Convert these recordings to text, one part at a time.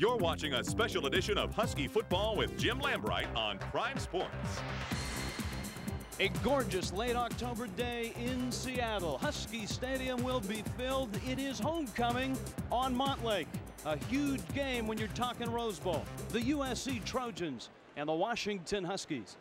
You're watching a special edition of Husky Football with Jim Lambright on Prime Sports. A gorgeous late October day in Seattle. Husky Stadium will be filled. It is homecoming on Montlake. A huge game when you're talking Rose Bowl. The USC Trojans and the Washington Huskies.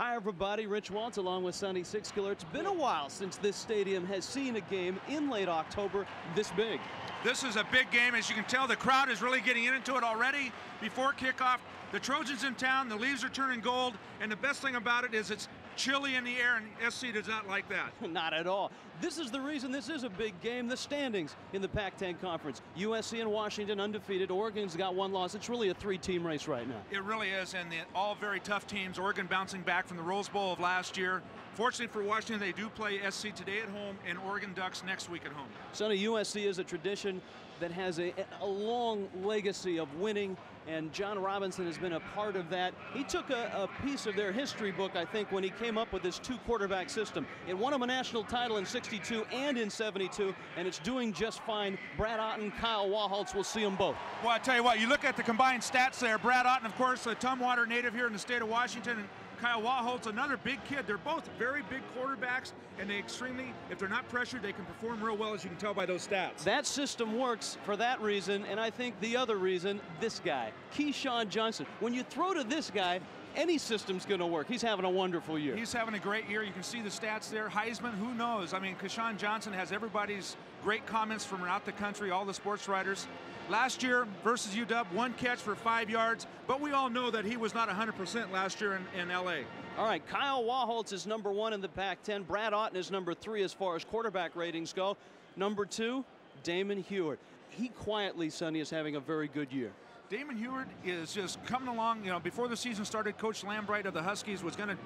Hi, everybody. Rich Waltz along with Sonny Sixkiller. It's been a while since this stadium has seen a game in late October this big. This is a big game. As you can tell, the crowd is really getting into it already before kickoff. The Trojans in town, the leaves are turning gold, and the best thing about it is it's chilly in the air, and SC does not like that. Not at all. This is the reason this is a big game. The standings in the Pac-10 Conference. USC and Washington undefeated. Oregon's got one loss. It's really a three-team race right now. It really is, and the, all very tough teams. Oregon bouncing back from the Rose Bowl of last year. Fortunately for Washington, they do play SC today at home and Oregon Ducks next week at home. Sonny, USC is a tradition that has a, a long legacy of winning and John Robinson has been a part of that. He took a, a, piece of their history book, I think, when he came up with this two quarterback system. It won him a national title in 62 and in 72, and it's doing just fine. Brad Otten, Kyle Wachholtz will see them both. Well, I tell you what, you look at the combined stats there. Brad Otten, of course, a Tumwater native here in the state of Washington, Kyle Wachholtz, another big kid. They're both very big quarterbacks, and they extremely, if they're not pressured, they can perform real well, as you can tell by those stats. That system works for that reason, and I think the other reason, this guy, Keyshawn Johnson. When you throw to this guy, any system's going to work. He's having a wonderful year. He's having a great year. You can see the stats there. Heisman, who knows? I mean, Keyshawn Johnson has everybody's great comments from around the country, all the sports writers. Last year versus UW, one catch for five yards, but we all know that he was not 100% last year in, in L.A. All right, Kyle Wachholtz is number one in the Pac-10. Brad Otten is number three as far as quarterback ratings go. Number two, Damon Huard. He quietly, Sonny, is having a very good year. Damon Huard is just coming along. You know, before the season started, Coach Lambright of the Huskies was going to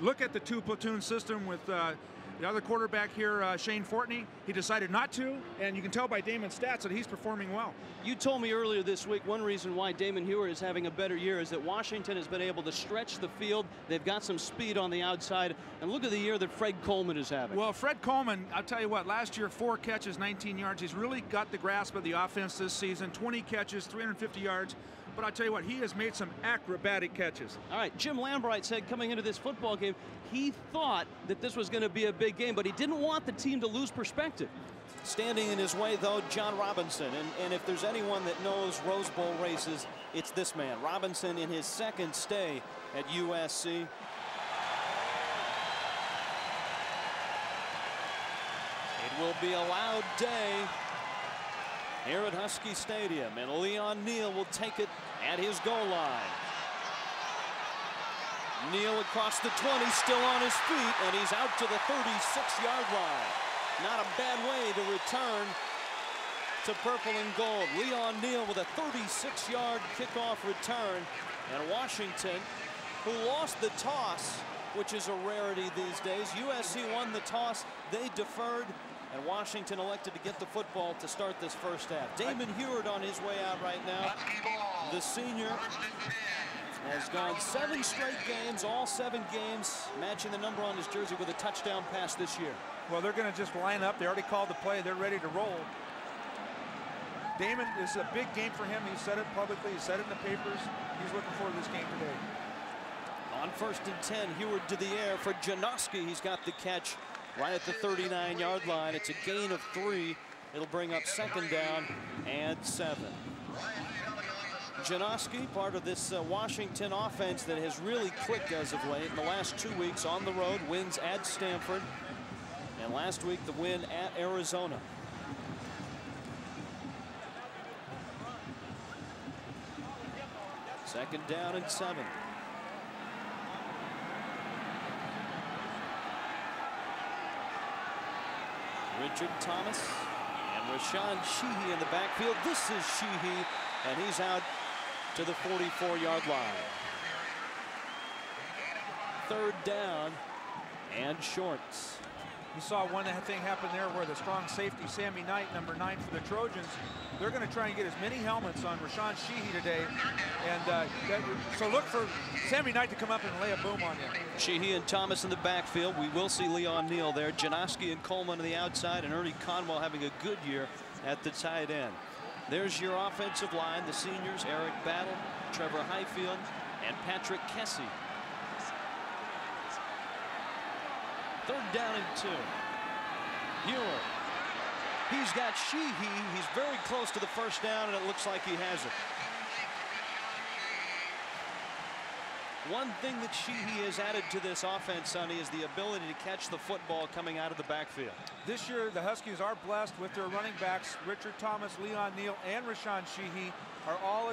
look at the two platoon system with uh, the other quarterback here, uh, Shane Fortney, he decided not to, and you can tell by Damon's stats that he's performing well. You told me earlier this week one reason why Damon Huard is having a better year is that Washington has been able to stretch the field. They've got some speed on the outside, and look at the year that Fred Coleman is having. Well, Fred Coleman, I'll tell you what, last year, four catches, 19 yards. He's really got the grasp of the offense this season, 20 catches, 350 yards. But I tell you what, he has made some acrobatic catches. All right, Jim Lambright said coming into this football game, he thought that this was going to be a big game, but he didn't want the team to lose perspective. Standing in his way, though, John Robinson. And, and if there's anyone that knows Rose Bowl races, it's this man. Robinson in his second stay at USC. It will be a loud day here at Husky Stadium. And Leon Neal will take it at his goal line. Neal across the 20, still on his feet, and he's out to the 36-yard line. Not a bad way to return to purple and gold. Leon Neal with a 36-yard kickoff return. And Washington, who lost the toss, which is a rarity these days. USC won the toss. They deferred and Washington elected to get the football to start this first half. Damon Huard on his way out right now. The senior has gone seven straight games, all seven games, matching the number on his jersey with a touchdown pass this year. Well, they're going to just line up. They already called the play. They're ready to roll. Damon, this is a big game for him. He said it publicly. He said it in the papers. He's looking forward to this game today. On first and 10, Huard to the air for Janoski. He's got the catch right at the 39-yard line. It's a gain of three. It'll bring up second down and seven. Janoski, part of this uh, Washington offense that has really clicked as of late in the last two weeks on the road, wins at Stanford, and last week the win at Arizona. Second down and seven. Richard Thomas and Rashaan Shehee in the backfield. This is Shehee, and he's out to the 44-yard line. Third down and shorts. You saw one thing happen there where the strong safety, Sammy Knight, number nine for the Trojans, they're going to try and get as many helmets on Rashaan Shehee today. And uh, that, so look for Sammy Knight to come up and lay a boom on you. Shehee and Thomas in the backfield. We will see Leon Neal there. Janoski and Coleman on the outside, and Ernie Conwell having a good year at the tight end. There's your offensive line, the seniors, Eric Battle, Trevor Highfield, and Patrick Kessie. Third down and two. Huard. He's got Shehee. He's very close to the first down, and it looks like he has it. One thing that Shehee has added to this offense, Sonny, is the ability to catch the football coming out of the backfield. This year, the Huskies are blessed with their running backs. Richard Thomas, Leon Neal, and Rashaan Shehee are all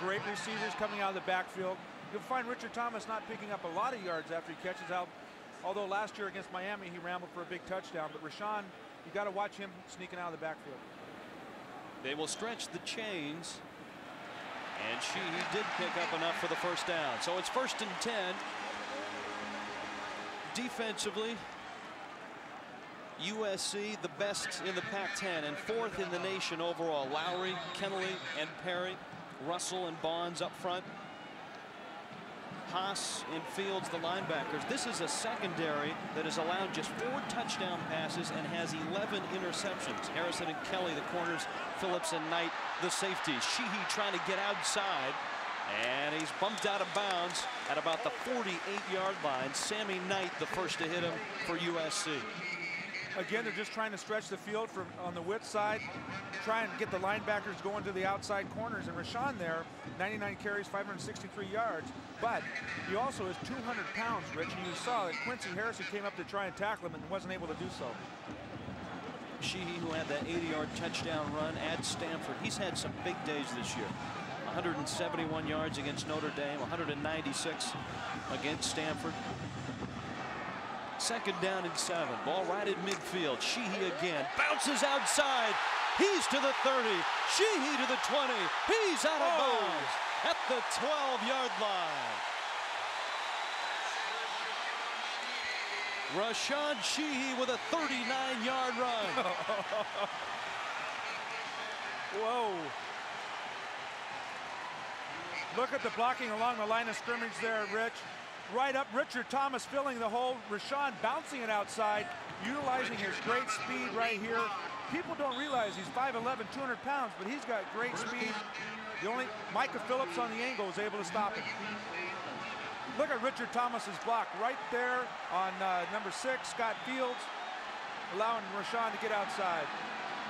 great receivers coming out of the backfield. You'll find Richard Thomas not picking up a lot of yards after he catches out. Although last year against Miami, he rambled for a big touchdown. But Rashaan, you got to watch him sneaking out of the backfield. They will stretch the chains and she did pick up enough for the first down. So it's first and 10. Defensively, USC the best in the Pac-10 and fourth in the nation overall. Lowry, Kennelly, and Perry, Russell and Bonds up front. Haas and Fields, the linebackers. This is a secondary that has allowed just four touchdown passes and has 11 interceptions. Harrison and Kelly, the corners, Phillips and Knight, the safeties. Shehee trying to get outside. And he's bumped out of bounds at about the 48-yard line. Sammy Knight, the first to hit him for USC. Again, they're just trying to stretch the field from on the width side, try and get the linebackers going to the outside corners. And Rashaan there, 99 carries, 563 yards. But he also is 200 pounds, Rich. And you saw that Quincy Harrison came up to try and tackle him and wasn't able to do so. Shehee, who had that 80-yard touchdown run at Stanford, he's had some big days this year. 171 yards against Notre Dame, 196 against Stanford. Second down and seven. Ball right at midfield. Shehee again. Bounces outside. He's to the 30. Shehee to the 20. He's out of oh. bounds at the 12-yard line. Rashaan Shehee with a 39-yard run. Whoa. Look at the blocking along the line of scrimmage there, Rich right up. Richard Thomas filling the hole. Rashaan bouncing it outside, utilizing his great speed right here. People don't realize he's 5'11", 200 pounds, but he's got great speed. The only Micah Phillips on the angle was able to stop him. Look at Richard Thomas's block right there on uh, number six, Scott Fields, allowing Rashaan to get outside.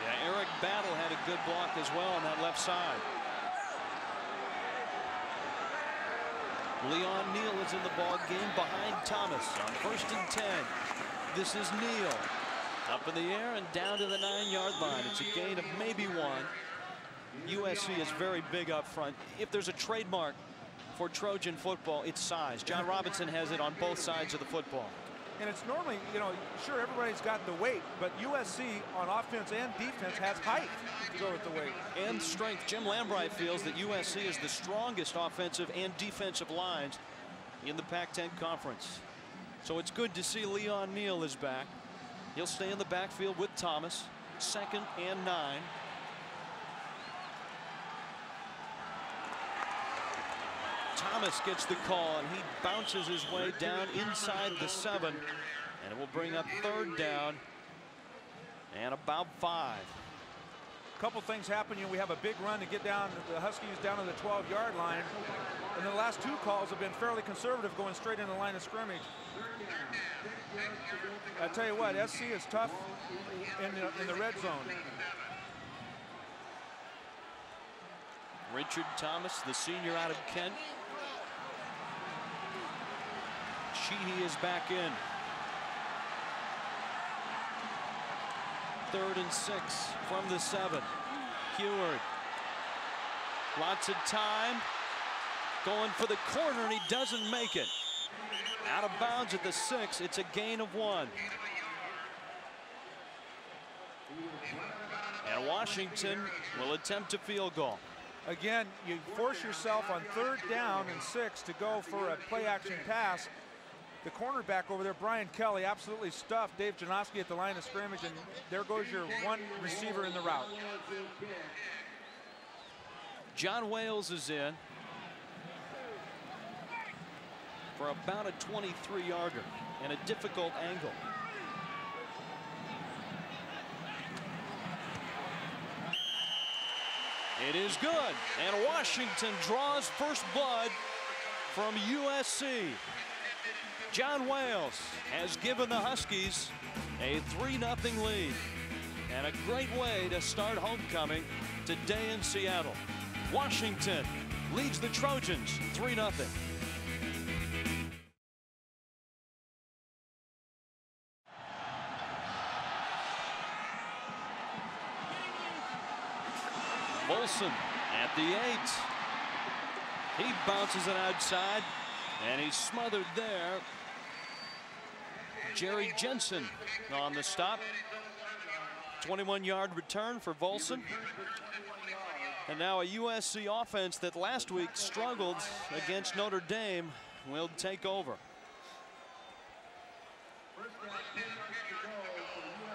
Yeah, Eric Battle had a good block as well on that left side. Leon Neal is in the ball game behind Thomas on first and 10. This is Neal up in the air and down to the nine-yard line. It's a gain of maybe one. USC is very big up front. If there's a trademark for Trojan football, it's size. John Robinson has it on both sides of the football. And it's normally, you know, sure, everybody's got the weight, but USC on offense and defense has height to go with the weight. And strength. Jim Lambright feels that USC is the strongest offensive and defensive lines in the Pac-10 conference. So it's good to see Leon Neal is back. He'll stay in the backfield with Thomas, second and nine. Thomas gets the call and he bounces his way down inside the seven and it will bring up third down and about five. A couple things happen. You know, we have a big run to get down the Huskies down to the 12 yard line. And the last two calls have been fairly conservative going straight in the line of scrimmage. I tell you what, SC is tough in the, in the red zone. Richard Thomas, the senior out of Kent, Shehee is back in. Third and six from the seven. Huard. Lots of time. Going for the corner, and he doesn't make it. Out of bounds at the six. It's a gain of one. And Washington will attempt a field goal. Again, you force yourself on third down and six to go for a play action pass the cornerback over there, Brian Kelly, absolutely stuffed Dave Janoski at the line of scrimmage, and there goes your one receiver in the route. John Wales is in for about a 23-yarder and a difficult angle. It is good. And Washington draws first blood from USC. John Wales has given the Huskies a 3-0 lead. And a great way to start homecoming today in Seattle. Washington leads the Trojans 3-0. Volson at the eight. He bounces it outside, and he's smothered there. Jerry Jensen on the stop. 21 yard return for Volson. And now a USC offense that last week struggled against Notre Dame will take over.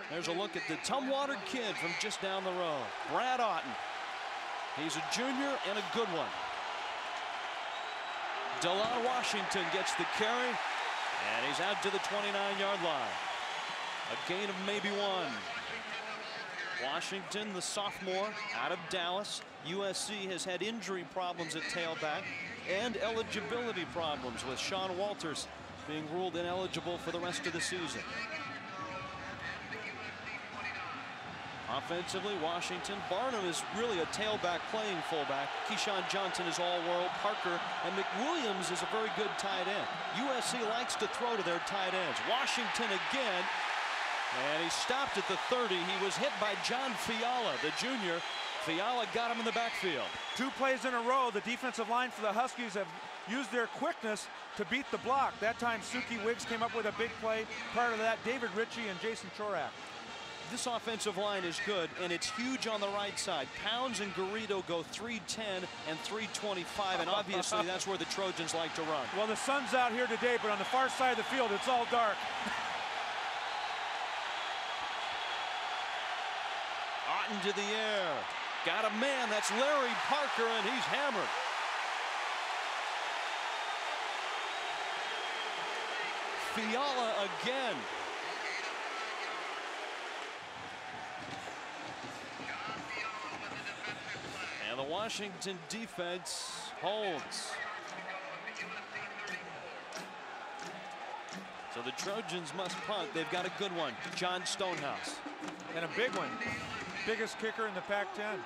There's a look at the Tumwater kid from just down the road, Brad Otten. He's a junior and a good one. Delon Washington gets the carry, and he's out to the 29-yard line. A gain of maybe one. Washington, the sophomore, out of Dallas. USC has had injury problems at tailback and eligibility problems with Sean Walters being ruled ineligible for the rest of the season. Offensively, Washington. Barnum is really a tailback playing fullback. Keyshawn Johnson is all-world. Parker and McWilliams is a very good tight end. USC likes to throw to their tight ends. Washington again. And he stopped at the 30. He was hit by John Fiala, the junior. Fiala got him in the backfield. Two plays in a row. The defensive line for the Huskies have used their quickness to beat the block. That time, Suki Wiggs came up with a big play. Part of that, David Ritchie and Jason Chorak this offensive line is good, and it's huge on the right side. Pounds and Garrido go 310 and 325, and obviously that's where the Trojans like to run. Well, the sun's out here today, but on the far side of the field, it's all dark. Otten to the air. Got a man, that's Larry Parker, and he's hammered. Fiala again. Washington defense holds. So the Trojans must punt. They've got a good one. John Stonehouse. And a big one. Biggest kicker in the Pac-10.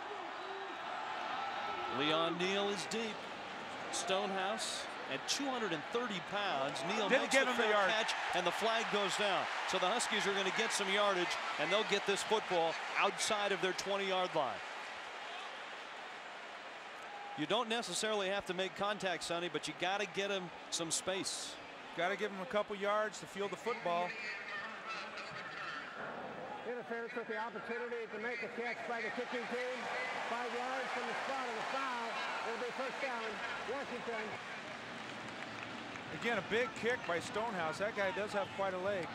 Leon Neal is deep. Stonehouse at 230 pounds. Neal Didn't makes the him the yard. catch, and the flag goes down. So the Huskies are going to get some yardage, and they'll get this football outside of their 20-yard line. You don't necessarily have to make contact, Sonny, but you got to get him some space. Got to give him a couple yards to field the football. Interference with the opportunity to make a catch by the kicking team. Five yards from the spot of the foul. It'll be first down, Washington. Again, a big kick by Stonehouse. That guy does have quite a leg.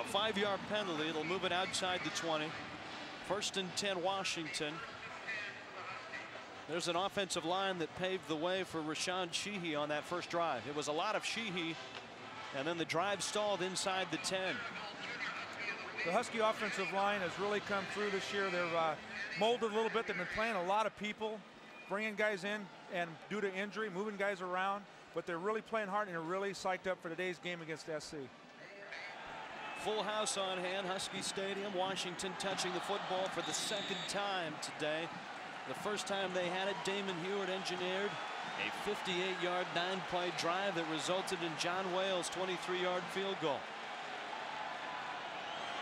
A five-yard penalty. It'll move it outside the 20. First and 10 Washington. There's an offensive line that paved the way for Rashaan Shehee on that first drive. It was a lot of Shehee and then the drive stalled inside the 10. The Husky offensive line has really come through this year. They're uh, molded a little bit. They've been playing a lot of people, bringing guys in and due to injury, moving guys around. But they're really playing hard and they're really psyched up for today's game against SC. Full house on hand, Husky Stadium. Washington touching the football for the second time today. The first time they had it, Damon Huard engineered a 58-yard, nine-play drive that resulted in John Wales' 23-yard field goal.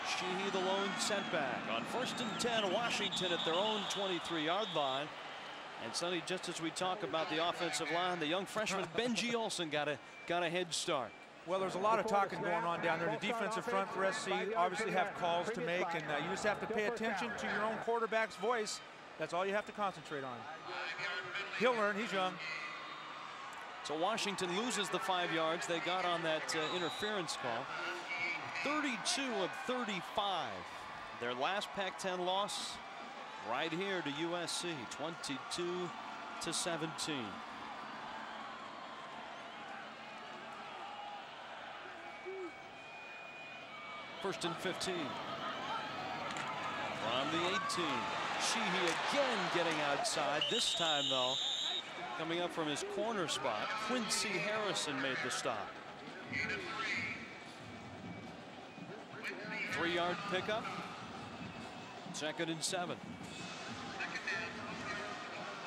Shehee the lone setback on first and 10 Washington at their own 23-yard line and Sonny just as we talk about the offensive line the young freshman Benji Olson got a got a head start well, there's a lot of talking going on down there. The defensive front for SC obviously have calls to make, and uh, you just have to pay attention to your own quarterback's voice. That's all you have to concentrate on. He'll learn. He's young. So Washington loses the five yards they got on that uh, interference call. 32 of 35. Their last Pac-10 loss right here to USC, 22 to 17. First and 15. From the 18. Shehee again getting outside. This time, though, coming up from his corner spot, Quincy Harrison made the stop. Three yard pickup. Second and seven.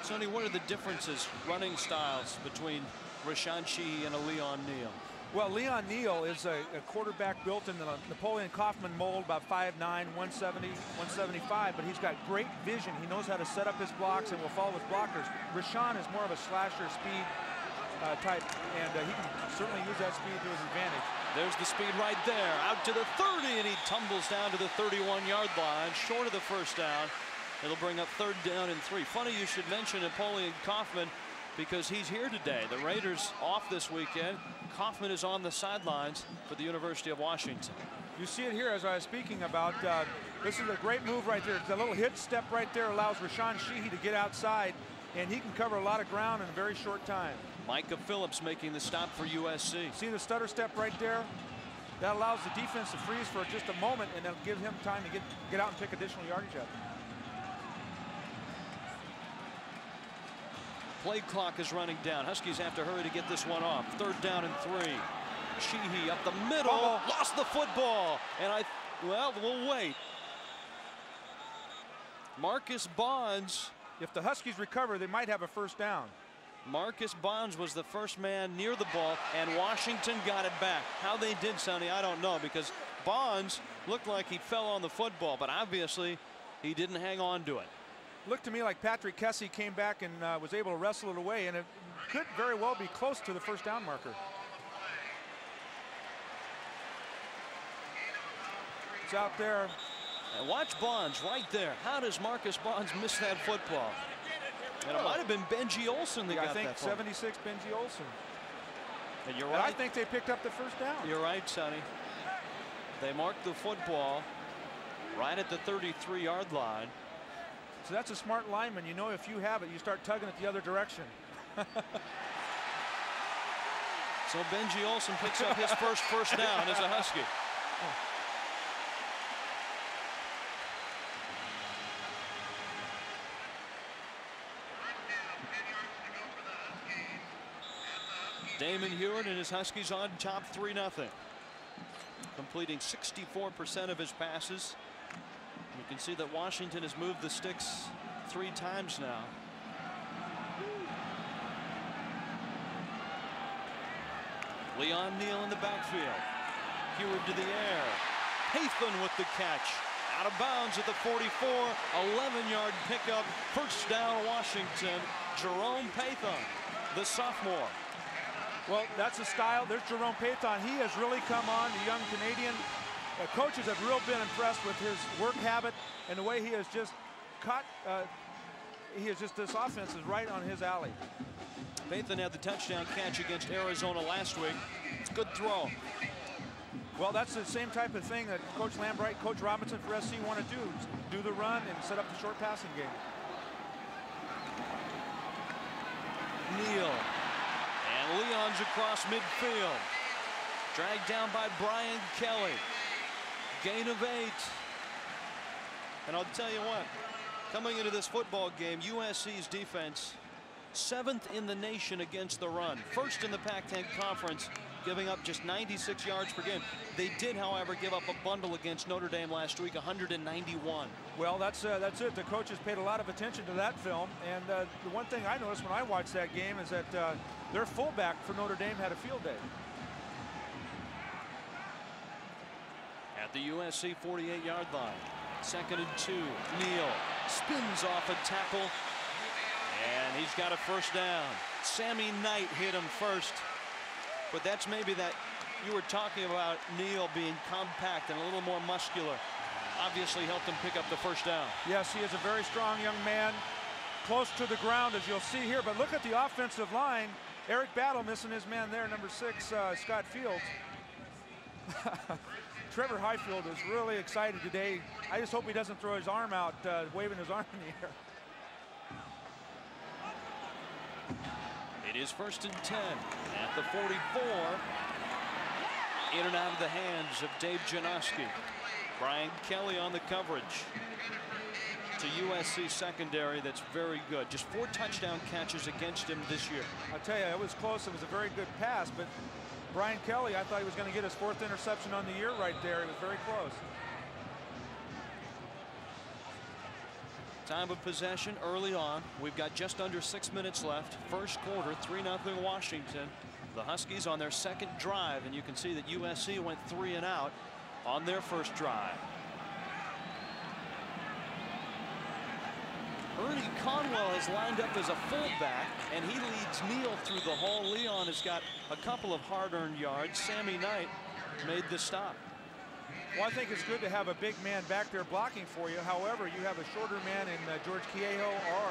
Sonny, what are the differences, running styles between Rashaan Shehee and a Leon Neal? Well, Leon Neal is a, a, quarterback built in the Napoleon Kaufman mold, about 5'9", 170, 175, but he's got great vision. He knows how to set up his blocks and will follow his blockers. Rashaan is more of a slasher speed uh, type, and uh, he can certainly use that speed to his advantage. There's the speed right there, out to the 30, and he tumbles down to the 31-yard line, short of the first down. It'll bring up third down and three. Funny you should mention Napoleon Kaufman because he's here today. The Raiders off this weekend. Kaufman is on the sidelines for the University of Washington. You see it here as I was speaking about. Uh, this is a great move right there. The little hit step right there allows Rashaan Shehee to get outside, and he can cover a lot of ground in a very short time. Micah Phillips making the stop for USC. See the stutter step right there? That allows the defense to freeze for just a moment, and it'll give him time to get, get out and pick additional yardage up. Play clock is running down. Huskies have to hurry to get this one off. Third down and three. Shehee up the middle. Oh. Lost the football. And I, well, we'll wait. Marcus Bonds. If the Huskies recover, they might have a first down. Marcus Bonds was the first man near the ball, and Washington got it back. How they did, Sonny, I don't know, because Bonds looked like he fell on the football, but obviously he didn't hang on to it looked to me like Patrick Kessie came back and uh, was able to wrestle it away, and it could very well be close to the first down marker. It's out there. And watch Bonds right there. How does Marcus Bonds miss that football? And it might have been Benji Olson that yeah, got I think that 76 Benji Olson. And you're and right. I think they picked up the first down. You're right, Sonny. They marked the football right at the 33-yard line. So that's a smart lineman. You know if you have it, you start tugging it the other direction. so Benji Olson picks up his first first down as a Husky. Damon Huard and his Huskies on top 3 0. Completing 64% of his passes. You can see that Washington has moved the sticks three times now. Leon Neal in the backfield. Huard to the air. Pathon with the catch. Out of bounds at the 44. 11-yard pickup. First down Washington. Jerome Pathon, the sophomore. Well, that's a style. There's Jerome Pathon. He has really come on, the young Canadian uh, coaches have real been impressed with his work habit and the way he has just cut. Uh, he is just this offense is right on his alley. Pathon had the touchdown catch against Arizona last week. It's a good throw. Well, that's the same type of thing that Coach Lambright, Coach Robinson for SC want to do. Do the run and set up the short passing game. Neal. And Leon's across midfield. Dragged down by Brian Kelly. Gain of eight. And I'll tell you what, coming into this football game, USC's defense seventh in the nation against the run. First in the Pac-10 conference, giving up just 96 yards per game. They did, however, give up a bundle against Notre Dame last week, 191. Well, that's uh, that's it. The coaches paid a lot of attention to that film. And uh, the one thing I noticed when I watched that game is that uh, their fullback for Notre Dame had a field day. The USC 48-yard line. Second and two. Neal spins off a tackle. And he's got a first down. Sammy Knight hit him first. But that's maybe that you were talking about Neal being compact and a little more muscular. Obviously helped him pick up the first down. Yes, he is a very strong young man. Close to the ground, as you'll see here. But look at the offensive line. Eric Battle missing his man there, number six, uh, Scott Fields. Trevor Highfield is really excited today. I just hope he doesn't throw his arm out, uh, waving his arm in the air. It is first and 10 at the 44. In and out of the hands of Dave Janoski. Brian Kelly on the coverage. To USC secondary that's very good. Just four touchdown catches against him this year. I tell you, it was close. It was a very good pass, but Brian Kelly, I thought he was going to get his fourth interception on the year right there. He was very close. Time of possession early on. We've got just under six minutes left. First quarter, 3 0 Washington. The Huskies on their second drive, and you can see that USC went three and out on their first drive. Ernie Conwell has lined up as a fullback, and he leads Neal through the hole. Leon has got a couple of hard-earned yards. Sammy Knight made the stop. Well, I think it's good to have a big man back there blocking for you. However, you have a shorter man in uh, George Kieho or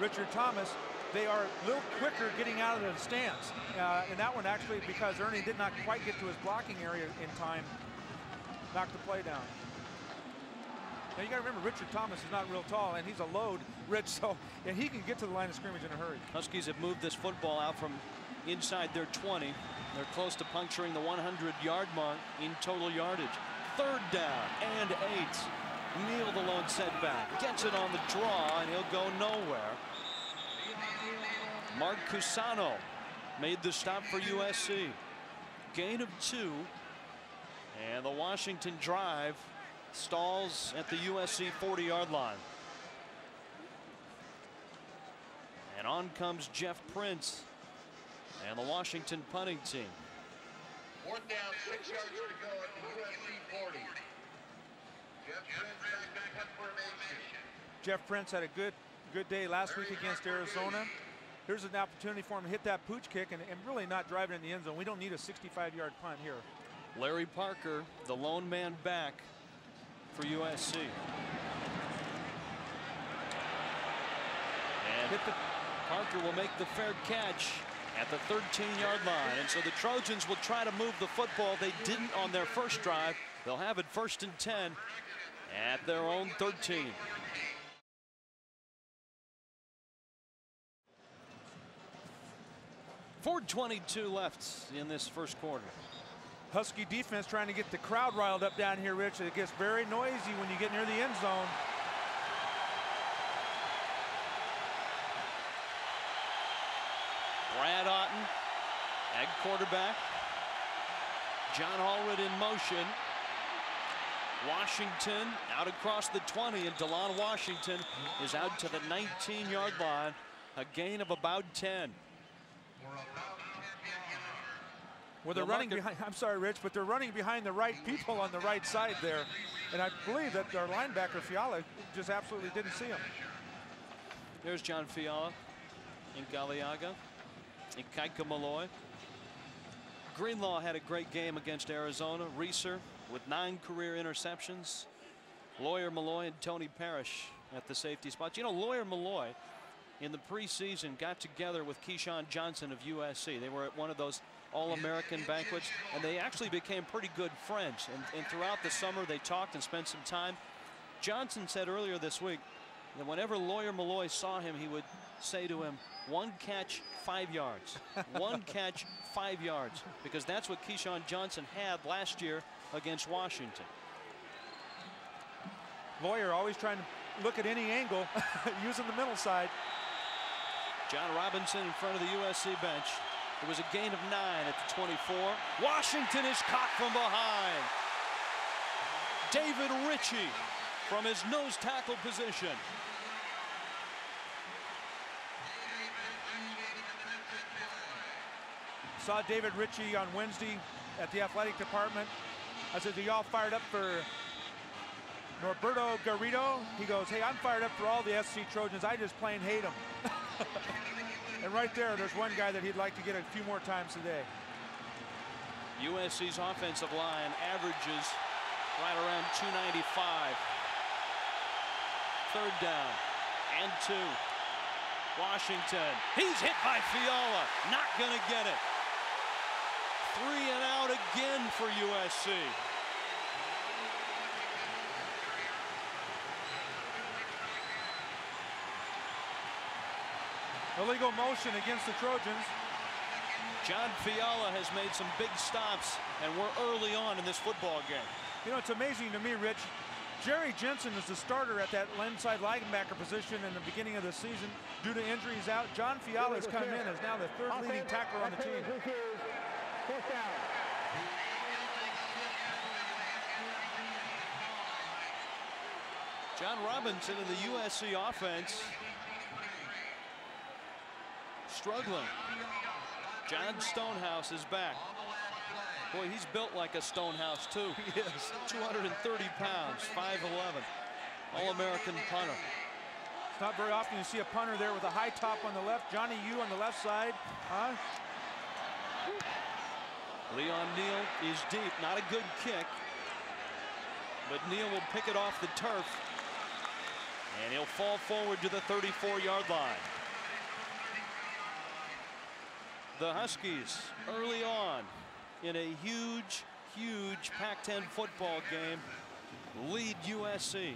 Richard Thomas. They are a little quicker getting out of the stance. Uh, and that one actually, because Ernie did not quite get to his blocking area in time, knocked the play down. Now you got to remember, Richard Thomas is not real tall, and he's a load, Rich, so and he can get to the line of scrimmage in a hurry. Huskies have moved this football out from inside their 20. They're close to puncturing the 100-yard mark in total yardage. Third down and eight. Neal the lone setback. Gets it on the draw, and he'll go nowhere. Mark Cusano made the stop for USC. Gain of two. And the Washington drive stalls at the USC 40-yard line. And on comes Jeff Prince and the Washington punting team. Fourth down, six yards to go at the USC 40. Jeff Prince back punt formation. Jeff Prince had a good good day last week against Arizona. Here's an opportunity for him to hit that pooch kick and, and really not drive it in the end zone. We don't need a 65-yard punt here. Larry Parker, the lone man back for USC. And Hit the Parker will make the fair catch at the 13-yard line. And so the Trojans will try to move the football. They didn't on their first drive. They'll have it first and 10 at their own 13. Four twenty-two left in this first quarter. Husky defense trying to get the crowd riled up down here, Rich. It gets very noisy when you get near the end zone. Brad Otten, ag quarterback. John Allred in motion. Washington out across the 20, and Delon Washington is out to the 19-yard line. A gain of about 10. Well, they're The running behind. I'm sorry, Rich, but they're running behind the right people on the right side there, and I believe that our linebacker Fiala just absolutely didn't see him. There's John Fiala and Galiaga and Kaika Malloy. Greenlaw had a great game against Arizona. Reeser with nine career interceptions. Lawyer Milloy and Tony Parrish at the safety spots. You know, Lawyer Milloy in the preseason got together with Keyshawn Johnson of USC. They were at one of those All-American banquets, and they actually became pretty good friends. And, and throughout the summer, they talked and spent some time. Johnson said earlier this week that whenever Lawyer Milloy saw him, he would say to him, one catch, five yards. one catch, five yards. Because that's what Keyshawn Johnson had last year against Washington. Lawyer always trying to look at any angle, using the middle side. John Robinson in front of the USC bench. It was a gain of nine at the 24. Washington is caught from behind. David Ritchie from his nose tackle position. Saw David Ritchie on Wednesday at the athletic department. I said, are y'all fired up for Norberto Garrido? He goes, hey, I'm fired up for all the SC Trojans. I just plain hate them. and right there, there's one guy that he'd like to get a few more times today. USC's offensive line averages right around 295. Third down and two. Washington. He's hit by Fiala. Not going to get it. Three and out again for USC. Illegal motion against the Trojans. John Fiala has made some big stops, and we're early on in this football game. You know, it's amazing to me, Rich. Jerry Jensen is the starter at that inside linebacker position in the beginning of the season. Due to injuries out, John Fiala has come in as now the third leading tackler on the team. John Robinson in the USC offense struggling. John Stonehouse is back. Boy, he's built like a stone house, too. He is. 230 pounds, 5'11". All-American punter. It's not very often you see a punter there with a high top on the left. Johnny Yu on the left side. Huh? Leon Neal is deep. Not a good kick. But Neal will pick it off the turf. And he'll fall forward to the 34-yard line. The Huskies early on in a huge, huge Pac-10 football game lead USC.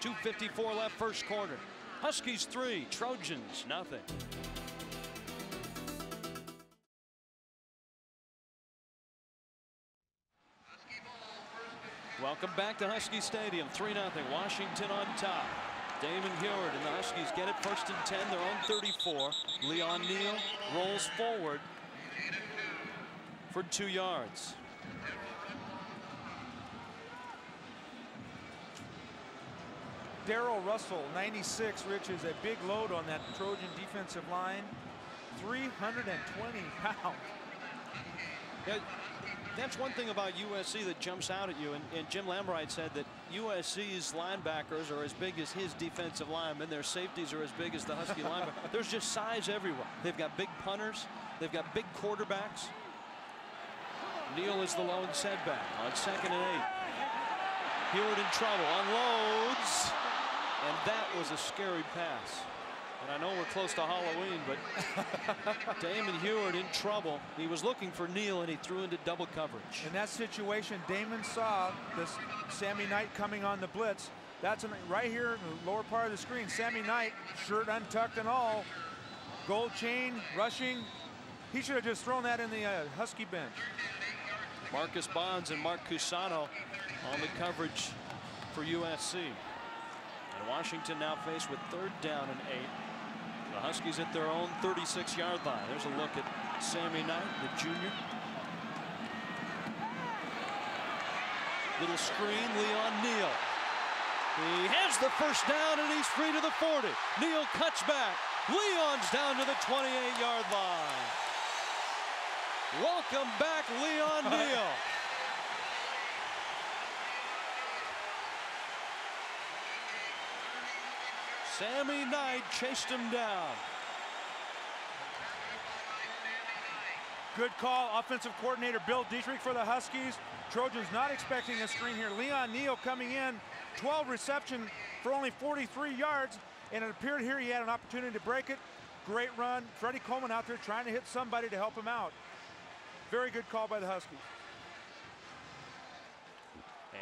2.54 left first quarter. Huskies three, Trojans nothing. Welcome back to Husky Stadium. 3 0. Washington on top. Damon Huard and the Huskies get it first and 10, their own 34. Leon Neal rolls forward for two yards. Daryl Russell, 96, Rich, is a big load on that Trojan defensive line. 320 pounds. Yeah, that's one thing about USC that jumps out at you. And, and, Jim Lambright said that USC's linebackers are as big as his defensive linemen. Their safeties are as big as the Husky linebackers. There's just size everywhere. They've got big punters. They've got big quarterbacks. Neal is the lone setback on second and eight. Huard in trouble. Unloads. And that was a scary pass. And I know we're close to Halloween, but Damon Huard in trouble. He was looking for Neal, and he threw into double coverage. In that situation, Damon saw this Sammy Knight coming on the blitz. That's an, right here in the lower part of the screen. Sammy Knight, shirt untucked and all, gold chain, rushing. He should have just thrown that in the uh, Husky bench. Marcus Bonds and Mark Cusano on the coverage for USC. And Washington now faced with third down and eight. The Huskies at their own 36-yard line. There's a look at Sammy Knight, the junior. Little screen, Leon Neal. He has the first down and he's free to the 40. Neal cuts back. Leon's down to the 28-yard line. Welcome back, Leon Neal. Sammy Knight chased him down. Good call, offensive coordinator Bill Dietrich for the Huskies. Trojans not expecting a screen here. Leon Neal coming in, 12 reception for only 43 yards, and it appeared here he had an opportunity to break it. Great run. Freddie Coleman out there trying to hit somebody to help him out. Very good call by the Huskies.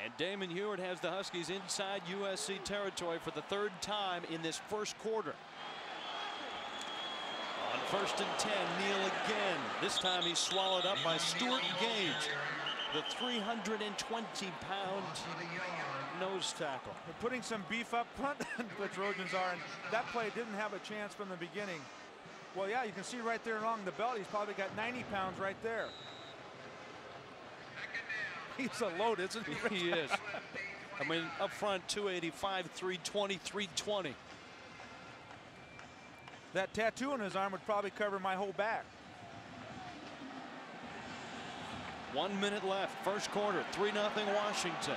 And Damon Huard has the Huskies inside USC territory for the third time in this first quarter. On first and 10, Neal again. This time he's swallowed up by Stuart Gage, the 320-pound nose tackle. They're putting some beef up front, the Trojans are, and that play didn't have a chance from the beginning. Well, yeah, you can see right there along the belt, he's probably got 90 pounds right there. He's a load, isn't he? he is. I mean, up front, 285, 320, 320. That tattoo on his arm would probably cover my whole back. One minute left, first quarter, 3 0 Washington.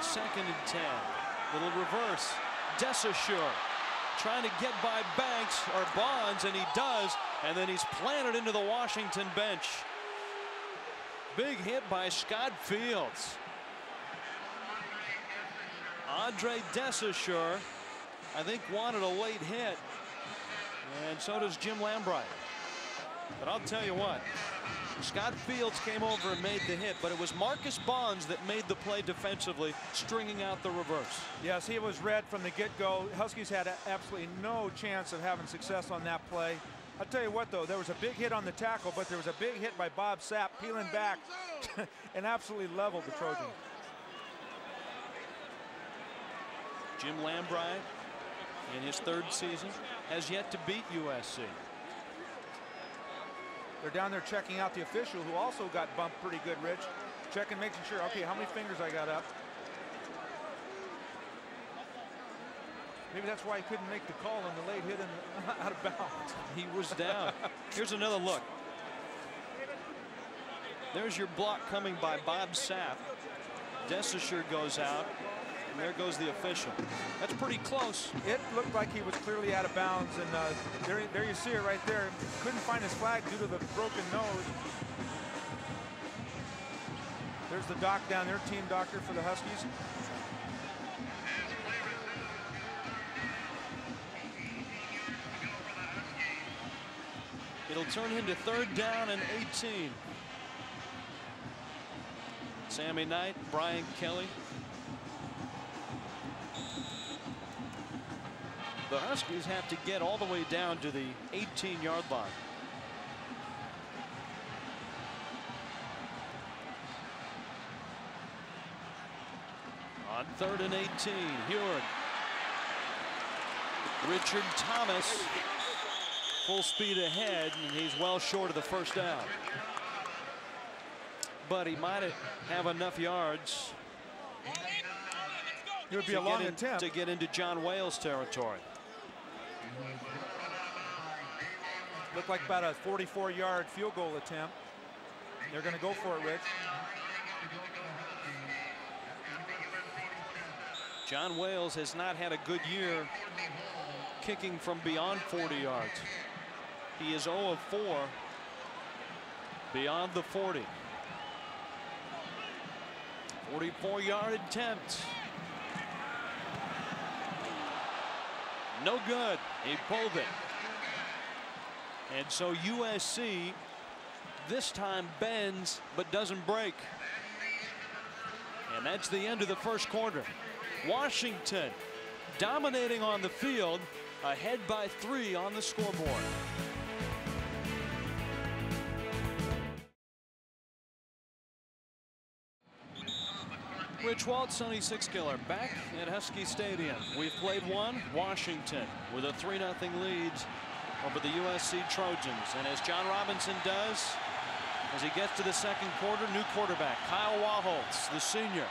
Second and 10. Little reverse. Desaussure trying to get by Banks or Bonds, and he does, and then he's planted into the Washington bench. Big hit by Scott Fields. Andre Desaussure, I think, wanted a late hit, and so does Jim Lambright. But I'll tell you what, Scott Fields came over and made the hit, but it was Marcus Bonds that made the play defensively, stringing out the reverse. Yes, he was red from the get-go. Huskies had absolutely no chance of having success on that play. I'll tell you what, though, there was a big hit on the tackle, but there was a big hit by Bob Sapp peeling back and absolutely leveled the Trojan. Jim Lambright, in his third season, has yet to beat USC. They're down there checking out the official, who also got bumped pretty good, Rich. Checking, making sure, okay, how many fingers I got up? Maybe that's why he couldn't make the call on the late hit and out of bounds. He was down. Here's another look. There's your block coming by Bob Sapp. DeSaussure goes out. And there goes the official. That's pretty close. It looked like he was clearly out of bounds, and uh, there, there you see it right there. Couldn't find his flag due to the broken nose. There's the doc down there, team doctor for the Huskies. It'll turn into third down and 18. Sammy Knight, Brian Kelly. The Huskies have to get all the way down to the 18 yard line. On third and 18, Huard. Richard Thomas full speed ahead and he's well short of the first down. But he might have enough yards it would be a long in, attempt to get into John Wales territory. Looked like about a 44 yard field goal attempt. They're going to go for it, Rich. John Wales has not had a good year kicking from beyond 40 yards. He is 0 of 4 beyond the 40. 44 yard attempt. No good. He pulled it. And so USC this time bends but doesn't break. And that's the end of the first quarter. Washington dominating on the field, ahead by three on the scoreboard. Rich Waltz, Sonny Sixkiller back at Husky Stadium. We've played one, Washington, with a 3 0 lead over the USC Trojans. And as John Robinson does, as he gets to the second quarter, new quarterback, Kyle Wachholtz, the senior.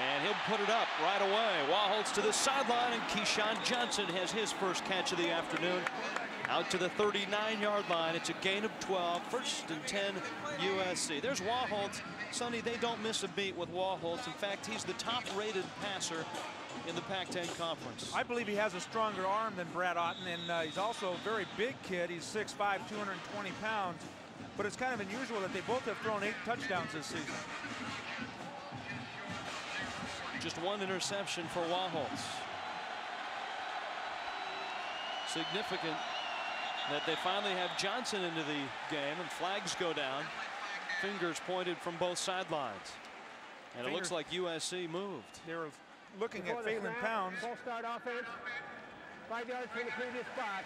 And he'll put it up right away. Wachholtz to the sideline, and Keyshawn Johnson has his first catch of the afternoon. Out to the 39-yard line. It's a gain of 12. First and 10 USC. There's Wachholtz. Sonny, they don't miss a beat with Wachholtz. In fact, he's the top-rated passer in the Pac-10 conference. I believe he has a stronger arm than Brad Otten, and uh, he's also a very big kid. He's 6'5", 220 pounds. But it's kind of unusual that they both have thrown eight touchdowns this season. Just one interception for Wachholtz. Significant that they finally have Johnson into the game and flags go down. Fingers pointed from both sidelines. And it looks like USC moved. They were looking Before at Phelan Pounds. Full start offense. Five yards from the previous spot.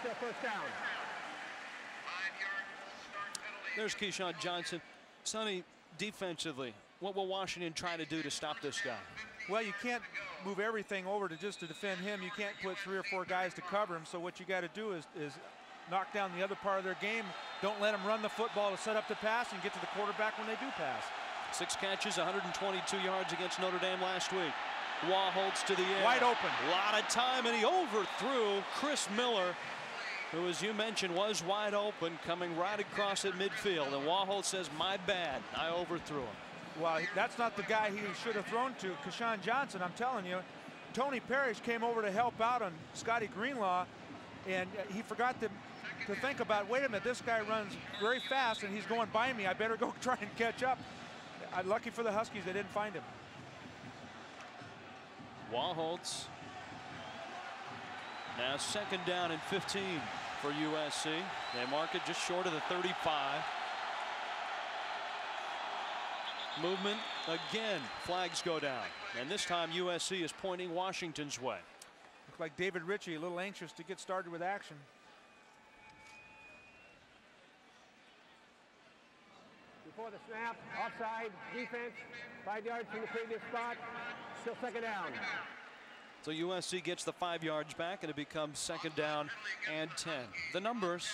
Still first down. There's Keyshawn Johnson. Sonny, defensively, what will Washington try to do to stop this guy? Well, you can't move everything over to just to defend him. You can't put three or four guys to cover him. So what you got to do is, is knock down the other part of their game. Don't let them run the football to set up the pass and get to the quarterback when they do pass. Six catches, 122 yards against Notre Dame last week. Wachholtz to the air. Wide open. A lot of time, and he overthrew Chris Miller, who, as you mentioned, was wide open, coming right across at midfield. And Wachholtz says, my bad, I overthrew him. Well, that's not the guy he should have thrown to. Keyshawn Johnson, I'm telling you. Tony Parrish came over to help out on Scotty Greenlaw, and he forgot to to think about, wait a minute, this guy runs very fast and he's going by me. I better go try and catch up. Uh, lucky for the Huskies, they didn't find him. Wachholtz. Now second down and 15 for USC. They mark it just short of the 35. Movement again. Flags go down. And this time USC is pointing Washington's way. Looks like David Ritchie a little anxious to get started with action. Before the snap, offside, defense, five yards from the previous spot, still second down. So USC gets the five yards back and it becomes second down and 10. The numbers,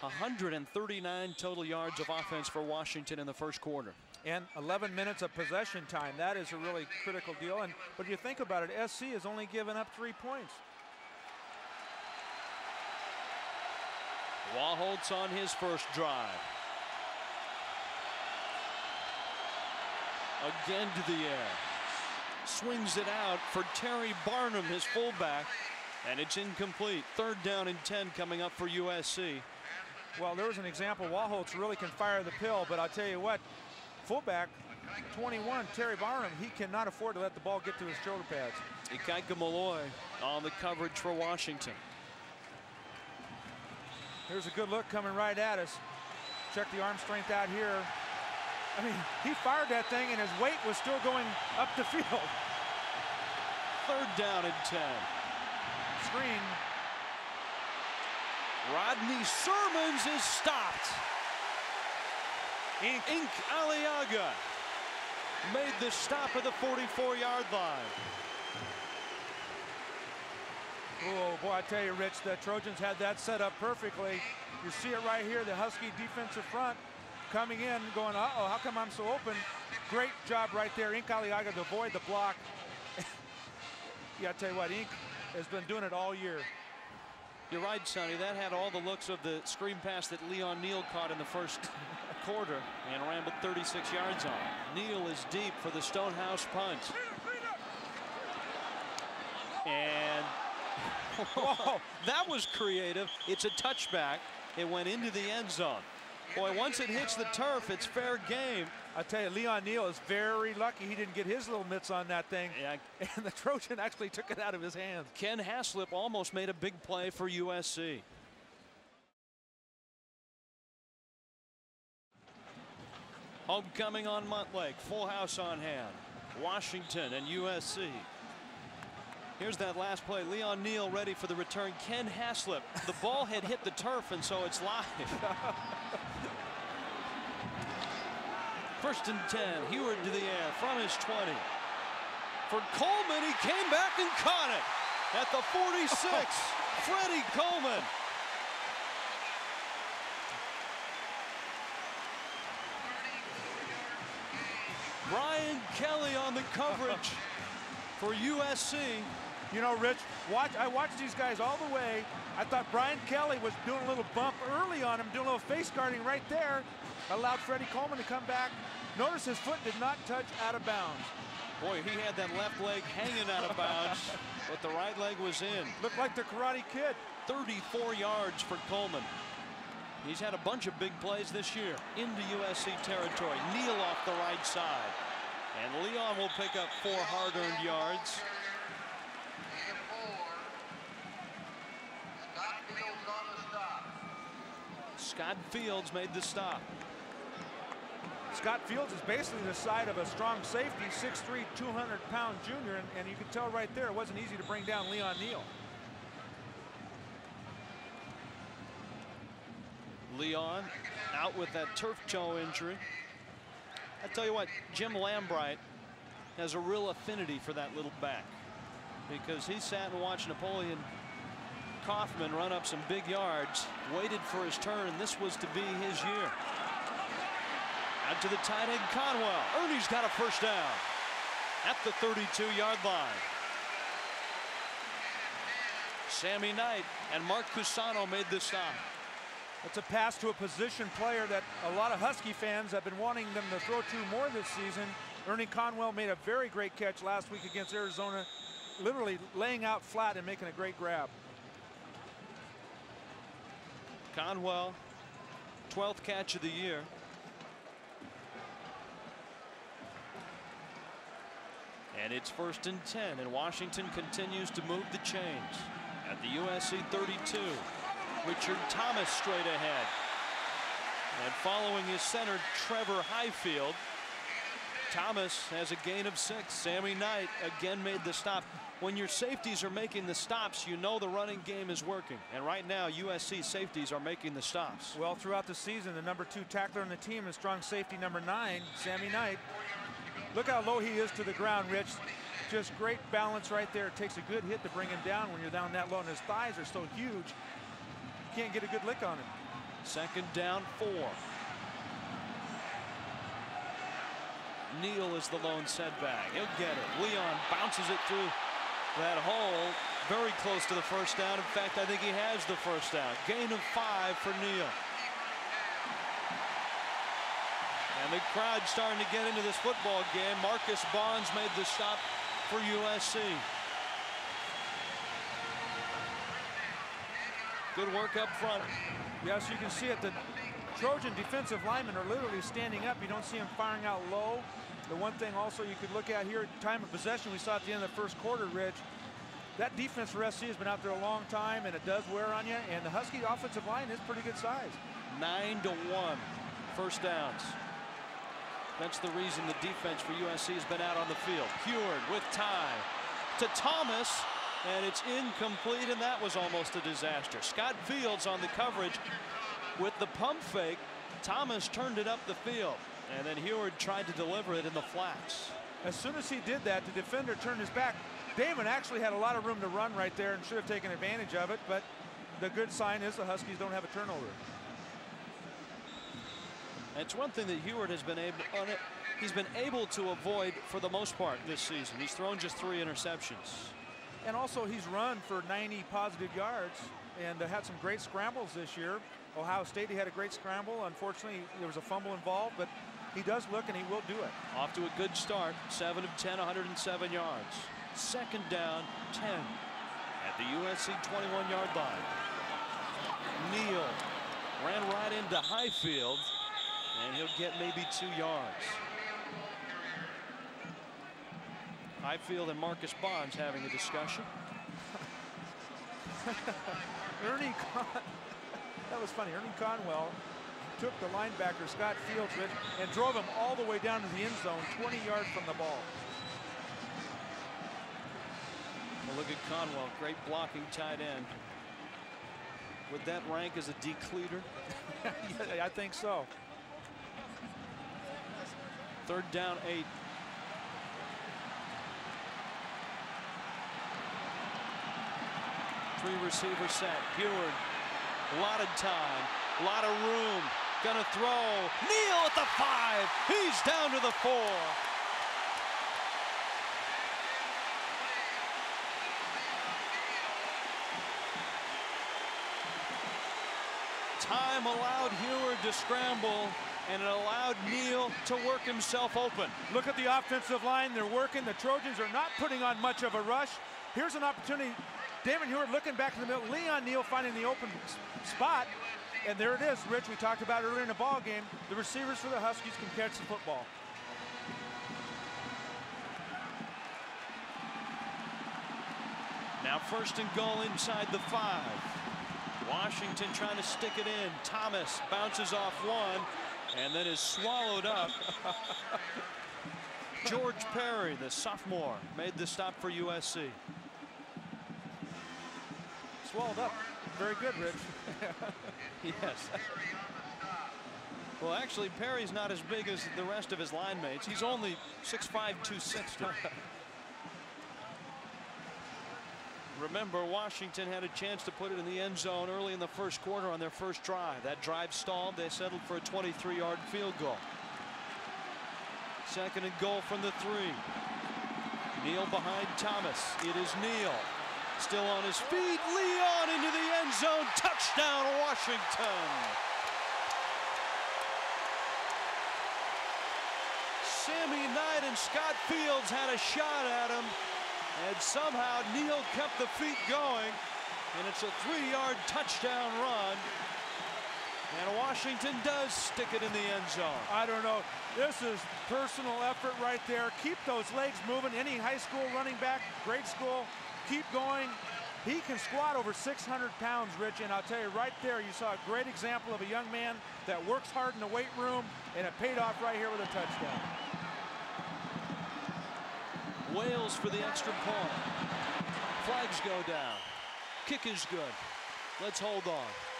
139 total yards of offense for Washington in the first quarter. And 11 minutes of possession time. That is a really critical deal. And but you think about it, SC has only given up three points. Wachholtz on his first drive. Again to the air. Swings it out for Terry Barnum, his fullback, and it's incomplete. Third down and 10 coming up for USC. Well, there was an example. Wachholtz really can fire the pill, but I'll tell you what, fullback 21, Terry Barnum, he cannot afford to let the ball get to his shoulder pads. Ikaika Malloy on the coverage for Washington. Here's a good look coming right at us. Check the arm strength out here. I mean, he fired that thing and his weight was still going up the field. Third down and 10. Screen. Rodney Sermons is stopped. Ink. Ink Aliaga made the stop at the 44-yard line. Oh, boy, I tell you, Rich, the Trojans had that set up perfectly. You see it right here, the Husky defensive front coming in, going, uh-oh, how come I'm so open? Great job right there. Ink Aliaga to avoid the block. yeah, I tell you what, Ink has been doing it all year. You're right, Sonny. That had all the looks of the screen pass that Leon Neal caught in the first quarter and ran with 36 yards on. Neal is deep for the Stonehouse punt. And Whoa, that was creative. It's a touchback. It went into the end zone. Boy, once it hits the turf, it's fair game. I tell you, Leon Neal is very lucky he didn't get his little mitts on that thing. Yeah. And the Trojan actually took it out of his hands. Ken Haslip almost made a big play for USC. Homecoming on Montlake, full house on hand. Washington and USC. Here's that last play. Leon Neal ready for the return. Ken Haslip. The ball had hit the turf, and so it's live. First and 10. Huard to the air from his 20. For Coleman, he came back and caught it at the 46. Freddie Coleman. Brian Kelly on the coverage for USC. You know, Rich, watch. I watched these guys all the way. I thought Brian Kelly was doing a little bump early on him, doing a little face guarding right there. Allowed Freddie Coleman to come back. Notice his foot did not touch out of bounds. Boy, he had that left leg hanging out of bounds, but the right leg was in. Looked like the Karate Kid. 34 yards for Coleman. He's had a bunch of big plays this year into USC territory. Neal off the right side. And Leon will pick up four hard-earned yards. Scott Fields made the stop. Scott Fields is basically the side of a strong safety, 6'3", 200-pound junior, and, and you can tell right there it wasn't easy to bring down Leon Neal. Leon out with that turf toe injury. I tell you what, Jim Lambright has a real affinity for that little back because he sat and watched Napoleon Kaufman run up some big yards, waited for his turn, and this was to be his year. Out to the tight end, Conwell. Ernie's got a first down at the 32-yard line. Sammy Knight and Mark Cusano made the stop. It's a pass to a position player that a lot of Husky fans have been wanting them to throw to more this season. Ernie Conwell made a very great catch last week against Arizona, literally laying out flat and making a great grab. Conwell, 12th catch of the year. And it's first and 10, and Washington continues to move the chains at the USC 32. Richard Thomas straight ahead. And following his center, Trevor Highfield. Thomas has a gain of six. Sammy Knight again made the stop. When your safeties are making the stops, you know the running game is working. And right now, USC safeties are making the stops. Well, throughout the season, the number two tackler on the team is strong safety number nine, Sammy Knight. Look how low he is to the ground, Rich. Just great balance right there. It takes a good hit to bring him down when you're down that low, and his thighs are so huge. Can't get a good lick on him. Second down, four. Neal is the lone setback. He'll get it. Leon bounces it through that hole. Very close to the first down. In fact, I think he has the first down. Gain of five for Neal. And the crowd starting to get into this football game. Marcus Bonds made the stop for USC. Good work up front. Yes, you can see it. The Trojan defensive linemen are literally standing up. You don't see them firing out low. The one thing also you could look at here, time of possession, we saw at the end of the first quarter, Rich, that defense for SC has been out there a long time, and it does wear on you, and the Husky offensive line is pretty good size. Nine to one, first downs. That's the reason the defense for USC has been out on the field. Huard with tie to Thomas, and it's incomplete, and that was almost a disaster. Scott Fields on the coverage with the pump fake. Thomas turned it up the field. And then Huard tried to deliver it in the flats. As soon as he did that, the defender turned his back. Damon actually had a lot of room to run right there and should have taken advantage of it, but the good sign is the Huskies don't have a turnover. It's one thing that Huard has been able on it. He's been able to avoid for the most part this season. He's thrown just three interceptions. And also he's run for 90 positive yards and uh, had some great scrambles this year. Ohio State, he had a great scramble. Unfortunately, there was a fumble involved, but he does look and he will do it. Off to a good start. 7 of 10, 107 yards. Second down, 10 at the USC 21 yard line. Neal ran right into Highfield and he'll get maybe two yards. Highfield and Marcus Bonds having a discussion. Ernie Con that was funny. Ernie Conwell took the linebacker Scott Fields and drove him all the way down to the end zone 20 yards from the ball. Well, look at Conwell, great blocking tight end. Would that rank as a decleater? yeah, I think so. Third down, eight. Three receiver set. Huard, a lot of time, a lot of room. Gonna throw. Neal at the five. He's down to the four. Time allowed Huard to scramble and it allowed Neal to work himself open. Look at the offensive line. They're working. The Trojans are not putting on much of a rush. Here's an opportunity. David Huard looking back in the middle. Leon Neal finding the open spot. And there it is, Rich. We talked about earlier in the ball game. The receivers for the Huskies can catch the football. Now first and goal inside the five. Washington trying to stick it in. Thomas bounces off one and then is swallowed up. George Perry, the sophomore, made the stop for USC. Swallowed up. Very good, Rich. yes. Well, actually, Perry's not as big as the rest of his line mates. He's only 6'5", 260. Remember, Washington had a chance to put it in the end zone early in the first quarter on their first drive. That drive stalled. They settled for a 23-yard field goal. Second and goal from the three. Neal behind Thomas. It is Neal. Still on his feet. Leon into the end zone. Touchdown, Washington. Sammy Knight and Scott Fields had a shot at him. And somehow Neal kept the feet going. And it's a three-yard touchdown run. And Washington does stick it in the end zone. I don't know. This is personal effort right there. Keep those legs moving. Any high school running back, grade school, keep going. He can squat over 600 pounds, Rich, and I'll tell you right there, you saw a great example of a young man that works hard in the weight room, and it paid off right here with a touchdown. Wales for the extra point. Flags go down. Kick is good. Let's hold on.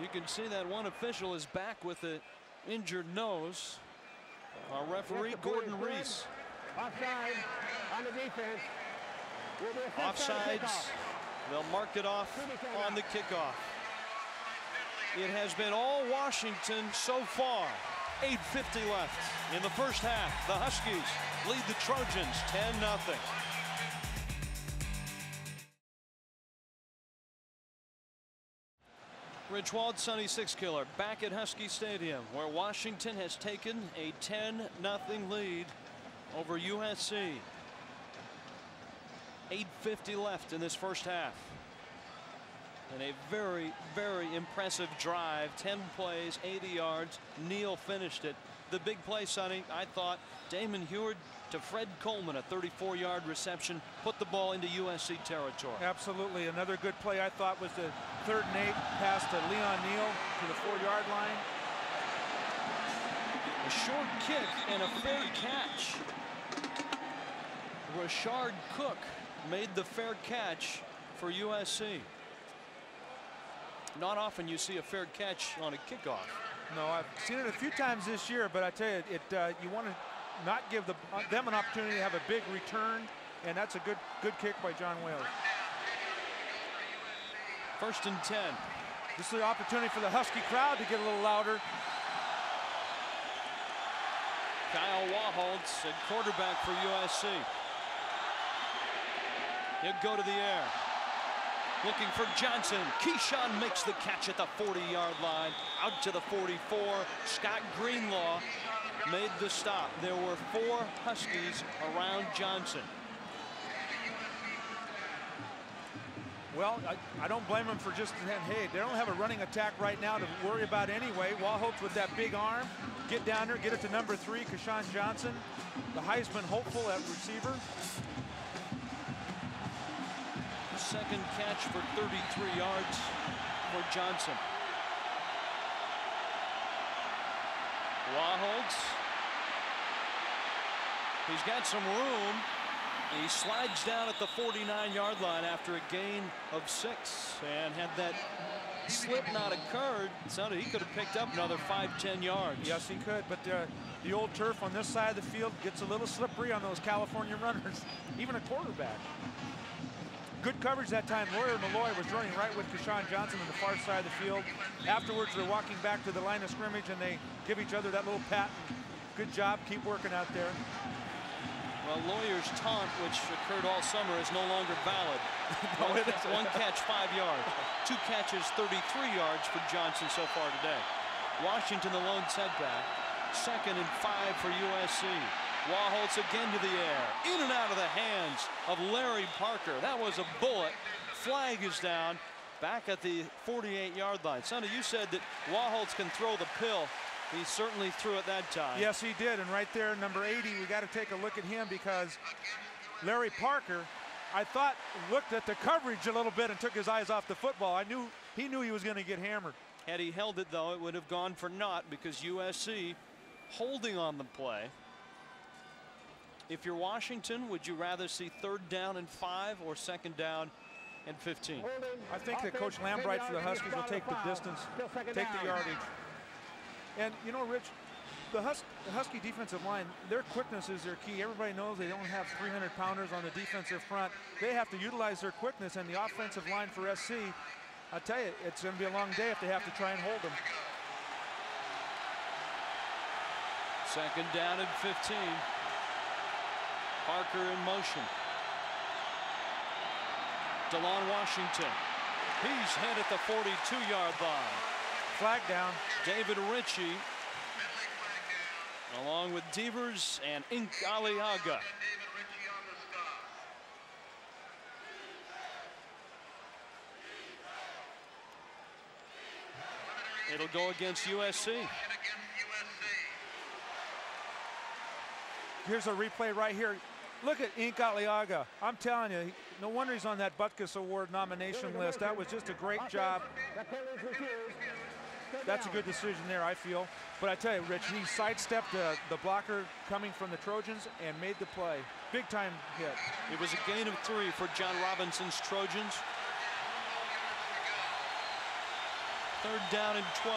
You can see that one official is back with an injured nose. Our referee, Gordon Reese. Offside on the defense. Will be the Offsides. They'll mark it off on the kickoff. It has been all Washington so far. 8.50 left in the first half. The Huskies lead the Trojans 10 0. Rich Waltz, Sunny Six Killer, back at Husky Stadium, where Washington has taken a 10 0 lead over USC. 8.50 left in this first half. And a very, very impressive drive. 10 plays, 80 yards. Neal finished it. The big play, Sonny, I thought Damon Huard to Fred Coleman, a 34 yard reception, put the ball into USC territory. Absolutely. Another good play I thought was the third and eight pass to Leon Neal to the four yard line. A short kick and a fair catch. Rashard Cook made the fair catch for USC. Not often you see a fair catch on a kickoff. No, I've seen it a few times this year, but I tell you, it uh, you want to not give the, uh, them an opportunity to have a big return, and that's a good good kick by John Wales. First and 10. This is an opportunity for the Husky crowd to get a little louder. Kyle Wachholtz, a quarterback for USC. He'll go to the air. Looking for Johnson. Keyshawn makes the catch at the 40-yard line. Out to the 44. Scott Greenlaw made the stop. There were four Huskies around Johnson. Well, I, I don't blame them for just saying, hey, they don't have a running attack right now to worry about anyway. Wachholtz with that big arm, get down there, get it to number three, Keyshawn Johnson, the Heisman hopeful at receiver. Second catch for 33 yards for Johnson. Wachholtz. He's got some room. He slides down at the 49-yard line after a gain of six. And had that slip not occurred, sounded he could have picked up another five, 10 yards. Yes, he could, but uh, the old turf on this side of the field gets a little slippery on those California runners, even a quarterback. Good coverage that time. Lawyer Milloy was running right with Keyshawn Johnson on the far side of the field. Afterwards, they're walking back to the line of scrimmage and they give each other that little pat. Good job. Keep working out there. Well, Lawyer's taunt, which occurred all summer, is no longer valid. No, one, one catch, five yards. Two catches, 33 yards for Johnson so far today. Washington, the lone setback. Second and five for USC. Wachholtz again to the air. In and out of the hands of Larry Parker. That was a bullet. Flag is down. Back at the 48-yard line. Sonny, you said that Wachholtz can throw the pill. He certainly threw it that time. Yes, he did. And right there, number 80, we got to take a look at him because Larry Parker, I thought, looked at the coverage a little bit and took his eyes off the football. I knew he knew he was going to get hammered. Had he held it, though, it would have gone for naught because USC holding on the play. If you're Washington, would you rather see third down and five or second down and 15? I think that Coach 10 Lambright for the Huskies will take the distance, take the yardage. And you know, Rich, the, Hus the Husky defensive line, their quickness is their key. Everybody knows they don't have 300 pounders on the defensive front. They have to utilize their quickness and the offensive line for SC. I tell you, it's going to be a long day if they have to try and hold them. Second down and 15. Parker in motion. DeLon Washington. He's hit at the 42-yard line. Flag down. David Ritchie, along with Devers and Ink Aliaga. David Ritchie on the stop. It'll go against USC. And against USC. Here's a replay right here. Look at Ink Aliaga. I'm telling you, no wonder he's on that Butkus Award nomination list. That was just a great job. That penalty is refused. Third That's a good decision there, I feel. But I tell you, Rich, he sidestepped the, the blocker coming from the Trojans and made the play. Big time hit. It was a gain of three for John Robinson's Trojans. Third down and 12.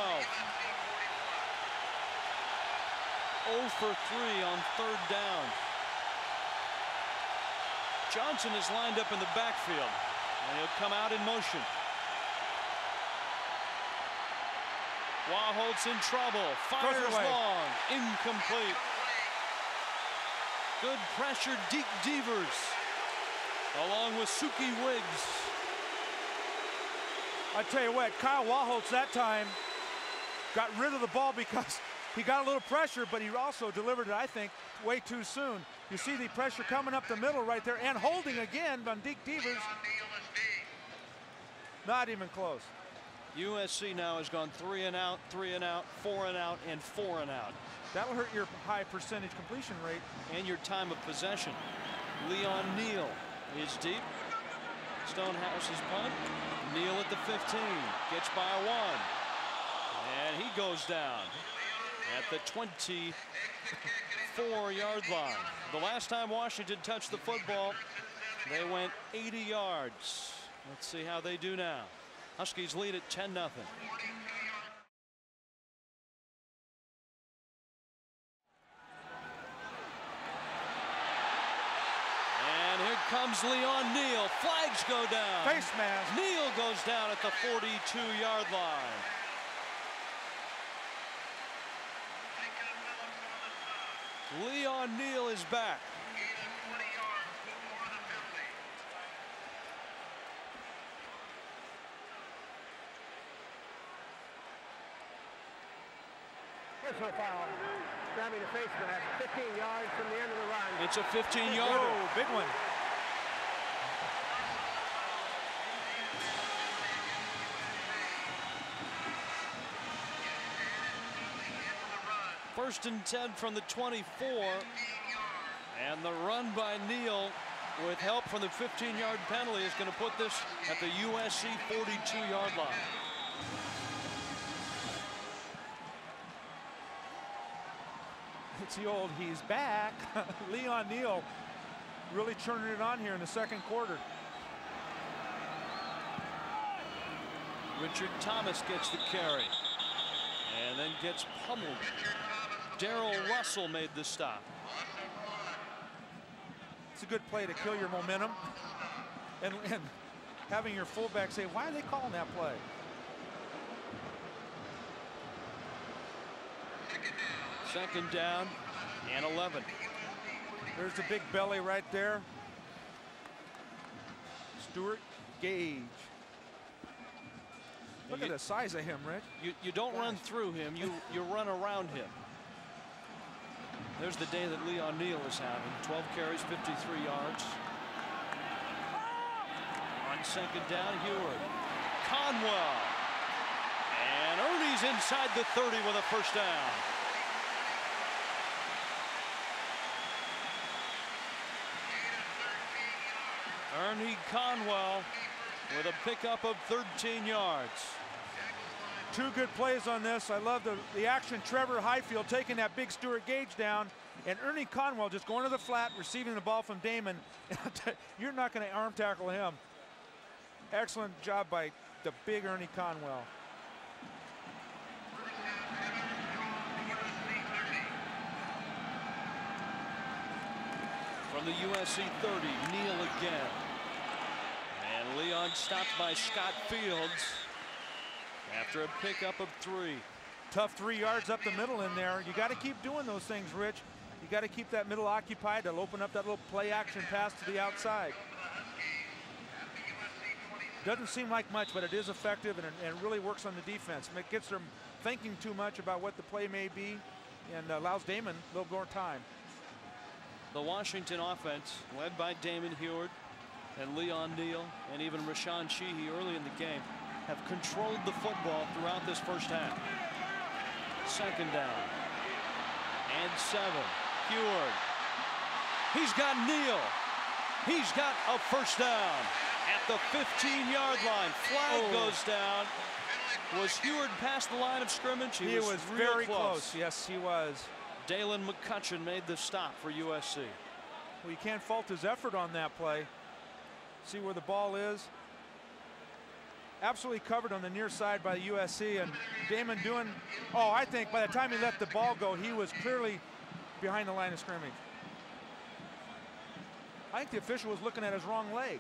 0 for 3 on third down. Johnson is lined up in the backfield, and he'll come out in motion. Wachholtz in trouble. Fires long. Incomplete. Good pressure, Deke Devers, along with Suki Wiggs. I tell you what, Kyle Wachholtz that time got rid of the ball because he got a little pressure, but he also delivered it, I think, way too soon. You see the pressure coming up the middle right there and holding again on Deke Devers. Neal is D. Not even close. USC now has gone three and out, three and out, four and out, and four and out. That'll hurt your high percentage completion rate. And your time of possession. Leon Neal is deep. Stonehouse's punt. Neal at the 15. Gets by one. And he goes down at the 24 yard line. The last time Washington touched the football, they went 80 yards. Let's see how they do now. Huskies lead at 10 0. And here comes Leon Neal. Flags go down. Face mask. Neal goes down at the 42 yard line. Leon Neal is back. Gain of 20 yards before the 50. Personal foul. Grabbing the face mask. 15 yards from the end of the run. It's a 15 yarder. Whoa, big one. First and 10 from the 24. And the run by Neal with help from the 15 yard penalty is going to put this at the USC 42 yard line. It's the old he's back. Leon Neal really turning it on here in the second quarter. Richard Thomas gets the carry and then gets pummeled. Daryl Russell made the stop. It's a good play to kill your momentum. And, and having your fullback say, why are they calling that play? Second down and 11. There's the big belly right there. Stuart Gage. Look You- at the size of him, Rich. You, you don't run through him, you, you run around him. There's the day that Leon Neal is having. 12 carries, 53 yards. On second down, Huard. Conwell. And Ernie's inside the 30 with a first down. Ernie Conwell with a pickup of 13 yards. Two good plays on this. I love the, the action. Trevor Highfield taking that big Stuart Gage down, and Ernie Conwell just going to the flat, receiving the ball from Damon. You're not going to arm tackle him. Excellent job by the big Ernie Conwell. From the USC 30, Neal again. And Leon stopped by Scott Fields after a pickup of three. Tough three yards up the middle in there. You got to keep doing those things, Rich. You got to keep that middle occupied. That'll open up that little play action pass to the outside. Doesn't seem like much, but it is effective and it, really works on the defense. It gets them thinking too much about what the play may be and uh, allows Damon a little more time. The Washington offense, led by Damon Huard and Leon Neal and even Rashaan Shehee early in the game, have controlled the football throughout this first half. Second down and seven. Huard. He's got Neal. He's got a first down at the 15-yard line. Flag Oh. goes down. Was Huard past the line of scrimmage? He, was, real very close. Yes, he was. Daylon McCutcheon made the stop for USC. Well, you can't fault his effort on that play. See where the ball is. Absolutely covered on the near side by the USC and Damon doing. Oh, I think by the time he let the ball go, he was clearly behind the line of scrimmage. I think the official was looking at his wrong leg.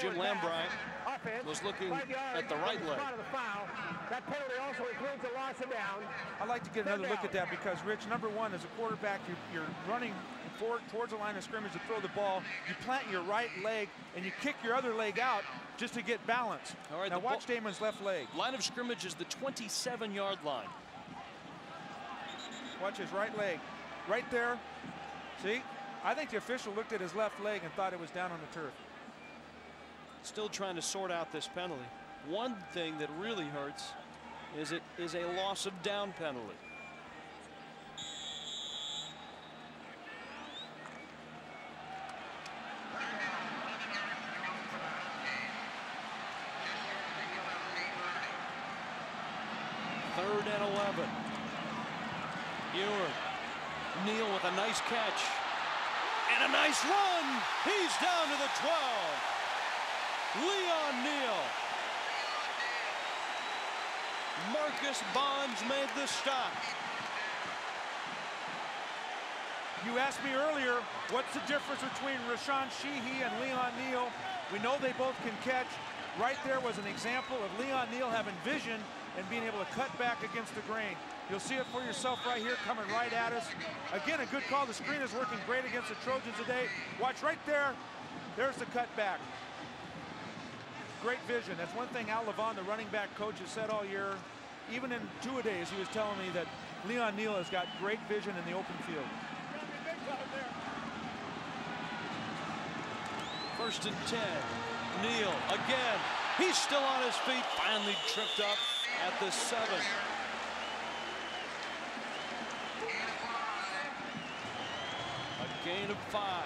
Jim forward. Lambright Offense, was looking yards at the right leg. of the foul. That penalty also includes a loss of down. I'd like to get another look at that because, Rich, number one, as a quarterback, you're, you're running forward towards the line of scrimmage to throw the ball. You plant your right leg and you kick your other leg out just to get balance. All right, now watch Damon's left leg. Line of scrimmage is the 27-yard line. Watch his right leg. Right there. See? I think the official looked at his left leg and thought it was down on the turf. Still trying to sort out this penalty. One thing that really hurts is it is a loss of down penalty. Third and 11. Huard. Neal with a nice catch. And a nice run. He's down to the 12. Leon Neal. Marcus Bonds made the stop. You asked me earlier, what's the difference between Rashaan Shehee and Leon Neal? We know they both can catch. Right there was an example of Leon Neal having vision and being able to cut back against the grain. You'll see it for yourself right here, coming right at us. Again, a good call. The screen is working great against the Trojans today. Watch right there. There's the cutback. Great vision. That's one thing Al Levon, the running back coach, has said all year. Even in two-a-days, he was telling me that Leon Neal has got great vision in the open field. First and 10. Neal again. He's still on his feet. Finally tripped up at the seven. A gain of five.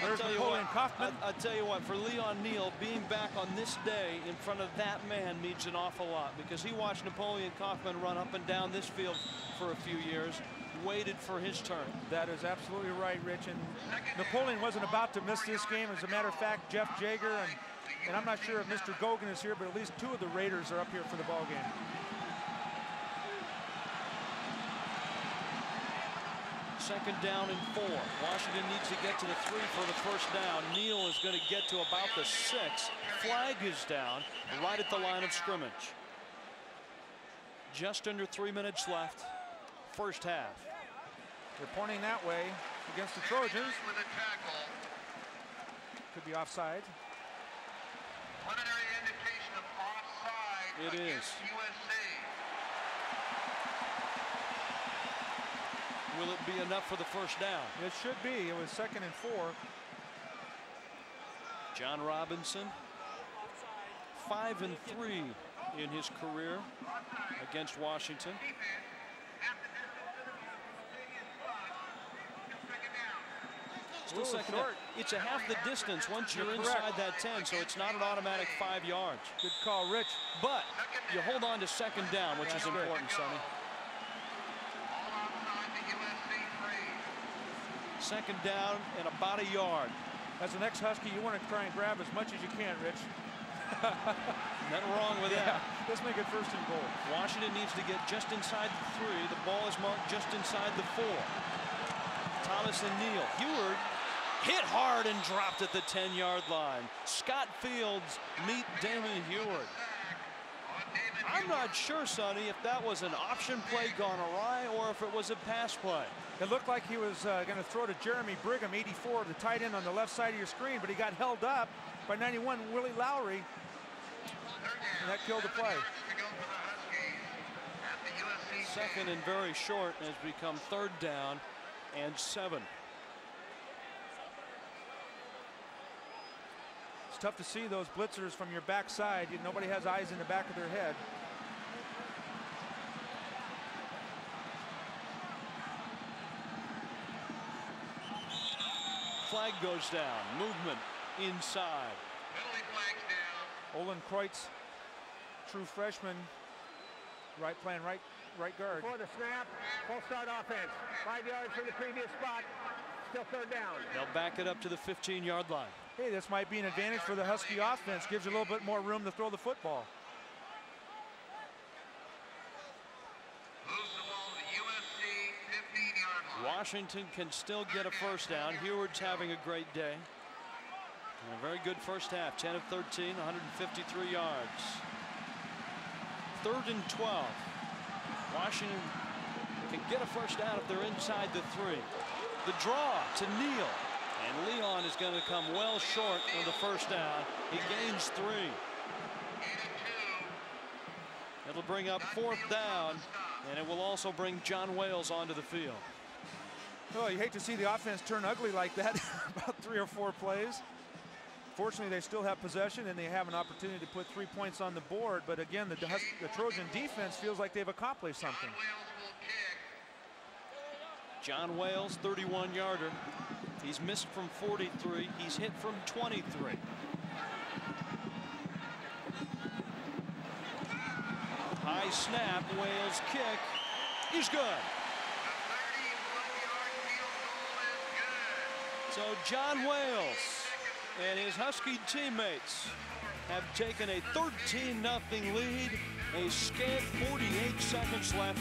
I'll There's tell you Napoleon what, Kaufman. I, tell you what, for Leon Neal, being back on this day in front of that man means an awful lot because he watched Napoleon Kaufman run up and down this field for a few years, waited for his turn. That is absolutely right, Rich. And Napoleon wasn't about to miss this game. As a matter of fact, Jeff Jaeger and, and I'm not sure if Mr. Gogan is here, but at least two of the Raiders are up here for the ball game. Second down and four. Washington needs to get to the three for the first down. Neal is going to get to about the six. Flag is down right at the line of scrimmage. Just under three minutes left. First half. They're pointing that way against the Trojans. With a tackle, Could be offside. Preliminary indication of offside It against is. USC. Will it be enough for the first down? It should be. It was second and four. John Robinson, five and three in his career against Washington. Still Ooh, second short. It's a half the distance once you're, You're inside correct. that 10, so it's not an automatic five yards. Good call, Rich. But you hold on to second down, which is That's good. important, Sonny. All outside the USC three. Second down and about a yard. As an ex-Husky, you want to try and grab as much as you can, Rich. Nothing wrong with Yeah, that. let's make it first and goal. Washington needs to get just inside the three. The ball is marked just inside the four. Thomas and Neal. Huard hit hard and dropped at the 10-yard line. Scott Fields meet Damon Huard. I'm not sure, Sonny, if that was an option play gone awry or if it was a pass play. It looked like he was uh, going to throw to Jeremy Brigham, 84, the tight end on the left side of your screen, but he got held up by 91 Willie Lowry, and that killed the play. To go for the Huskies at the USC Second and very short has become third down and seven. Tough to see those blitzers from your backside. You- Nobody has eyes in the back of their head. flag goes down. Movement inside. Penalty flags down. Olin Kreutz, true freshman, right playing right right guard. Before the snap, full start offense. Five yards from the previous spot. Still third down. They'll back it up to the 15-yard line. Hey, this might be an advantage for the Husky offense. Gives you a little bit more room to throw the football. Moves the ball to the USC 15-yard line. Washington can still get a first down. Huard's having a great day. And a very good first half. 10 of 13, 153 yards. Third and 12. Washington can get a first down if they're inside the three. The draw to Neal. And Leon is going to come well short of the first down. He gains three. It'll bring up fourth down, and it will also bring John Wales onto the field. Oh, you hate to see the offense turn ugly like that about three or four plays. Fortunately, they still have possession and they have an opportunity to put three points on the board. But again, the, Hus- the Trojan defense feels like they've accomplished something. John Wales, 31 yarder. He's missed from 43. He's hit from 23. High snap, Wales kick. He's good. So John Wales and his Husky teammates have taken a 13 0 lead. A scant 48 seconds left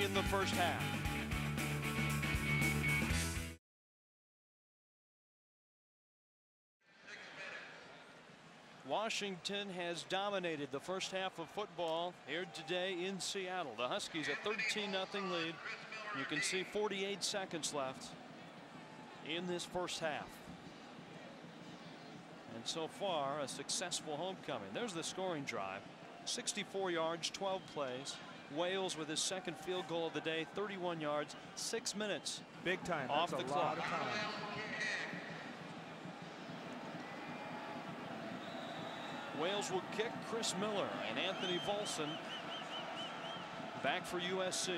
in the first half. Washington has dominated the first half of football here today in Seattle. The Huskies a 13 0 lead. You can see 48 seconds left in this first half. And so far, a successful homecoming. There's the scoring drive 64 yards, 12 plays. Wales with his second field goal of the day, 31 yards, six minutes. Big time. Off That's the clock. lot of time. Wales will kick Chris Miller and Anthony Volson back for USC.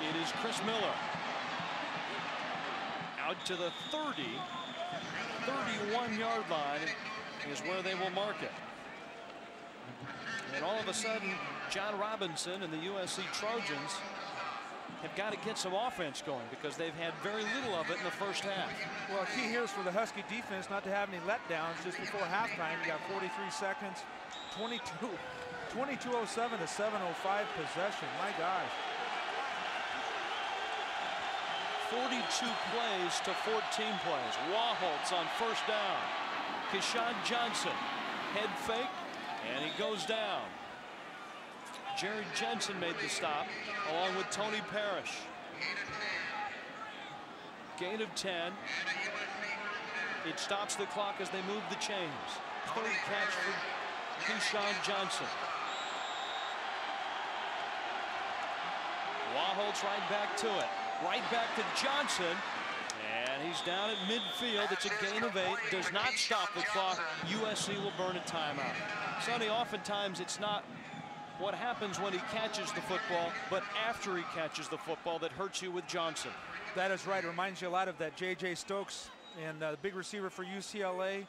It is Chris Miller out to the 30 31 yard line is where they will mark it. And all of a sudden John Robinson and the USC Trojans have got to get some offense going because they've had very little of it in the first half. Well, key here is for the Husky defense not to have any letdowns just before halftime. You got 43 seconds, 22, 2207 to 705 possession. My gosh. 42 plays to 14 plays. Wachholtz on first down. Keyshawn Johnson head fake and he goes down. Jerry Jensen made the stop along with Tony Parrish. Gain of 10. It stops the clock as they move the chains. Third catch for Keyshawn Johnson. Wachholtz right back to it. Right back to Johnson. And he's down at midfield. It's a gain of eight. Does not stop the clock. USC will burn a timeout. Sonny, oftentimes it's not what happens when he catches the football, but after he catches the football that hurts you with Johnson. That is right. It reminds you a lot of that J.J. Stokes and uh, the big receiver for UCLA.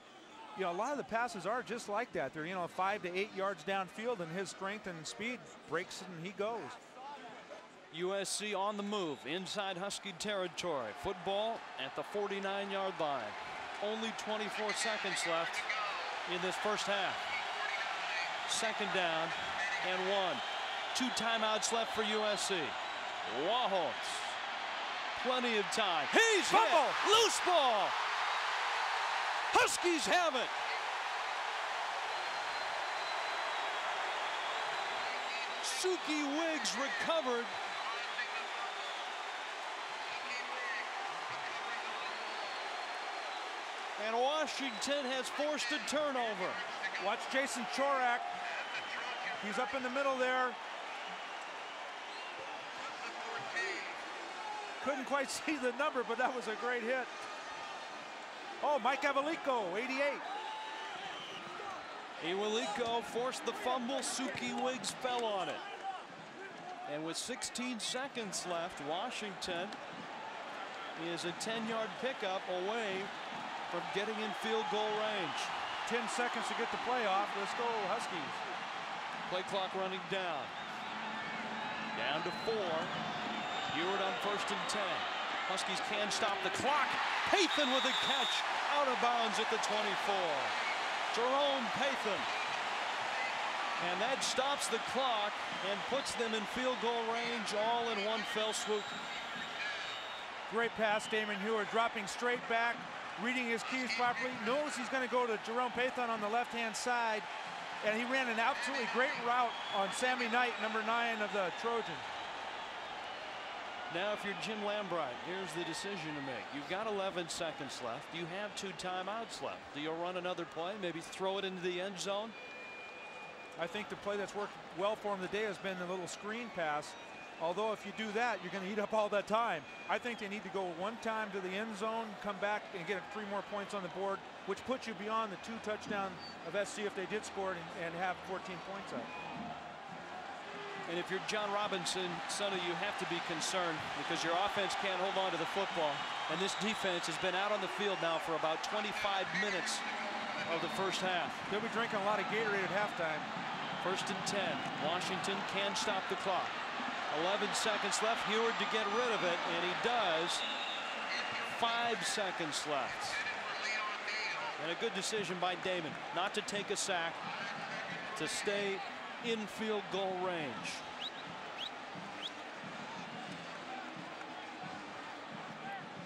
You know, a lot of the passes are just like that. They're, you know, five to eight yards downfield, and his strength and speed breaks it and he goes. USC on the move inside Husky territory. Football at the 49 yard line. Only 24 seconds left in this first half. Second down and one. Two timeouts left for USC. Wachholtz. Plenty of time. He's hit. Loose ball. Huskies have it. Suki Wiggs recovered. And Washington has forced a turnover. Watch Jason Chorak. He's up in the middle there. Couldn't quite see the number, but that was a great hit. Oh, Mike Ewaliko, 88. Ewaliko forced the fumble. Suki Wiggs fell on it. And with 16 seconds left, Washington is a 10-yard pickup away from getting in field goal range. 10 seconds to get the play off. Let's go, Huskies. Play clock running down. Down to four. Huard on first and 10. Huskies can stop the clock. Pathon with a catch out of bounds at the 24. Jerome Pathon. And that stops the clock and puts them in field goal range all in one fell swoop. Great pass, Damon Huard, dropping straight back, reading his keys properly, knows he's going to go to Jerome Pathon on the left-hand side, and he ran an absolutely great route on Sammy Knight, number nine of the Trojans. Now, if you're Jim Lambright, here's the decision to make. You've got 11 seconds left. You have two timeouts left. Do you run another play, maybe throw it into the end zone? I think the play that's worked well for him today has been the little screen pass. Although if you do that, you're going to eat up all that time. I think they need to go one time to the end zone, come back and get three more points on the board, which puts you beyond the two touchdown of SC if they did score and, and have 14 points up. And if you're John Robinson, Sonny, you have to be concerned because your offense can't hold on to the football. And this defense has been out on the field now for about 25 minutes of the first half. They'll be drinking a lot of Gatorade at halftime. First and 10. Washington can stop the clock. 11 seconds left. Huard to get rid of it, and he does. Five seconds left. And a good decision by Damon not to take a sack, to stay in field goal range.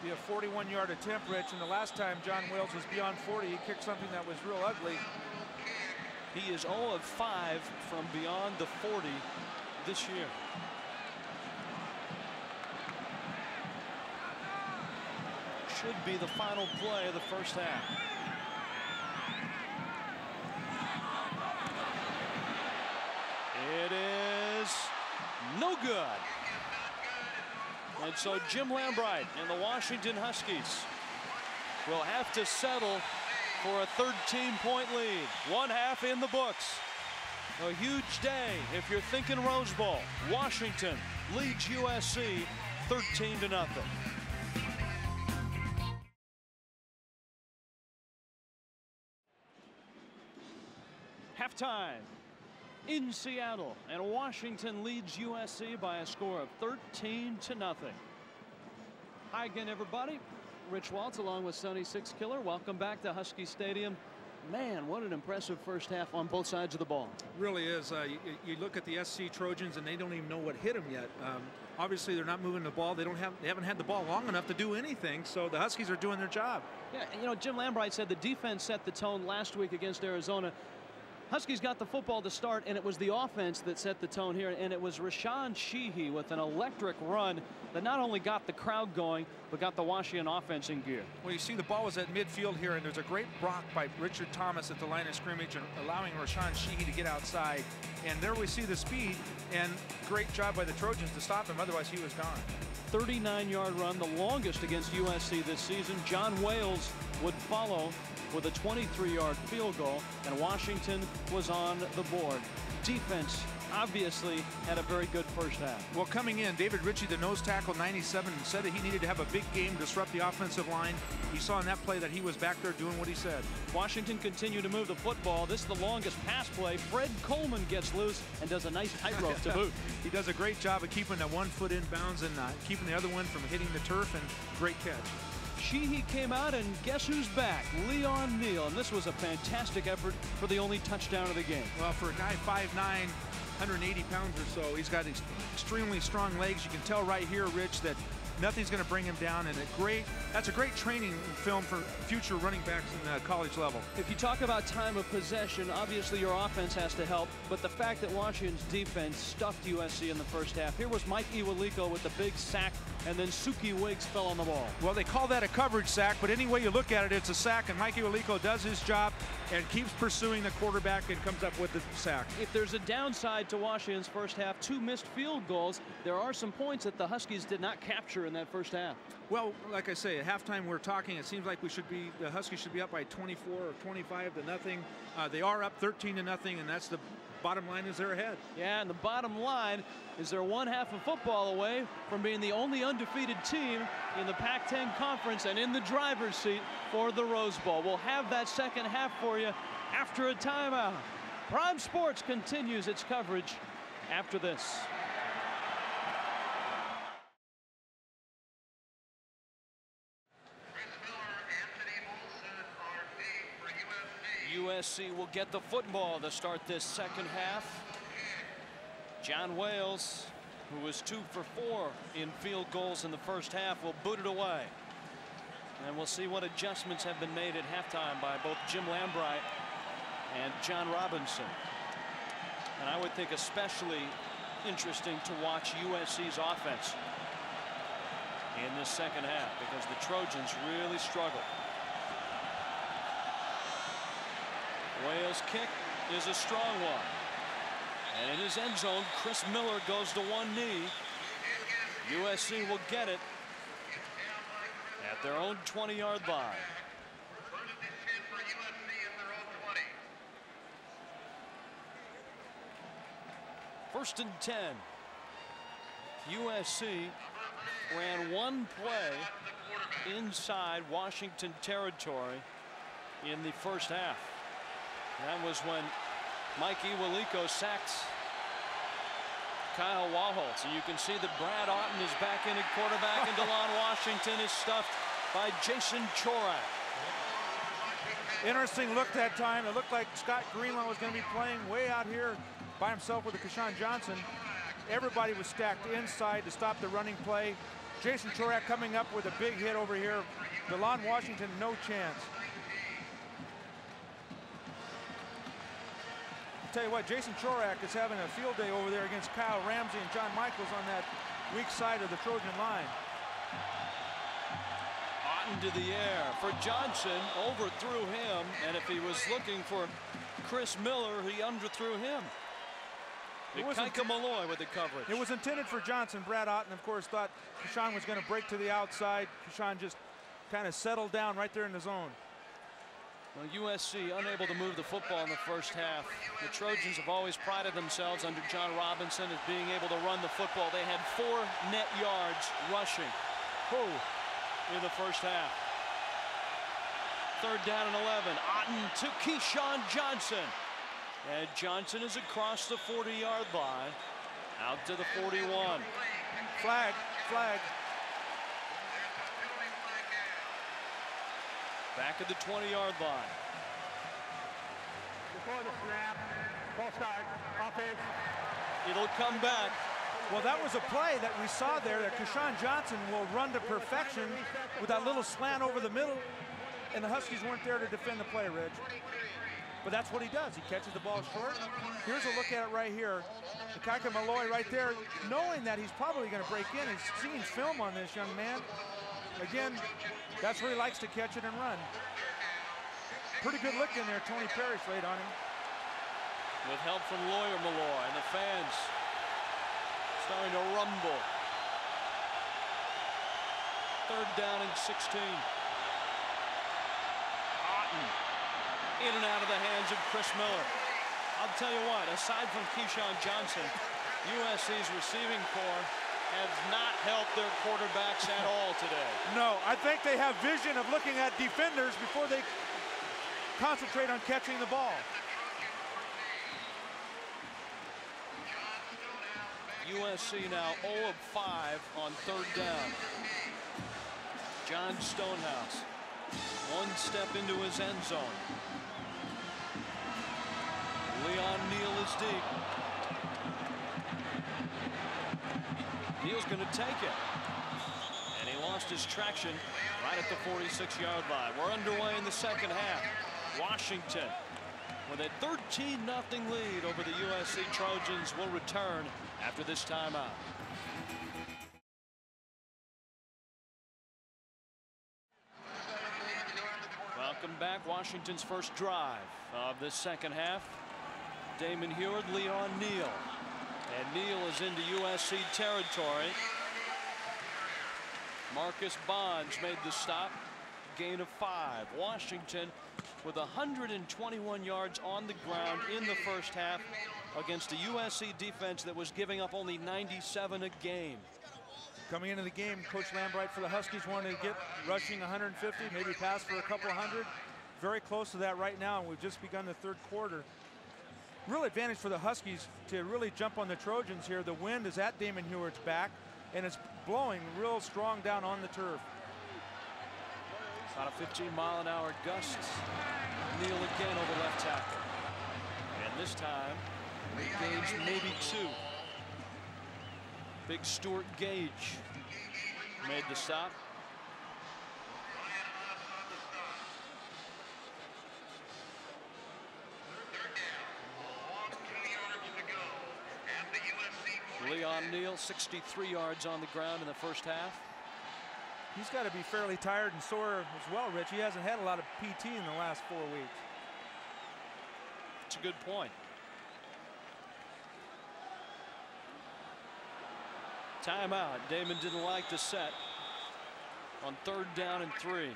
Be a 41 yard attempt, Rich, and the last time John Wales was beyond 40, he kicked something that was real ugly. He is 0 of 5 from beyond the 40 this year. Should be the final play of the first half. It is no good. And so Jim Lambright and the Washington Huskies will have to settle for a 13 point lead. One half in the books. A huge day if you're thinking Rose Bowl. Washington leads USC 13 to nothing. Halftime in Seattle and Washington leads USC by a score of 13 to nothing. Hi again everybody. Rich Waltz along with Sonny Sixkiller. Welcome back to Husky Stadium. Man, what an impressive first half on both sides of the ball. Really is. Uh, you, you, look at the SC Trojans and they don't even know what hit them yet. Um, obviously, they're not moving the ball. They don't have. They haven't had the ball long enough to do anything. So the Huskies are doing their job. Yeah, you know, Jim Lambright said the defense set the tone last week against Arizona. Huskies got the football to start, and it was the offense that set the tone here. And it was Rashaan Shehee with an electric run that not only got the crowd going, but got the Washington offense in gear. Well, you see the ball was at midfield here, and there's a great block by Richard Thomas at the line of scrimmage and allowing Rashaan Shehee to get outside. And there we see the speed, and great job by the Trojans to stop him. Otherwise, he was gone. 39-yard run, the longest against USC this season. John Wales would follow with a 23-yard field goal, and Washington was on the board. Defense obviously had a very good first half. Well, coming in, David Ritchie, the nose tackle, 97, said that he needed to have a big game, disrupt the offensive line. He saw in that play that he was back there doing what he said. Washington continued to move the football. This is the longest pass play. Fred Coleman gets loose and does a nice tightrope to boot. he does a great job of keeping that one foot in bounds and uh, keeping the other one from hitting the turf, and great catch. Shehee came out, and guess who's back? Leon Neal. And this was a fantastic effort for the only touchdown of the game. Well, for a guy 5'9", 180 pounds or so, he's got these extremely strong legs. You can tell right here, Rich, that nothing's going to bring him down. And a great, that's a great training film for future running backs in the college level. If you talk about time of possession, obviously your offense has to help. But the fact that Washington's defense stuffed USC in the first half. Here was Mike Ewaliko with the big sack and then Suki Wiggs fell on the ball. Well, they call that a coverage sack, but any way you look at it, it's a sack, and Mikey Ewaliko does his job and keeps pursuing the quarterback and comes up with the sack. If there's a downside to Washington's first half, two missed field goals, there are some points that the Huskies did not capture in that first half. Well, like I say, at halftime we're talking, it seems like we should be, the Huskies should be up by 24 or 25 to nothing. Uh, they are up 13 to nothing, and that's the bottom line is they're ahead. Yeah, and the bottom line is they're one half of football away from being the only undefeated team in the Pac-10 conference and in the driver's seat for the Rose Bowl. We'll have that second half for you after a timeout. Prime Sports continues its coverage after this. USC will get the football to start this second half. John Wales, who was two for four in field goals in the first half, will boot it away. And we'll see what adjustments have been made at halftime by both Jim Lambright and John Robinson. And I would think especially interesting to watch USC's offense in this second half because the Trojans really struggle. Wales kick is a strong one. And in his end zone, Chris Miller goes to one knee. USC will get it at their own 20-yard line. First and 10. USC ran one play inside Washington territory in the first half. That was when Mike Ewaliko sacked Kyle Wachholtz. And you can see that Brad Otten is back in at quarterback and Delon Washington is stuffed by Jason Chorak. Interesting look that time. It looked like Scott Greenlaw was going to be playing way out here by himself with the Keyshawn Johnson. Everybody was stacked inside to stop the running play. Jason Chorak coming up with a big hit over here. Delon Washington, no chance. Tell you what, Jason Chorak is having a field day over there against Kyle Ramsey and John Michaels on that weak side of the Trojan line. Otten to the air for Johnson, overthrew him, and if he was looking for Chris Miller, he underthrew him. It was Malloy with the coverage. It was intended for Johnson. Brad Otten, of course, thought Keyshawn was going to break to the outside. Keyshawn just kind of settled down right there in the zone. Well, USC unable to move the football in the first half. The Trojans have always prided themselves under John Robinson as being able to run the football. They had four net yards rushing oh, in the first half. Third down and 11. Otten to Keyshawn Johnson. And Johnson is across the 40-yard line. Out to the 41. Flag, flag. Back at the 20-yard line. Before the snap, full start, offense. It'll come back. Well, that was a play that we saw there that Keyshawn Johnson will run to perfection with that little slant over the middle, and the Huskies weren't there to defend the play, Rich. But that's what he does. He catches the ball short. Here's a look at it right here. Ikaika Malloy right there, knowing that he's probably going to break in. He's seen film on this young man. Again, that's where he likes to catch it and run. Pretty good look in there. Tony Parrish laid on him. With help from Lawyer Milloy and the fans starting to rumble. Third down and 16. Otten in and out of the hands of Chris Miller. I'll tell you what, aside from Keyshawn Johnson, USC's receiving corps has not helped their quarterbacks at all today. No, I think they have vision of looking at defenders before they concentrate on catching the ball. USC now 0 of 5 on third down. John Stonehouse, one step into his end zone. Leon Neal is deep. Neal's going to take it. And he lost his traction right at the 46-yard line. We're underway in the second half. Washington with a 13-0 lead over the USC Trojans will return after this timeout. Welcome back. Washington's first drive of the second half. Damon Huard, Leon Neal. Neal is into USC territory. Marcus Bonds made the stop. Gain of five. Washington with 121 yards on the ground in the first half. against a USC defense that was giving up only 97 a game. Coming into the game, Coach Lambright for the Huskies wanted to get rushing 150, maybe pass for a couple hundred. Very close to that right now, and we've just begun the third quarter. Real advantage for the Huskies to really jump on the Trojans here. The wind is at Damon Huard's back, and it's blowing real strong down on the turf. About a 15 mile an hour gusts. Neal again over left tackle. And this time, Gage maybe two. Big Stuart Gage made the stop. Leon Neal, 63 yards on the ground in the first half. He's got to be fairly tired and sore as well, Rich. He hasn't had a lot of PT in the last four weeks. It's a good point. Timeout. Damon didn't like the set on third down and three.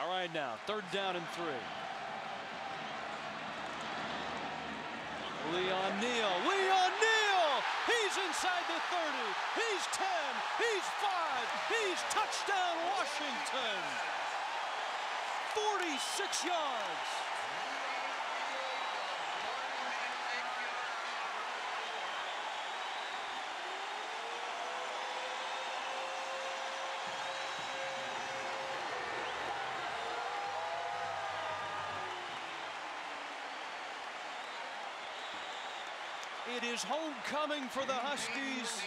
All right now, third down and three. Leon Neal, Leon Neal! He's inside the 30, he's 10, he's 5, he's touchdown Washington! 46 yards. It is homecoming for the Huskies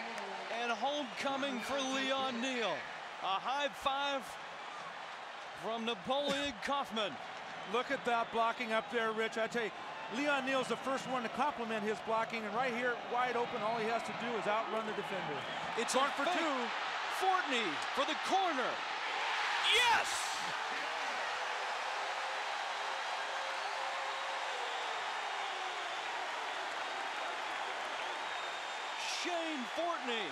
and homecoming for Leon Neal. A high five from Napoleon Kaufman. Look at that blocking up there, Rich. I tell you, Leon Neal's the first one to compliment his blocking, and right here, wide open, all he has to do is outrun the defender. It's on for two. Fortney for the corner. Yes! Shane Fortney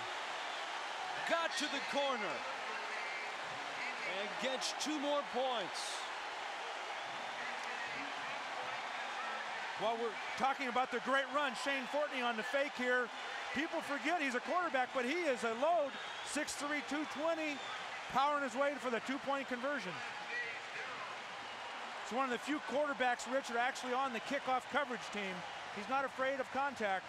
got to the corner and gets two more points. While we're talking about the great run, Shane Fortney on the fake here. People forget he's a quarterback, but he is a load, 6'3", 220, powering his way for the two-point conversion. It's one of the few quarterbacks, Rich, are actually on the kickoff coverage team. He's not afraid of contact.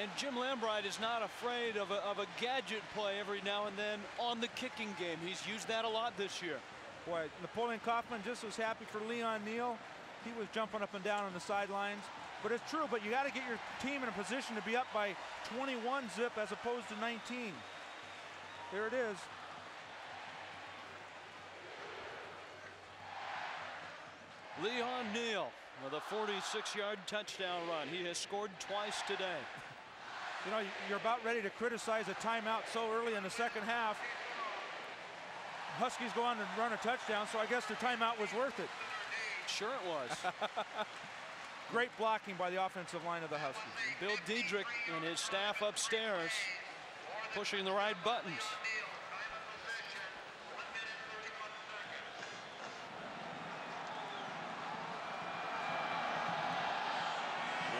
And Jim Lambright is not afraid of a, of a gadget play every now and then on the kicking game. He's used that a lot this year. Boy, Napoleon Kaufman just was happy for Leon Neal. He was jumping up and down on the sidelines. But it's true, but you got to get your team in a position to be up by 21 zip as opposed to 19. There it is. Leon Neal with a 46-yard touchdown run. He has scored twice today. You know, you're about ready to criticize a timeout so early in the second half. Huskies go on and run a touchdown, so I guess the timeout was worth it. Sure it was. Great blocking by the offensive line of the Huskies. Bill Diedrick and his staff upstairs pushing the right buttons.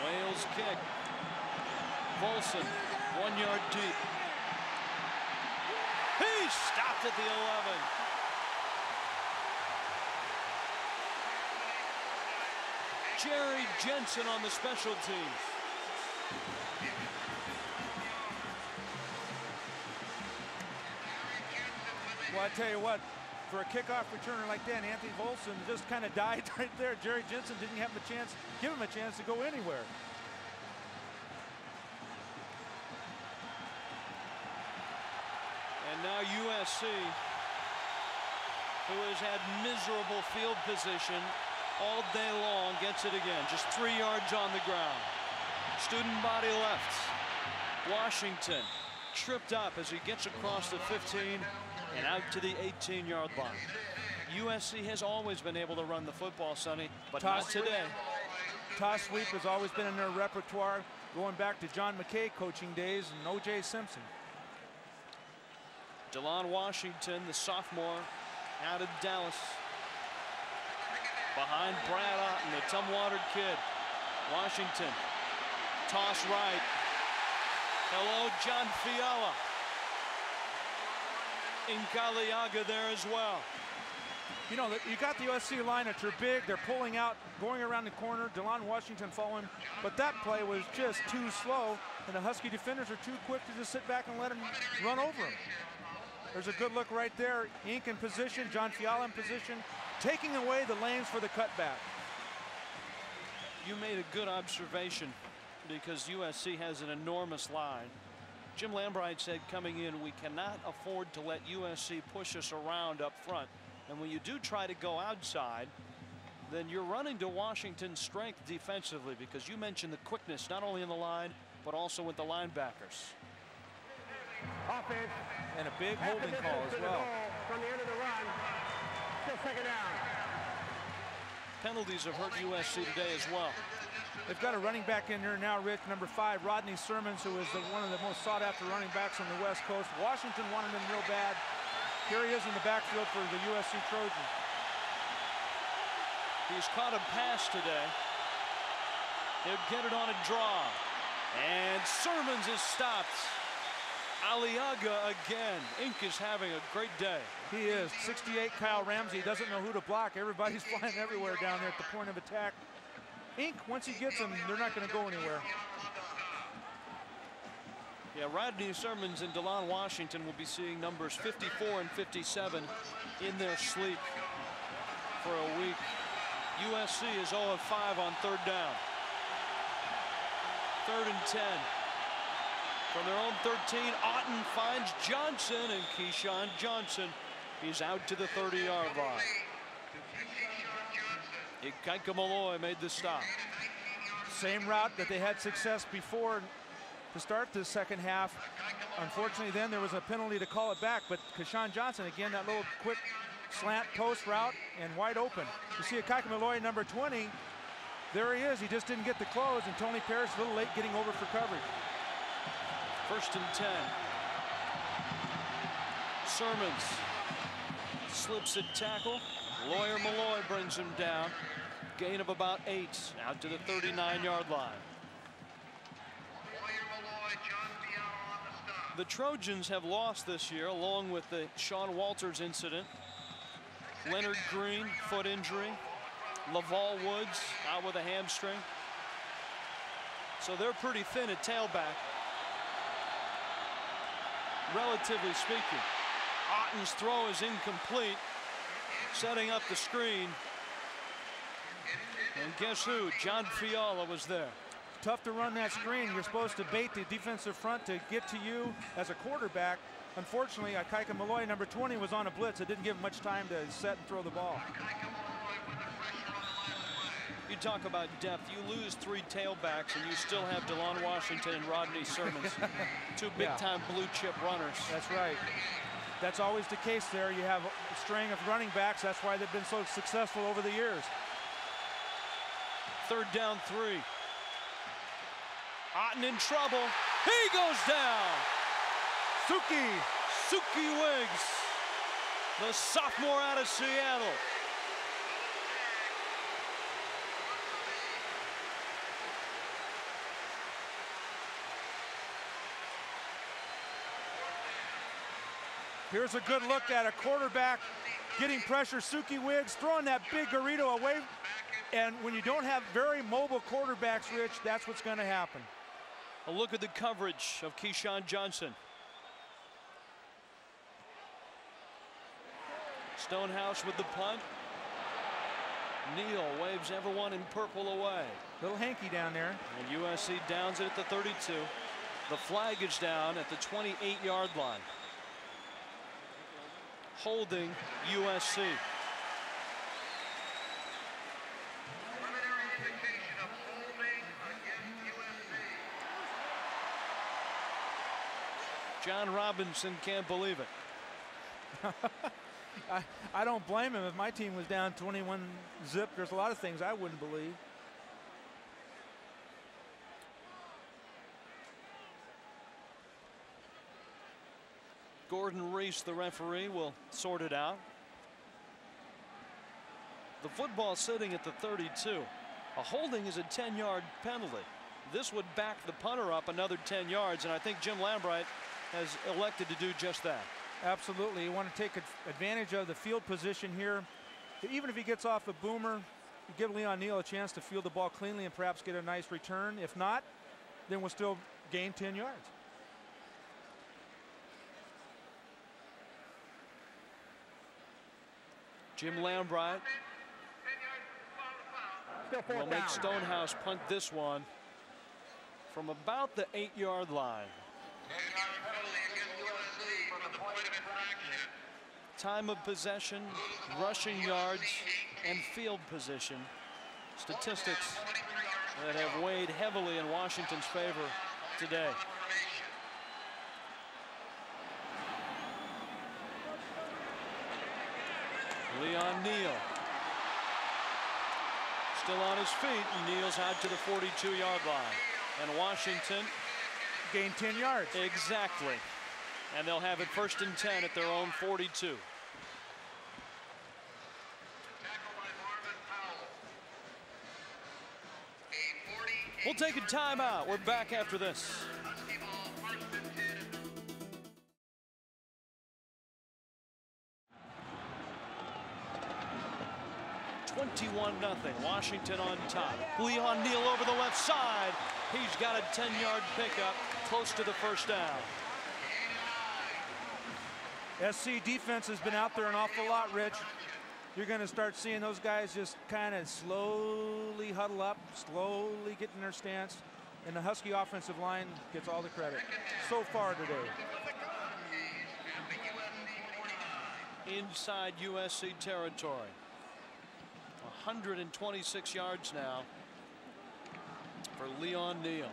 Wales kick. Volson, one yard deep. He stopped at the 11. Jerry Jensen on the special teams. Well, I tell you what, for a kickoff returner like that, Anthony Volson just kind of died right there. Jerry Jensen didn't have a chance, give him a chance to go anywhere. And now USC, who has had miserable field position all day long, gets it again. Just three yards on the ground. Student body left. Washington tripped up as he gets across the 15 and out to the 18-yard line. USC has always been able to run the football, Sonny, but Toss not today. Toss sweep has always been in their repertoire, going back to John McKay coaching days and O.J. Simpson. Delon Washington, the sophomore, out of Dallas. Behind Brad Otten, the Tumwater kid. Washington. Toss right. Hello, John Fiala. Ink Aleaga there as well. You know, you got the USC line that are big. They're pulling out, going around the corner. Delon Washington following. But that play was just too slow. And the Husky defenders are too quick to just sit back and let him run over him. There's a good look right there. Ink in position, John Fiala in position, taking away the lanes for the cutback. You made a good observation because USC has an enormous line. Jim Lambright said coming in, we cannot afford to let USC push us around up front. And when you do try to go outside, then you're running to Washington's strength defensively because you mentioned the quickness not only in the line but also with the linebackers. Offense. And a big holding call as well. From the end of the run. Still second down. Penalties have hurt USC today as well. They've got a running back in there now, Rick, number five, Rodney Sermons, who is the, one of the most sought after running backs on the West Coast. Washington wanted him real bad. Here he is in the backfield for the USC Trojans. He's caught a pass today. They'll get it on a draw. And Sermons is stopped. Aleaga again. Ink is having a great day. He is. 68 Kyle Ramsey doesn't know who to block. Everybody's flying everywhere down there at the point of attack. Ink, once he gets them, they're not going to go anywhere. Yeah, Rodney Sermons and Delon Washington will be seeing numbers 54 and 57 in their sleep for a week. USC is 0 5 on third down. Third and 10. From their own 13, Otten finds Johnson, and Keyshawn Johnson is out to the 30-yard line. Ikaika Malloy made the stop. Same route that they had success before to start the second half. Unfortunately, then there was a penalty to call it back, but Keyshawn Johnson, again, that little quick slant post route and wide open. You see Ikaika Malloy, number 20, there he is. He just didn't get the close, and Tony Parrish a little late getting over for coverage. First and 10. Sermons slips a tackle. Lawyer Milloy brings him down. Gain of about eight out to the 39-yard line. The Trojans have lost this year along with the Sean Walters incident. Leonard Green, foot injury. Laval Woods out with a hamstring. So they're pretty thin at tailback. Relatively speaking. Otten's throw is incomplete. Setting up the screen. And guess who? John Fiala was there. Tough to run that screen. You're supposed to bait the defensive front to get to you as a quarterback. Unfortunately, uh, Ikaika Malloy, number 20, was on a blitz. It didn't give him much time to set and throw the ball. You talk about depth. You lose three tailbacks, and you still have Delon Washington and Rodney Sermons, two big-time blue chip runners. That's right. That's always the case there. You have a string of running backs. That's why they've been so successful over the years. Third down three. Otten in trouble. He goes down. Suki. Suki Wiggs, the sophomore out of Seattle. Here's a good look at a quarterback getting pressure. Suki Wiggs throwing that big Garrido away. And when you don't have very mobile quarterbacks, Rich, that's what's going to happen. A look at the coverage of Keyshawn Johnson. Stonehouse with the punt. Neal waves everyone in purple away. Little hanky down there. And USC downs it at the 32. The flag is down at the 28-yard line holding USC. John Robinson can't believe it. I, I don't blame him. If my team was down 21 zip, there's a lot of things I wouldn't believe. Gordon Reese, the referee, will sort it out. The football sitting at the 32. A holding is a 10-yard penalty. This would back the punter up another 10 yards, and I think Jim Lambright has elected to do just that. Absolutely. You want to take advantage of the field position here. Even if he gets off a boomer, give Leon Neal a chance to field the ball cleanly and perhaps get a nice return. If not, then we'll still gain 10 yards. Jim Lambright will make Stonehouse punt this one from about the eight yard line. Time of possession, rushing yards, and field position. Statistics that have weighed heavily in Washington's favor today. Leon Neal. Still on his feet. Neal's out to the 42 yard line. And Washington gain 10 yards. Exactly. And they'll have it first and 10 at their own 42. We'll take a timeout. We're back after this. 21 nothing. Washington on top. Leon Neal over the left side. He's got a 10-yard pickup close to the first down. SC defense has been out there an awful lot, Rich. You're going to start seeing those guys just kind of slowly huddle up, slowly get in their stance, and the Husky offensive line gets all the credit so far today. Inside USC territory. 126 yards now for Leon Neal.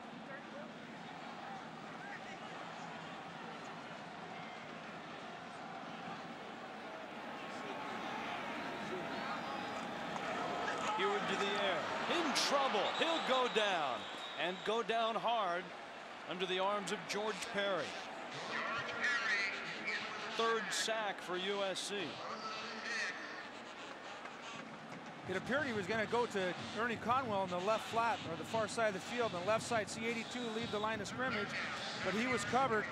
Here into the air. In trouble. He'll go down. And go down hard under the arms of George Perry. Third sack for USC. It appeared he was going to go to Ernie Conwell in the left flat or the far side of the field. The left side, C82 leave the line of scrimmage, but he was covered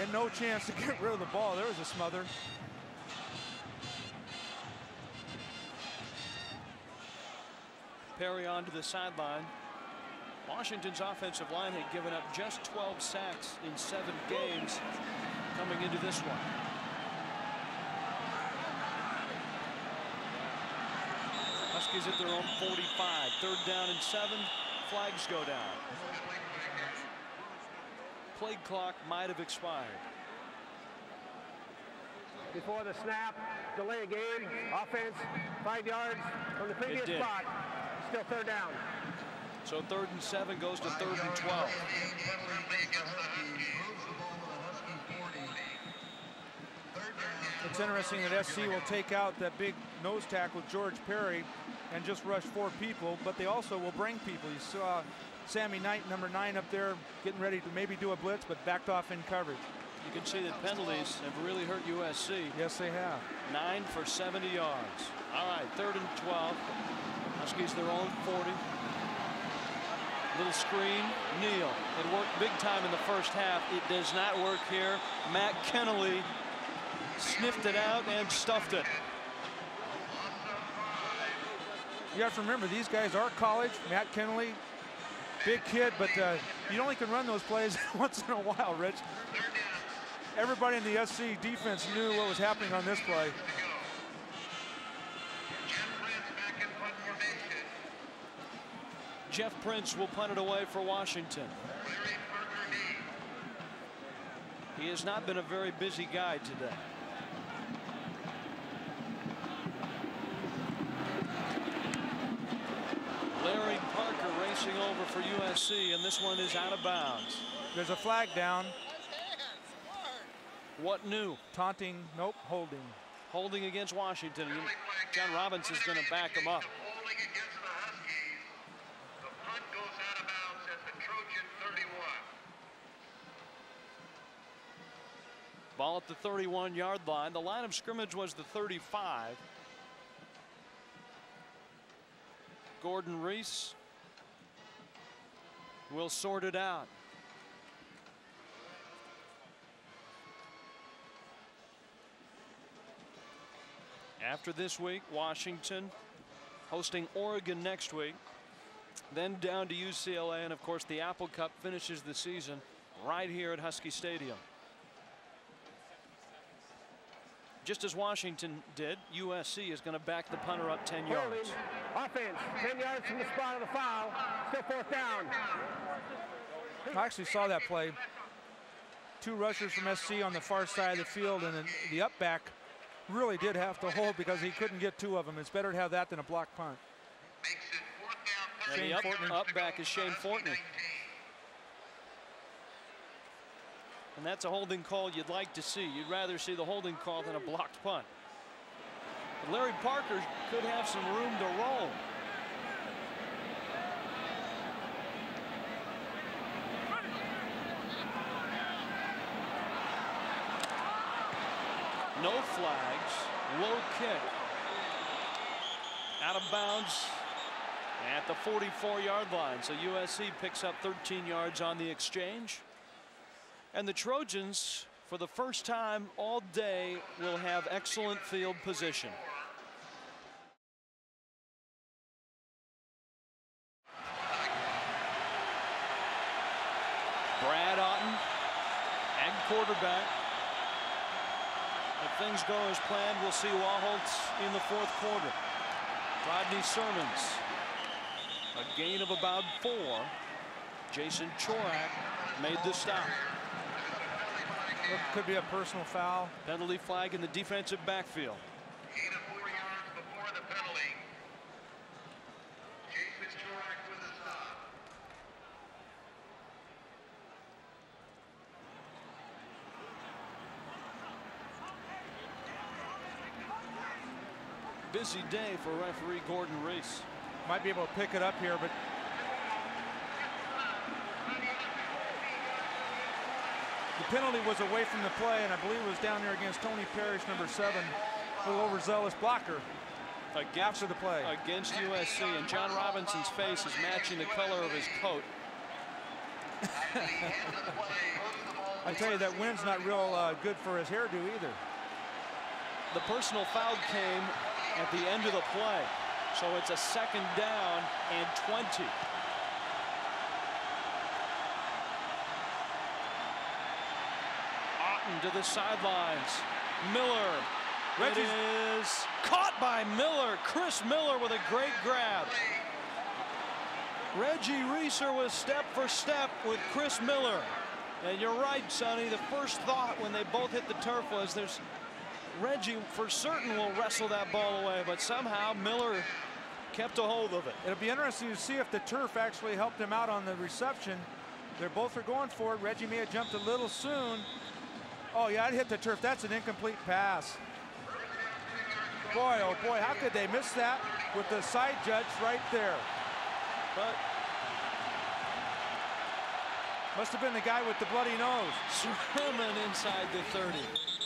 and no chance to get rid of the ball. There was a smother. Perry on to the sideline. Washington's offensive line had given up just 12 sacks in seven games coming into this one. Huskies at their own 45. Third down and seven. Flags go down. Play clock might have expired. Before the snap, delay a game, offense, five yards from the previous spot. Still third down. So third and seven goes to third and 12. It's interesting that SC will take out that big nose tackle George Perry and just rush four people, but they also will bring people. You saw Sammy Knight, number nine, up there getting ready to maybe do a blitz, but backed off in coverage. You can see that penalties have really hurt USC. Yes, they have. Nine for 70 yards. All right, third and 12. Huskies their own 40. Little screen, Neal. It worked big time in the first half. It does not work here. Matt Kennelly sniffed it out and stuffed it. You have to remember, these guys are college. Matt Kennelly, big kid, but uh, you only can run those plays once in a while, Rich. Everybody in the SC defense knew what was happening on this play. Jeff Prince will punt it away for Washington. He has not been a very busy guy today. Larry Parker racing over for USC, and this one is out of bounds. There's a flag down. What new? Taunting, nope, holding. Holding against Washington. John Robinson is going to back him up. Ball at the 31 yard line. The line of scrimmage was the 35. Gordon Reese will sort it out. After this week, Washington hosting Oregon next week. Then down to UCLA, and of course, the Apple Cup finishes the season right here at Husky Stadium. Just as Washington did, USC is going to back the punter up 10 yards. Offense, 10 yards from the spot of the foul. Still fourth down. I actually saw that play. Two rushers from SC on the far side of the field, and then the up back really did have to hold because he couldn't get two of them. It's better to have that than a block punt. Makes it fourth down. And the up, up back is Shane Fortney. And that's a holding call you'd like to see. You'd rather see the holding call than a blocked punt. But Larry Parker could have some room to roll. No flags, low kick. Out of bounds at the 44 yard line. So USC picks up 13 yards on the exchange. And the Trojans, for the first time all day, will have excellent field position. Brad Otten and quarterback. If things go as planned, we'll see Wachholtz in the fourth quarter. Rodney Sermons, a gain of about four. Jason Chorak made the stop. Look, Could be a personal foul. Penalty flag in the defensive backfield. Gain of four yards before the penalty. Jason Chorak with a stop. Busy day for referee Gordon Reese. Might be able to pick it up here, but penalty was away from the play, and I believe it was down there against Tony Parrish, number seven, a little overzealous blocker. Against, After the play. Against USC, and John Robinson's face is matching the color of his coat. I tell you, that wind's not real uh, good for his hairdo either. The personal foul came at the end of the play. So it's a second down and 20. Otten to the sidelines. Miller. It is caught by Miller. Chris Miller with a great grab. Reggie Reeser was step for step with Chris Miller. And you're right, Sonny. The first thought when they both hit the turf was there's Reggie for certain will wrestle that ball away, but somehow Miller kept a hold of it. It'll be interesting to see if the turf actually helped him out on the reception. They're both are going for it. Reggie may have jumped a little soon. Oh yeah, it hit the turf. That's an incomplete pass. Boy, oh boy, how could they miss that with the side judge right there? But Must have been the guy with the bloody nose. Sherman inside the 30.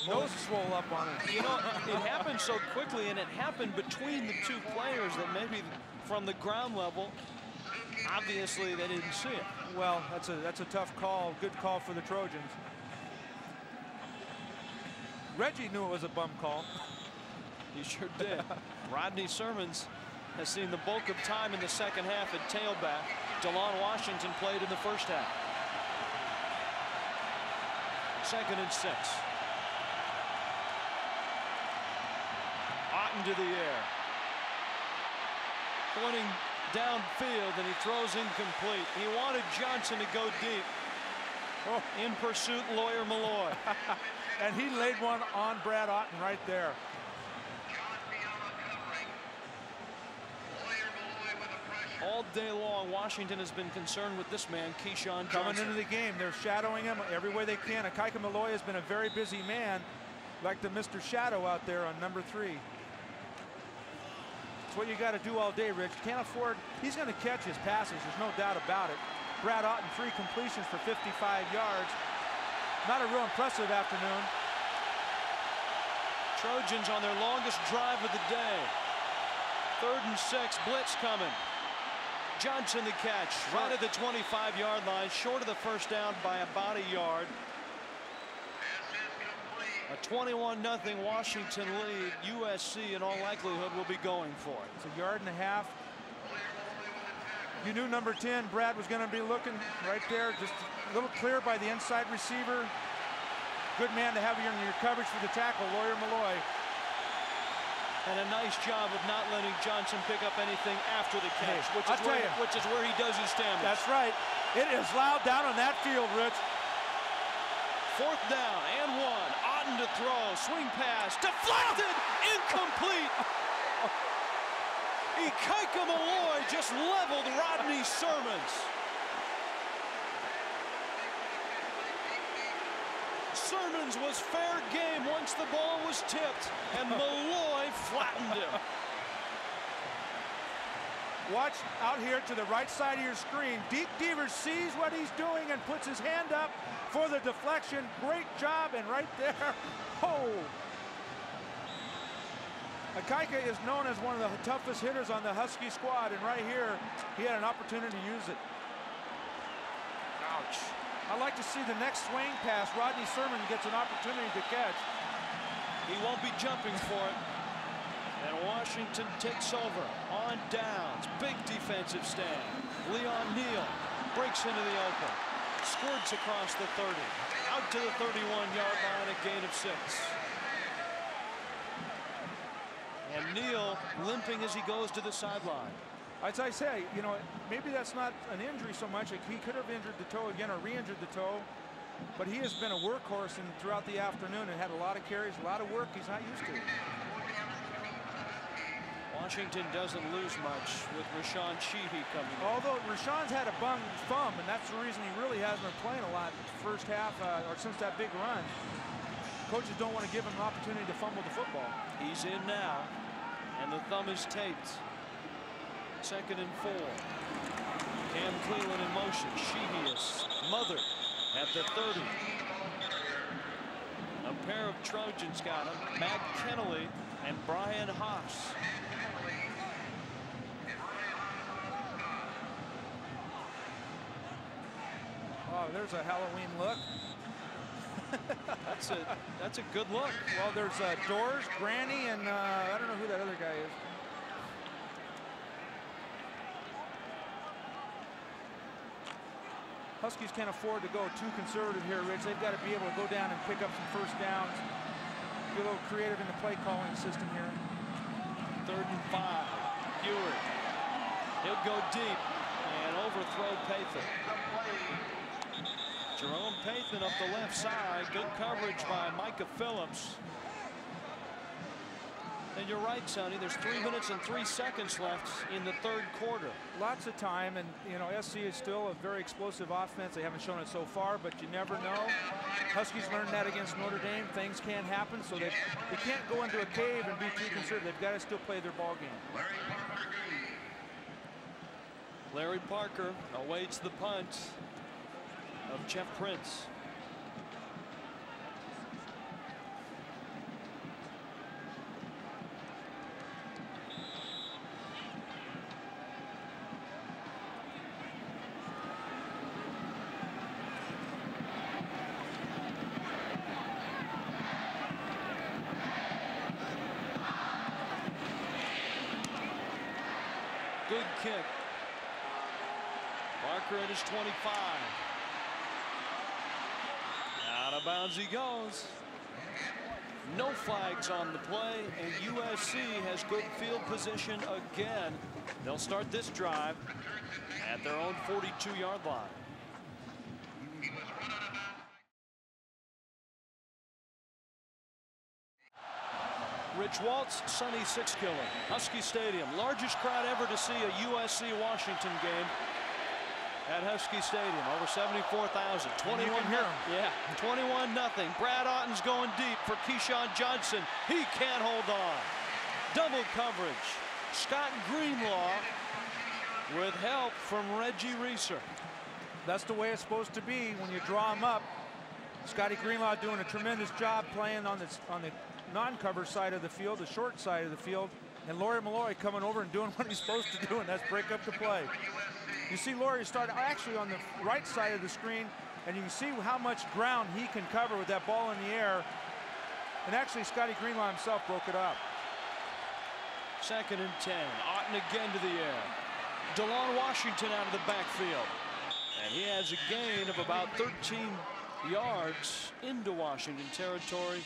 Nose swole up on him. You know, it happened so quickly, and it happened between the two players that maybe from the ground level, obviously they didn't see it. Well, that's a that's a tough call. Good call for the Trojans. Reggie knew it was a bum call. He sure did. Rodney Sermons has seen the bulk of time in the second half at tailback. DeLon Washington played in the first half. Second and six. Otten to the air. Pointing downfield and he throws incomplete. He wanted Johnson to go deep. Oh. In pursuit, Lawyer Milloy. And he laid one on Brad Otten right there. John Fiala covering. Lawyer Milloy with the pressure. All day long, Washington has been concerned with this man, Keyshawn Coming into the game, they're shadowing him every way they can. Ikaika Malloy has been a very busy man, like the Mr. Shadow out there on number three. It's what you got to do all day, Rich. Can't afford. He's going to catch his passes. There's no doubt about it. Brad Otten, three completions for 55 yards. Not a real impressive afternoon. Trojans on their longest drive of the day. Third and six, blitz coming. Johnson the catch right at the 25 yard line short of the first down by about a yard. A 21 0 Washington lead. USC in all likelihood will be going for it. It's a yard and a half. You knew number 10, Brad, was going to be looking right there, just a little clear by the inside receiver. Good man to have you in your coverage for the tackle, Lawyer Milloy. And a nice job of not letting Johnson pick up anything after the catch, Hey, which, is where, which is where he does his damage. That's right. It is loud down on that field, Rich. Fourth down and one. Otten to throw. Swing pass. Deflected. Incomplete. Ikaika Malloy just leveled Rodney Sermons. Sermons was fair game once the ball was tipped, and Malloy flattened him. Watch out here to the right side of your screen. Deke Devers sees what he's doing and puts his hand up for the deflection. Great job, and right there, oh. Ikaika is known as one of the toughest hitters on the Husky squad, and right here, he had an opportunity to use it. Ouch. I'd like to see the next swing pass. Rodney Sermon gets an opportunity to catch. He won't be jumping for it. And Washington takes over on downs. Big defensive stand. Leon Neal breaks into the open. Squirts across the 30. Out to the 31-yard line, a gain of six. And Neal limping as he goes to the sideline. As I say, you know, maybe that's not an injury so much. Like he could have injured the toe again or re-injured the toe. But he has been a workhorse and throughout the afternoon and had a lot of carries, a lot of work he's not used to. Washington doesn't lose much with Rashaan Shehee coming in. Although Rashaan's had a bum thumb, and that's the reason he really hasn't been playing a lot first half uh, or since that big run. Coaches don't want to give him an opportunity to fumble the football. He's in now, and the thumb is taped. Second and four. Cam Cleveland in motion. Shehee is smothered at the 30. A pair of Trojans got him. Matt Kennelly and Brian Haas. Oh, there's a Halloween look. That's a that's a good look. Well, there's uh, Doors, Granny, and uh, I don't know who that other guy is. Huskies can't afford to go too conservative here, Rich. They've got to be able to go down and pick up some first downs. Be a little creative in the play calling system here. Third and five. Huard. He'll go deep and overthrow Pathon. Jerome Pathon up the left side. Good coverage by Micah Phillips. And you're right, Sonny. There's three minutes and three seconds left in the third quarter. Lots of time, and you know SC is still a very explosive offense. They haven't shown it so far, but you never know. Huskies learned that against Notre Dame. Things can happen, so they they can't go into a cave and be too conservative. They've got to still play their ball game. Larry Parker awaits the punt of Jeff Prince. Good kick. Parker at his 25. Out of bounds he goes. No flags on the play, and USC has good field position again. They'll start this drive at their own 42-yard line. Rich Waltz, Sonny Sixkiller, Husky Stadium. Largest crowd ever to see a USC Washington game at Husky Stadium. Over 74,000. 21 you can hear 'em. Yeah, 21 nothing. Brad Otten's going deep for Keyshawn Johnson. He can't hold on. Double coverage. Scott Greenlaw with help from Reggie Reeser. That's the way it's supposed to be when you draw them up. Scotty Greenlaw doing a tremendous job playing on this on the non-cover side of the field, the short side of the field. And Lawyer Milloy coming over and doing what he's supposed to do, and that's break up the play. You see Lawyer start actually on the right side of the screen, and you can see how much ground he can cover with that ball in the air. And actually, Scotty Greenlaw himself broke it up. Second and 10. Otten again to the air. DeLon Washington out of the backfield. And he has a gain of about 13 yards into Washington territory.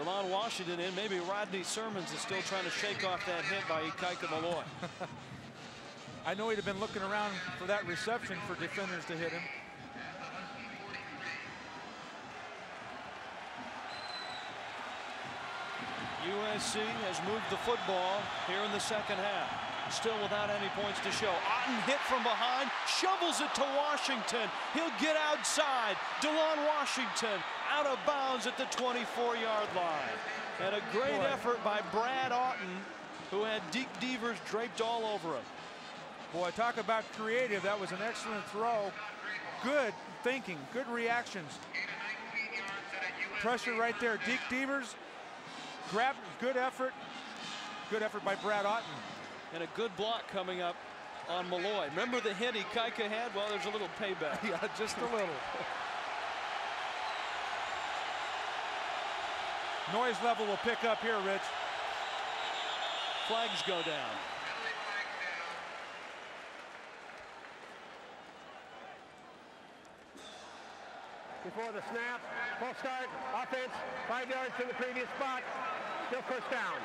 DeLon Washington in. Maybe Rodney Sermons is still trying to shake off that hit by Ikaika Malloy. I know he'd have been looking around for that reception for defenders to hit him. USC has moved the football here in the second half. Still without any points to show. Otten hit from behind, shovels it to Washington. He'll get outside. DeLon Washington out of bounds at the 24-yard line. And a great Boy. effort by Brad Otten, who had Deke Devers draped all over him. Boy, talk about creative. That was an excellent throw. Good thinking, good reactions. Pressure right there. Deke Devers grab, good effort. Good effort by Brad Otten. And a good block coming up on Malloy. Remember the hit he Kaika had? Well, there's a little payback. yeah, just a little. Noise level will pick up here, Rich. Flags go down. Before the snap, full start, offense, five yards from the previous spot, still first down.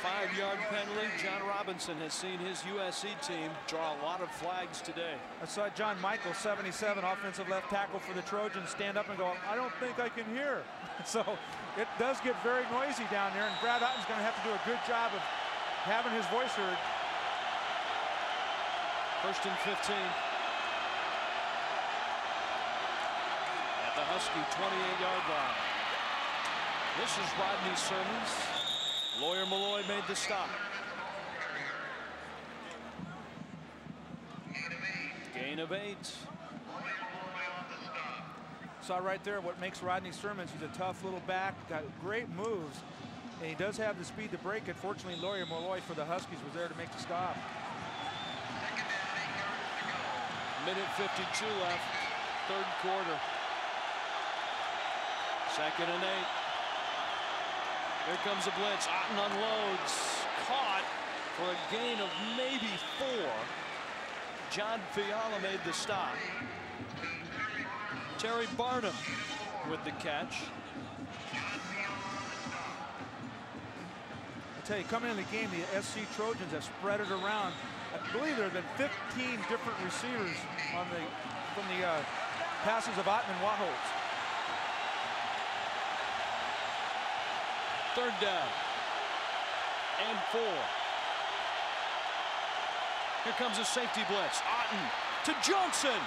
Five-yard penalty. John Robinson has seen his USC team draw a lot of flags today. I saw John Michael, 77, offensive left tackle for the Trojans, stand up and go, I don't think I can hear. so it does get very noisy down there, and Brad Otten's going to have to do a good job of having his voice heard. First and 15. At the Husky 28-yard line. This is Rodney Sermons. Lawyer Milloy made the stop. Gain of eight. Saw right there what makes Rodney Sermons. He's a tough little back, got great moves, and he does have the speed to break it. Fortunately, Lawyer Milloy for the Huskies was there to make the stop. Minute 52 left, third quarter. Second and eight. Here comes a blitz. Otten unloads. Caught for a gain of maybe four. John Fiala made the stop. Terry Barnum with the catch. I tell you, coming in the game, the SC Trojans have spread it around. I believe there have been 15 different receivers on the from the uh, passes of Otten and Wachholtz. Third down. And four. Here comes a safety blitz. Otten to Johnson.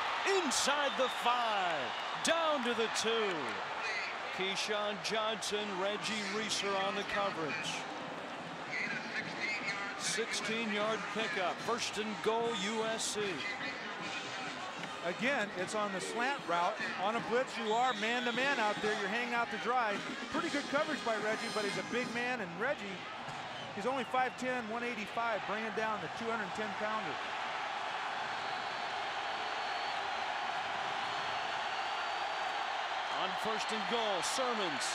Inside the five. Down to the two. Keyshawn Johnson, Reggie Reeser on the coverage. 16-yard pickup. First and goal, USC. Again, it's on the slant route. On a blitz, you are man-to-man -man out there. You're hanging out to dry. Pretty good coverage by Reggie, but he's a big man, and Reggie, he's only 5'10", 185, bringing down the 210-pounder. On first and goal, Sermons.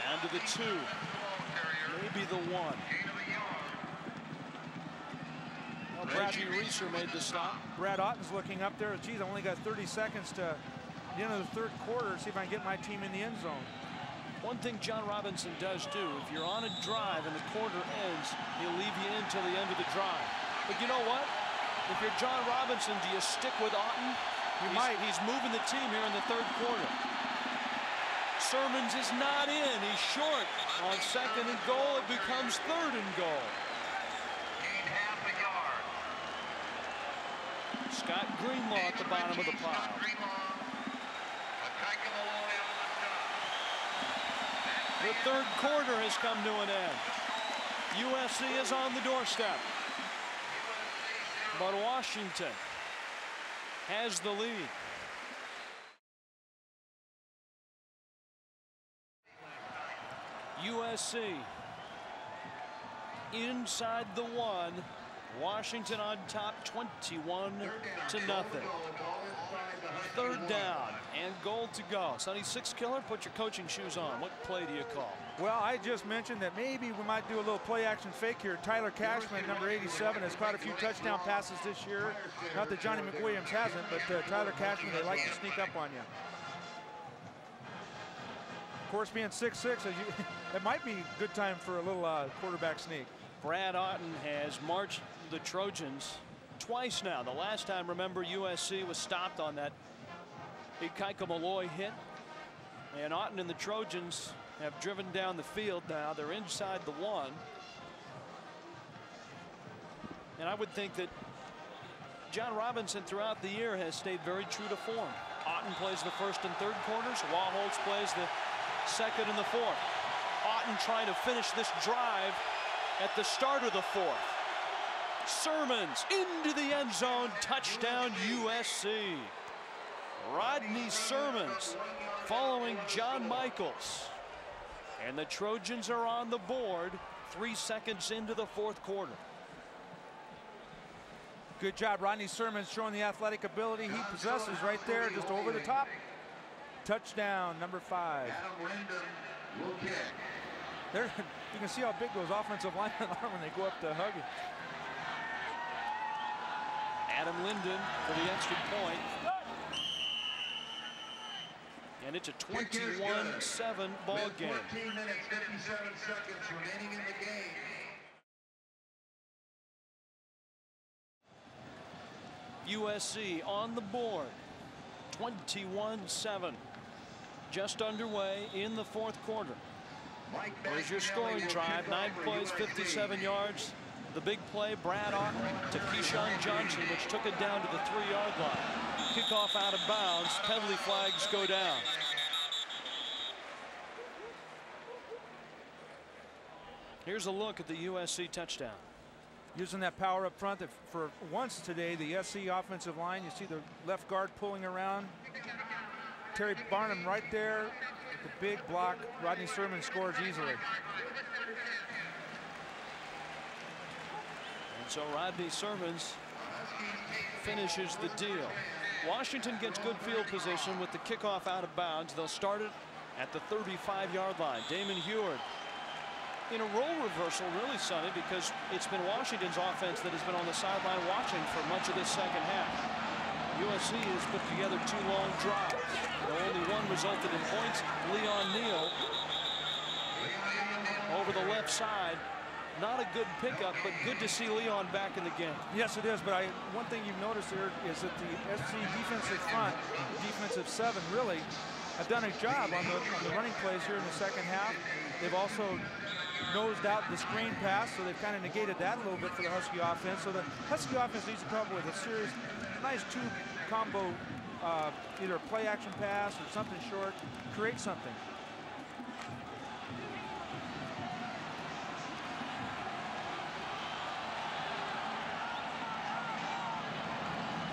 Down to the two. Maybe the one. Reggie Reeser made the stop. Brad Otten's looking up there. Geez, I only got 30 seconds to the end of the third quarter. See if I can get my team in the end zone. One thing John Robinson does do, if you're on a drive and the quarter ends, he'll leave you in till the end of the drive. But you know what? If you're John Robinson, do you stick with Otten? You he's, might. He's moving the team here in the third quarter. Sermons is not in. He's short. On second and goal, it becomes third and goal. Scott Greenlaw at the bottom of the pile. The third quarter has come to an end. USC is on the doorstep. But Washington has the lead. USC inside the one Washington on top 21 to nothing. Third down and goal to go. Sonny Sixkiller, put your coaching shoes on. What play do you call? Well, I just mentioned that maybe we might do a little play action fake here. Tyler Cashman, number 87, has caught a few touchdown passes this year. Not that Johnny McWilliams hasn't, but uh, Tyler Cashman, they like to sneak up on you. Of course, being 6'6", it might be a good time for a little uh, quarterback sneak. Brad Otten has marched the Trojans twice now. The last time, remember, USC was stopped on that Ikaika Malloy hit. And Otten and the Trojans have driven down the field now. They're inside the one. And I would think that John Robinson throughout the year has stayed very true to form. Otten plays the first and third quarters. Wachholtz plays the second and the fourth. Otten trying to finish this drive at the start of the fourth. Sermons into the end zone. Touchdown USC. Rodney Sermons following John Michels. And the Trojans are on the board three seconds into the fourth quarter. Good job, Rodney Sermons showing the athletic ability he possesses right there, just over the top. Touchdown, number five. There, you can see how big those offensive linemen are when they go up to hug it. Adam Linden for the extra point. And it's a 21-7 ball game. 14 minutes, 57 seconds remaining in the game. USC on the board. 21-7. Just underway in the fourth quarter. There's your scoring drive. Nine plays, 57 yards. The big play, Brad Otten to Keyshawn Johnson, which took it down to the three-yard line. Kickoff out of bounds. Penalty flags go down. Here's a look at the USC touchdown. Using that power up front for once today, the SC offensive line, you see the left guard pulling around. Terry Barnum right there, the big block. Rodney Sermon scores easily. And so Rodney Sermons finishes the deal. Washington gets good field position with the kickoff out of bounds. They'll start it at the 35-yard line. Damon Huard in a role reversal, really, Sonny, because it's been Washington's offense that has been on the sideline watching for much of this second half. USC has put together two long drives. only one resulted in points. Leon Neal over the left side. Not a good pickup, but good to see Leon back in the game. Yes, it is. But I, one thing you've noticed here is that the SC defensive front, defensive seven, really have done a job on the, on the running plays here in the second half. They've also nosed out the screen pass, so they've kind of negated that a little bit for the Husky offense. So the Husky offense needs to come up with a serious, nice two combo, uh, either a play action pass or something short, create something.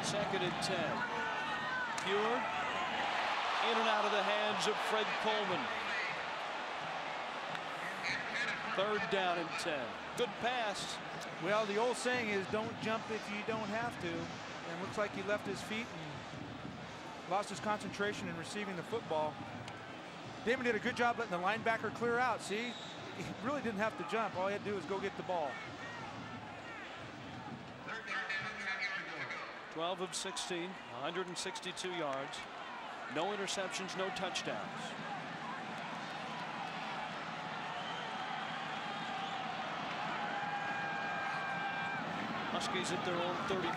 Second and 10. Huard in and out of the hands of Fred Coleman. Third down and 10. Good pass. Well, the old saying is don't jump if you don't have to. And looks like he left his feet and lost his concentration in receiving the football. Damon did a good job letting the linebacker clear out. See, he really didn't have to jump. All he had to do was go get the ball. 12 of 16, 162 yards. No interceptions, no touchdowns. Huskies at their own 35.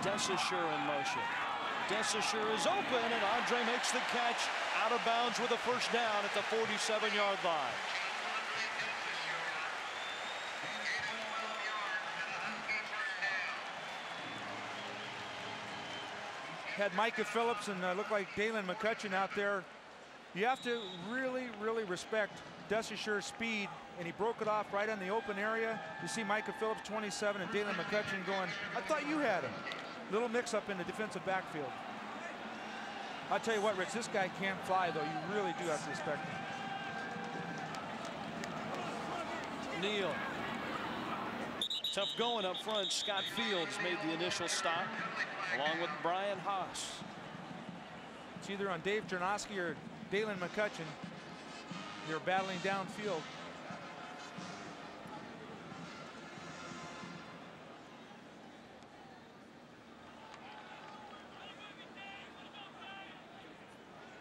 Desaussure in motion. Desaussure is open, and Andre makes the catch out of bounds with a first down at the 47-yard line. Had Micah Phillips and uh, looked like Daylon McCutcheon out there. You have to really, really respect Desaussure's speed, and he broke it off right in the open area. You see Micah Phillips, 27, and Daylon McCutcheon going, I thought you had him. Little mix-up in the defensive backfield. I'll tell you what, Rich, this guy can't fly, though. You really do have to respect him. Neal. Tough going up front. Scott Fields made the initial stop along with Brian Haas. It's either on Dave Janoski or Daylon McCutcheon. They're battling downfield.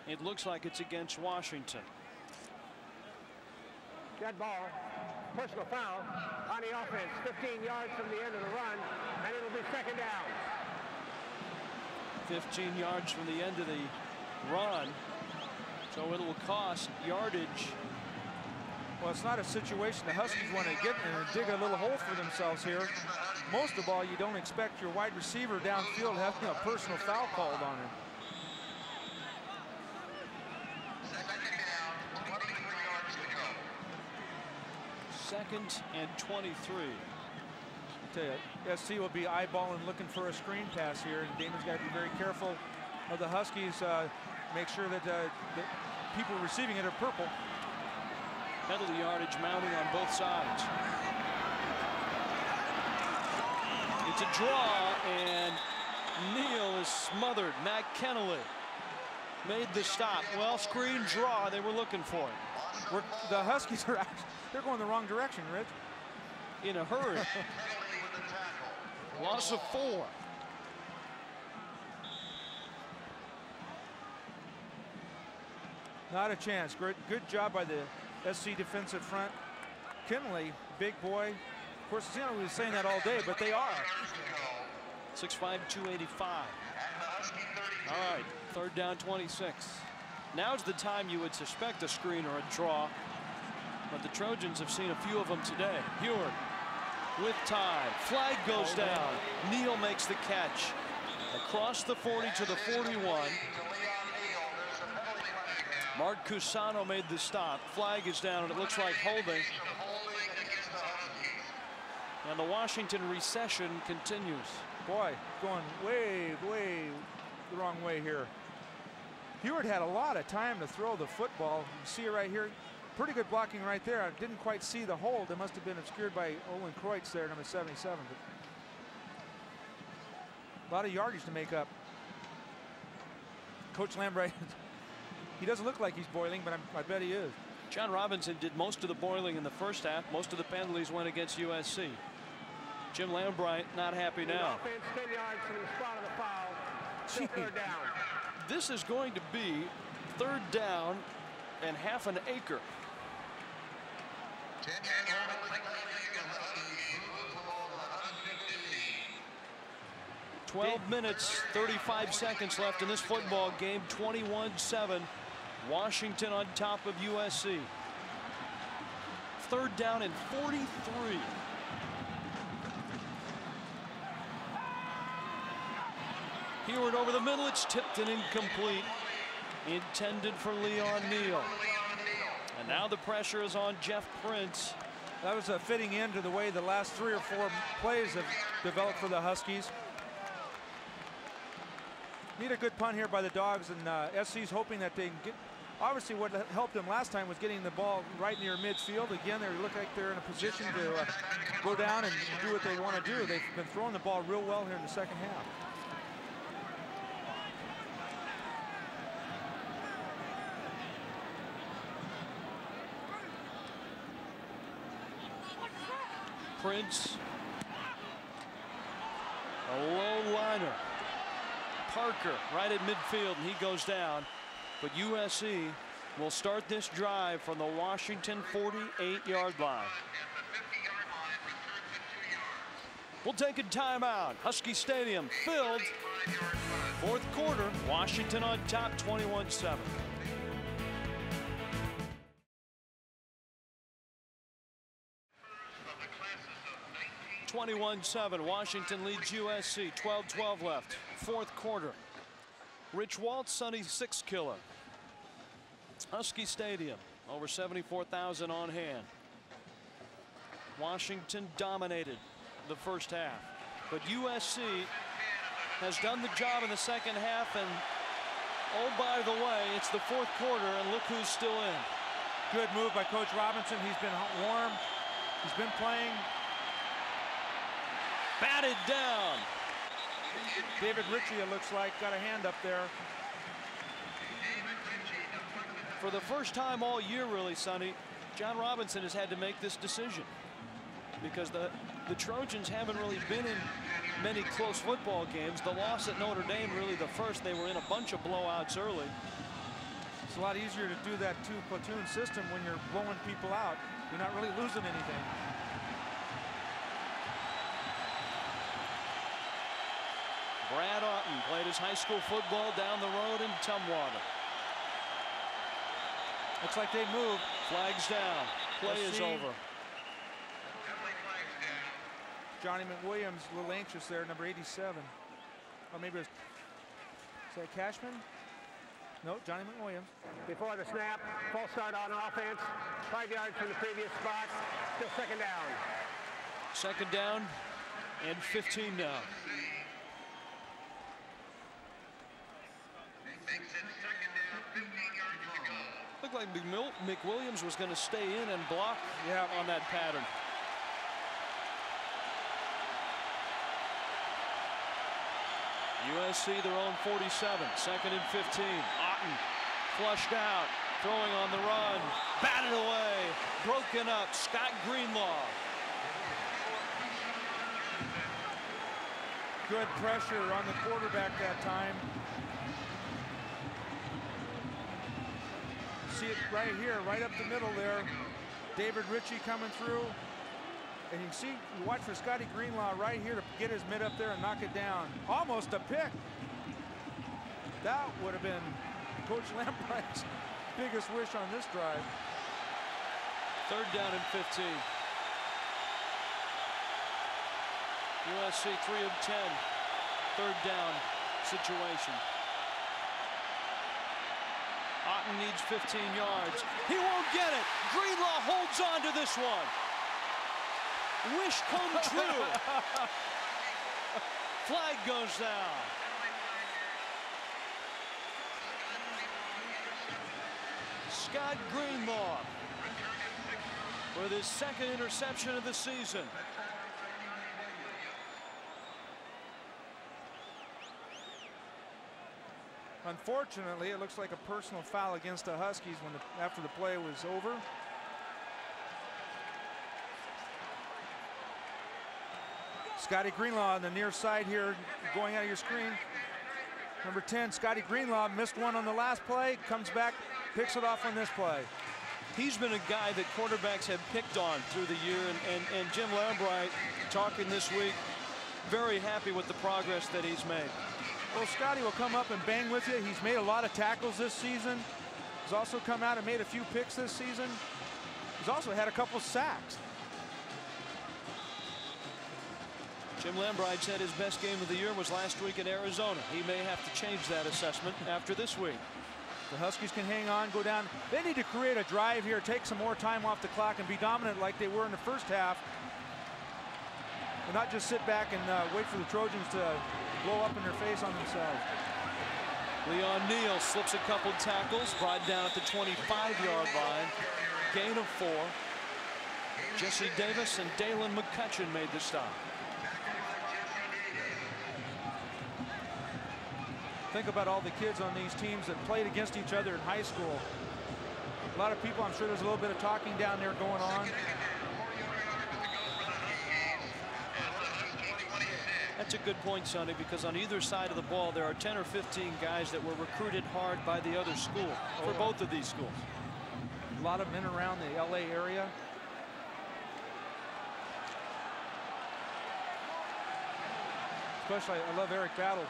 It looks like it's against Washington. Dead ball. Personal foul on the offense. 15 yards from the end of the run, and it'll be second down. 15 yards from the end of the run. So it will cost yardage. Well, it's not a situation the Huskies want to get in and dig a little hole for themselves here. Most of all, you don't expect your wide receiver downfield having a personal foul called on him. Second and 23. I tell you, SC will be eyeballing looking for a screen pass here, and Damon's got to be very careful of the Huskies. Uh, make sure that uh, the people receiving it are purple. Penalty yardage mounting on both sides. It's a draw, and Neal is smothered. Matt Kennelly made the stop. Well, screen draw. They were looking for it. We're, the Huskies are they're going the wrong direction, Rich. In a hurry. Loss of four. Not a chance. Good, good job by the SC defensive front. Kinley, big boy. Of course, you know, we were saying that all day, but they are. 6'5", 285. All right, third down 26. Now's the time you would suspect a screen or a draw. But the Trojans have seen a few of them today. Huard with time. Flag goes down. Neal makes the catch. Across the 40 to the 41. Mark Cusano made the stop. Flag is down, and it looks like holding. And the Washington recession continues. Boy, going way, way the wrong way here. Huard had a lot of time to throw the football. You see it right here. Pretty good blocking right there. I didn't quite see the hold. It must have been obscured by Olin Kreutz there, number 77. But a lot of yardage to make up. Coach Lambright, he doesn't look like he's boiling, but I'm, i bet he is. John Robinson did most of the boiling in the first half. Most of the penalties went against USC. Jim Lambright not happy now. Offense 10 yards from the spot of the foul. Still third down. This is going to be third down and half an acre. 12 minutes, 35 seconds left in this football game. 21-7. Washington on top of USC. Third down and 43. Huard over the middle. It's tipped and incomplete. Intended for Leon Neal. And now the pressure is on Jeff Prince. That was a fitting end to the way the last three or four plays have developed for the Huskies. Need a good punt here by the Dogs, and uh, SC's hoping that they can get. Obviously, what helped them last time was getting the ball right near midfield. Again, they look like they're in a position to uh, go down and do what they want to do. They've been throwing the ball real well here in the second half. Prince. A low liner. Parker right at midfield, and he goes down. But USC will start this drive from the Washington 48-yard line. We'll take a timeout. Husky Stadium filled. Fourth quarter, Washington on top 21-7. 21-7. Washington leads USC. 12-12 left. Fourth quarter. Rich Waltz, Sonny Sixkiller. Husky Stadium. Over 74,000 on hand. Washington dominated the first half. But USC has done the job in the second half. And oh, by the way, it's the fourth quarter. And look who's still in. Good move by Coach Robinson. He's been warm He's been playing. Batted down. David Ritchie, it looks like, got a hand up there. For the first time all year, really, Sonny, John Robinson has had to make this decision because the the Trojans haven't really been in many close football games. The loss at Notre Dame, really the first, they were in a bunch of blowouts early. It's a lot easier to do that two platoon system when you're blowing people out. You're not really losing anything. Brad Otten played his high school football down the road in Tumwater. Looks like they moved. Flags down. Play Let's is see. over. Johnny McWilliams a little anxious there, number 87. Or maybe it's, is that Cashman? No, Johnny McWilliams. Before the snap, false start on offense. Five yards from the previous spot. Still second down. Second down and 15 now. Makes it second down, 15 yards to go. Looked like McMill McWilliams was going to stay in and block Yeah. on that pattern. USC their own 47, second and 15. Otten flushed out, throwing on the run, batted away, broken up. Scott Greenlaw. Good pressure on the quarterback that time. See it right here, right up the middle there. David Ritchie coming through. And you can see, you watch for Scotty Greenlaw right here to get his mid up there and knock it down. Almost a pick. That would have been Coach Lambright's biggest wish on this drive. Third down and 15. USC 3 of 10. Third down situation. Needs 15 yards. He won't get it. Greenlaw holds on to this one. Wish come true. Flag goes down. Scott Greenlaw with his second interception of the season. Unfortunately, it looks like a personal foul against the Huskies when the, after the play was over. Scotty Greenlaw on the near side here, going out of your screen. Number 10, Scotty Greenlaw missed one on the last play, comes back, picks it off on this play. He's been a guy that quarterbacks have picked on through the year, and, and, and Jim Lambright talking this week, very happy with the progress that he's made. Well, Scotty will come up and bang with you. He's made a lot of tackles this season. He's also come out and made a few picks this season. He's also had a couple sacks. Jim Lambright said his best game of the year was last week in Arizona. He may have to change that assessment after this week. The Huskies can hang on, go down. They need to create a drive here, take some more time off the clock, and be dominant like they were in the first half. And not just sit back and uh, wait for the Trojans to blow up in their face on themselves. Leon Neal slips a couple tackles, brought down at the 25-yard line. Gain of four. Jesse Davis and Daylon McCutcheon made the stop. Think about all the kids on these teams that played against each other in high school. A lot of people, I'm sure there's a little bit of talking down there going on. That's a good point, Sonny, because on either side of the ball, there are 10 or 15 guys that were recruited hard by the other school oh, for both of these schools. A lot of men around the LA area. Especially, I love Eric Battle.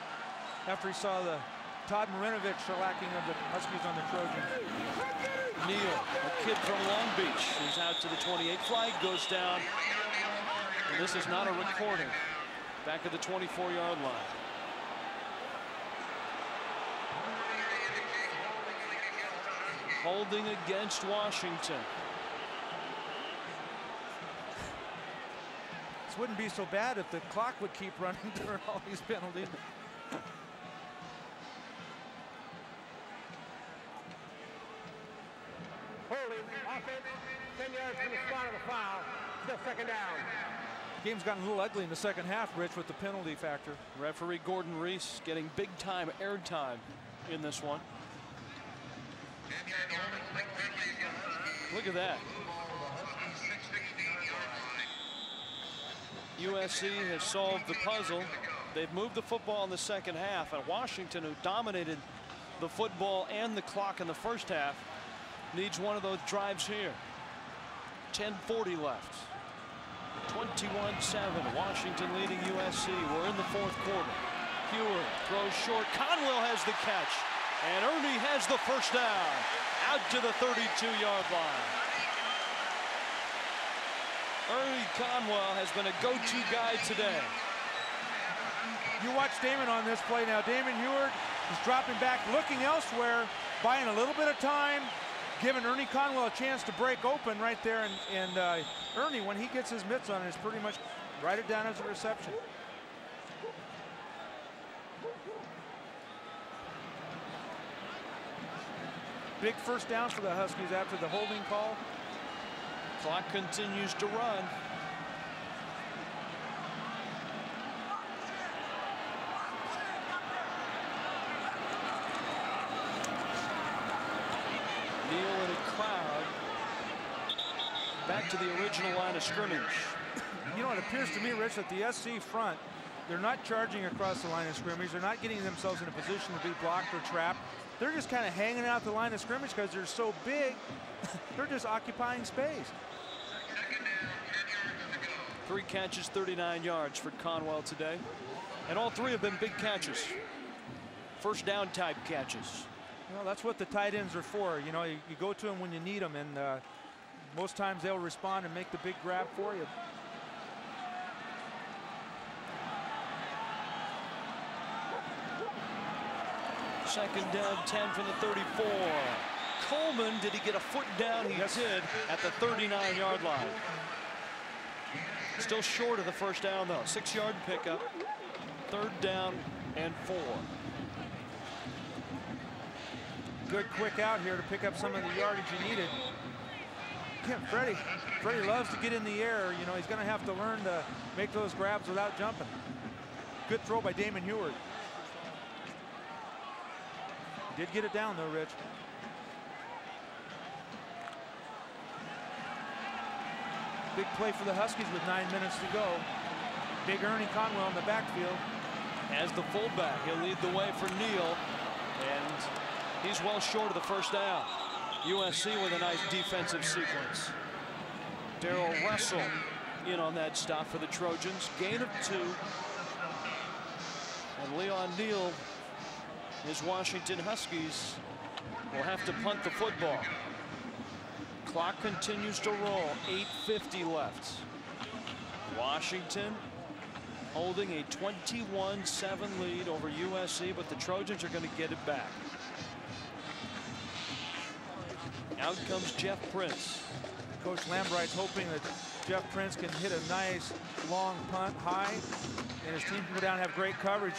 After he saw the Todd Marinovich shellacking of the Huskies on the Trojans. Neal, a kid from Long Beach, who's out to the 28. Flag goes down. And this is not a recording. Back at the 24-yard line. Holding against Washington. This wouldn't be so bad if the clock would keep running during all these penalties. Holding, offense, 10 yards from the spot of the foul. Still second down. Game's gotten a little ugly in the second half, Rich, with the penalty factor. Referee Gordon Reese getting big time airtime in this one. Look at that. USC has solved the puzzle. They've moved the football in the second half, and Washington, who dominated the football and the clock in the first half, needs one of those drives here. 10:40 left. 21-7. Washington leading USC. We're in the fourth quarter. Huard throws short. Conwell has the catch. And Ernie has the first down. Out to the 32-yard line. Ernie Conwell has been a go-to guy today. You watch Damon on this play now. Damon Huard is dropping back, looking elsewhere, buying a little bit of time, giving Ernie Conwell a chance to break open right there. And, and uh, Ernie, when he gets his mitts on it, is pretty much write it down as a reception. Big first down for the Huskies after the holding call. Clock continues to run. Neal in a crowd. Back to the original line of scrimmage. You know, it appears to me, Rich, that the SC front, they're not charging across the line of scrimmage. They're not getting themselves in a position to be blocked or trapped. They're just kind of hanging out the line of scrimmage because they're so big. they're just occupying space. Three catches, 39 yards for Conwell today. And all three have been big catches. First down type catches. Well, that's what the tight ends are for. You know, you, you go to them when you need them, and uh, most times they'll respond and make the big grab for you. Second down, 10 from the 34. Coleman, did he get a foot down? He Yes. did at the 39-yard line. Still short of the first down, though. Six-yard pickup. Third down and four. Good quick out here to pick up some of the yardage you needed. Again, Freddie, Freddie loves to get in the air. You know, he's going to have to learn to make those grabs without jumping. Good throw by Damon Huard. Did get it down though, Rich. Big play for the Huskies with nine minutes to go. Big Ernie Conwell in the backfield. As the fullback, he'll lead the way for Neal. And he's well short of the first down. USC with a nice defensive sequence. Darrell Russell in on that stop for the Trojans. Gain of two. And Leon Neal, his Washington Huskies, will have to punt the football. Clock continues to roll. 8.50 left. Washington holding a 21-7 lead over USC, but the Trojans are going to get it back. Out comes Jeff Prince. Coach Lambright's hoping that Jeff Prince can hit a nice long punt high and his team can go down and have great coverage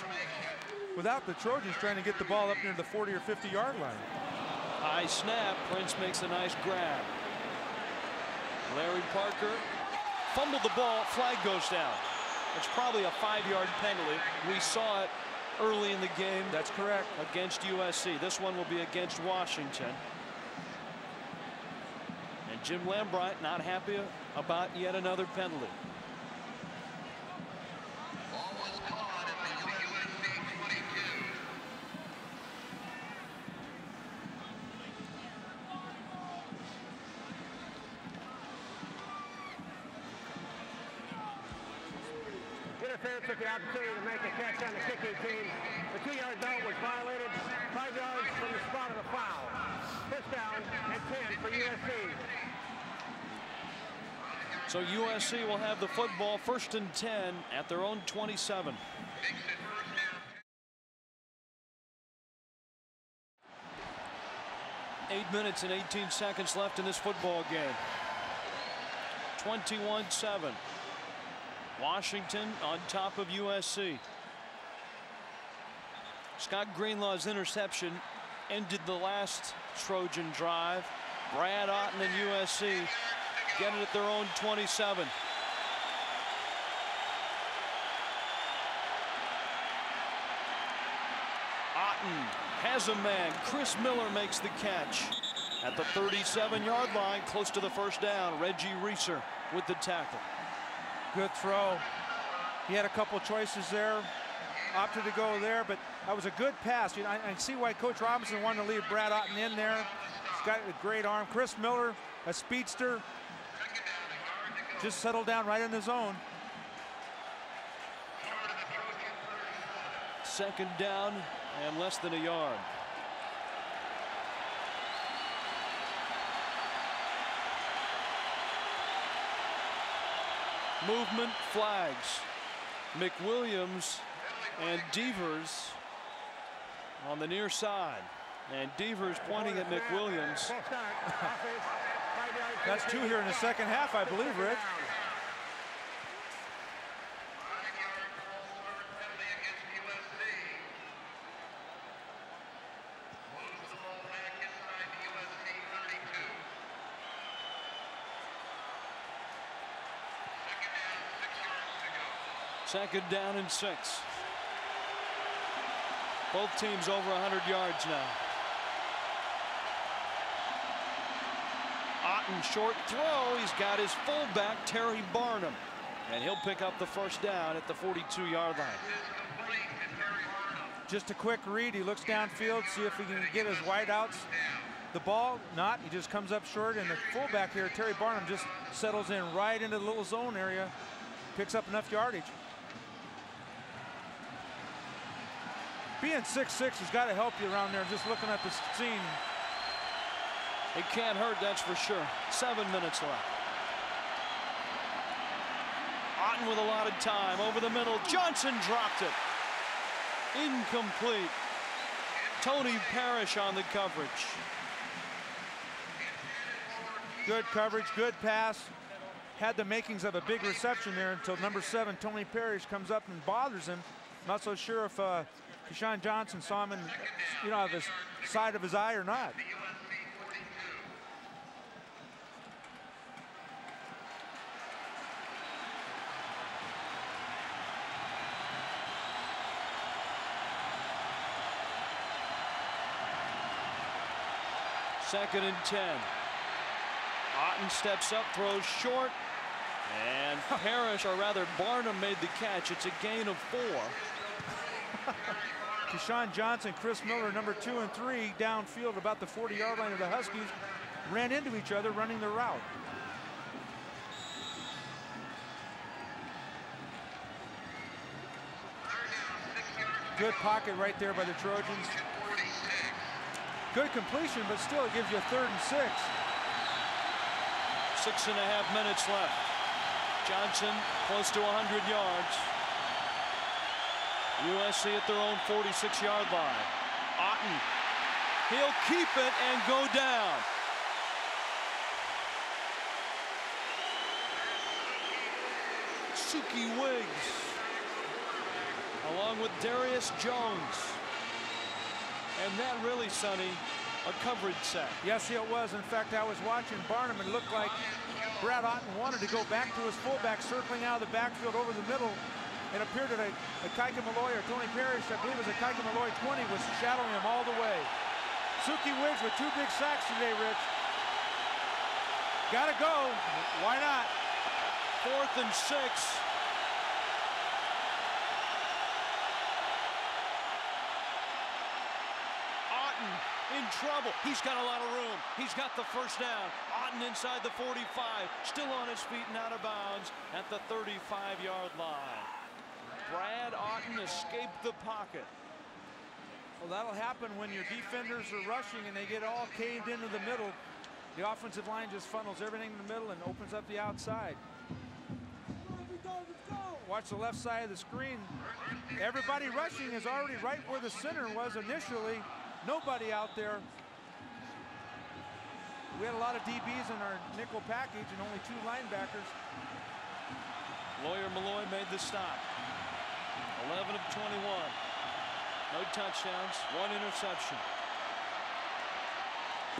without the Trojans trying to get the ball up near the 40 or 50 yard line. High snap. Prince makes a nice grab. Larry Parker fumbled the ball. Flag goes down. It's probably a five-yard penalty. We saw it early in the game. That's correct. Against USC. This one will be against Washington. And Jim Lambright not happy about yet another penalty. Ball was caught at the USC 22. Interference took the opportunity to make a catch on the kicking team. The two-yard belt was violated. Five yards from the spot of the foul. First down and 10 for USC. So USC will have the football first and 10 at their own 27. Makes it first down. Eight minutes and 18 seconds left in this football game. 21-7. Washington on top of USC. Scott Greenlaw's interception ended the last Trojan drive. Brad Otten and USC Get it at their own 27. Otten has a man. Chris Miller makes the catch at the 37-yard line, close to the first down. Reggie Reeser with the tackle. Good throw. He had a couple choices there. Opted to go there, but that was a good pass. You know, I, I see why Coach Robinson wanted to leave Brad Otten in there. He's got a great arm. Chris Miller, a speedster, just settled down right in the zone. Second down and less than a yard. Movement flags. McWilliams and Devers on the near side. And Devers pointing at McWilliams. That's two here in the second half, I believe, Rick. Second down and six. Both teams over 100 yards now. Otten short throw. He's got his fullback, Terry Barnum. And he'll pick up the first down at the 42-yard line. Just a quick read. He looks downfield, see if he can get his wideouts. The ball, not. He just comes up short, and the fullback here, Terry Barnum, just settles in right into the little zone area, picks up enough yardage. being 6'6 has got to help you around there just looking at the scene. It can't hurt, that's for sure. Seven minutes left. Otten with a lot of time over the middle. Johnson dropped it. Incomplete. Tony Parrish on the coverage. Good coverage, good pass. Had the makings of a big reception there until number seven, Tony Parrish, comes up and bothers him. Not so sure if uh, Keyshawn Johnson saw him in, you know, the side of his eye or not. Second and 10. Otten steps up, throws short, and Parrish, or rather Barnum, made the catch. It's a gain of four. Keyshawn Johnson, Chris Miller, number two and three, downfield about the 40-yard line of the Huskies, ran into each other running the route. Good pocket right there by the Trojans. Good completion, but still it gives you a third and six. Six and a half minutes left. Johnson close to 100 yards. USC at their own 46-yard line. Otten. He'll keep it and go down. Suki Wiggs. Along with Darius Jones. And that really, Sonny, a coverage sack. Yes, it was. In fact, I was watching Barnum. It looked like Brad Otten wanted to go back to his fullback, circling out of the backfield over the middle it appeared that a, Ikaika Malloy or Tony Parrish, I believe it was Ikaika Malloy 20, was shadowing him all the way. Suki Wiggs with two big sacks today, Rich. Gotta go. Why not? Fourth and six. Otten in trouble. He's got a lot of room. He's got the first down. Otten inside the 45. Still on his feet and out of bounds at the 35-yard line. Brad Otten escaped the pocket. Well, that'll happen when your defenders are rushing and they get all caved into the middle. The offensive line just funnels everything in the middle and opens up the outside. Watch the left side of the screen. Everybody rushing is already right where the center was initially. Nobody out there. We had a lot of DBs in our nickel package and only two linebackers. Lawyer Milloy made the stop. 11 of 21. No touchdowns, one interception.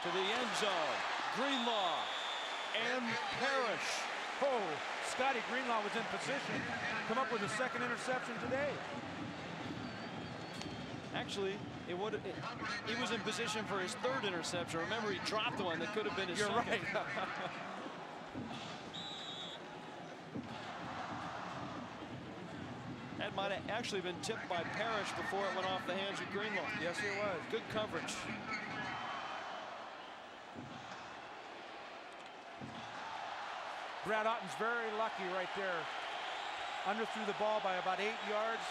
To the end zone. Greenlaw and Parrish. Oh, Scotty Greenlaw was in position. Come up with a second interception today. Actually, it would it, he was in position for his third interception. Remember, he dropped one that could have been his You're second. right. That might have actually been tipped by Parrish before it went off the hands of Greenlaw. yes, it was. Good coverage. Brad Otten's very lucky right there. Underthrew the ball by about eight yards.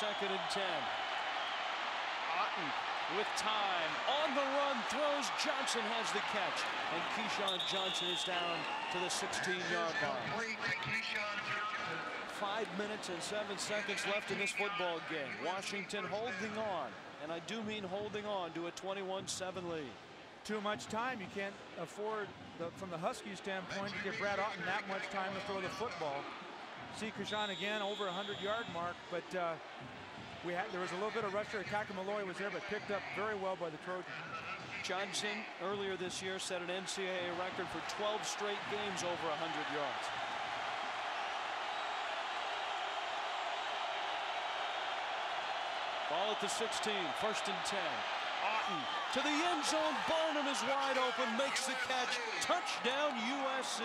Second and 10. Otten with time. On the run, throws. Johnson has the catch. And Keyshawn Johnson is down to the 16-yard line. Complete to Keyshawn Johnson. Five minutes and seven seconds left in this football game. Washington holding on, and I do mean holding on to a 21-7 lead. Too much time. You can't afford, the, from the Huskies standpoint, to give Brad Otten that much time to throw the football. See Keyshawn again over a 100-yard mark, but uh, we had there was a little bit of rush there. Ikaika Malloy was there, but picked up very well by the Trojans. Johnson earlier this year set an NCAA record for 12 straight games over 100 yards. Ball at the 16, first and 10. Otten to the end zone. Barnum is wide open, makes the catch. Touchdown USC.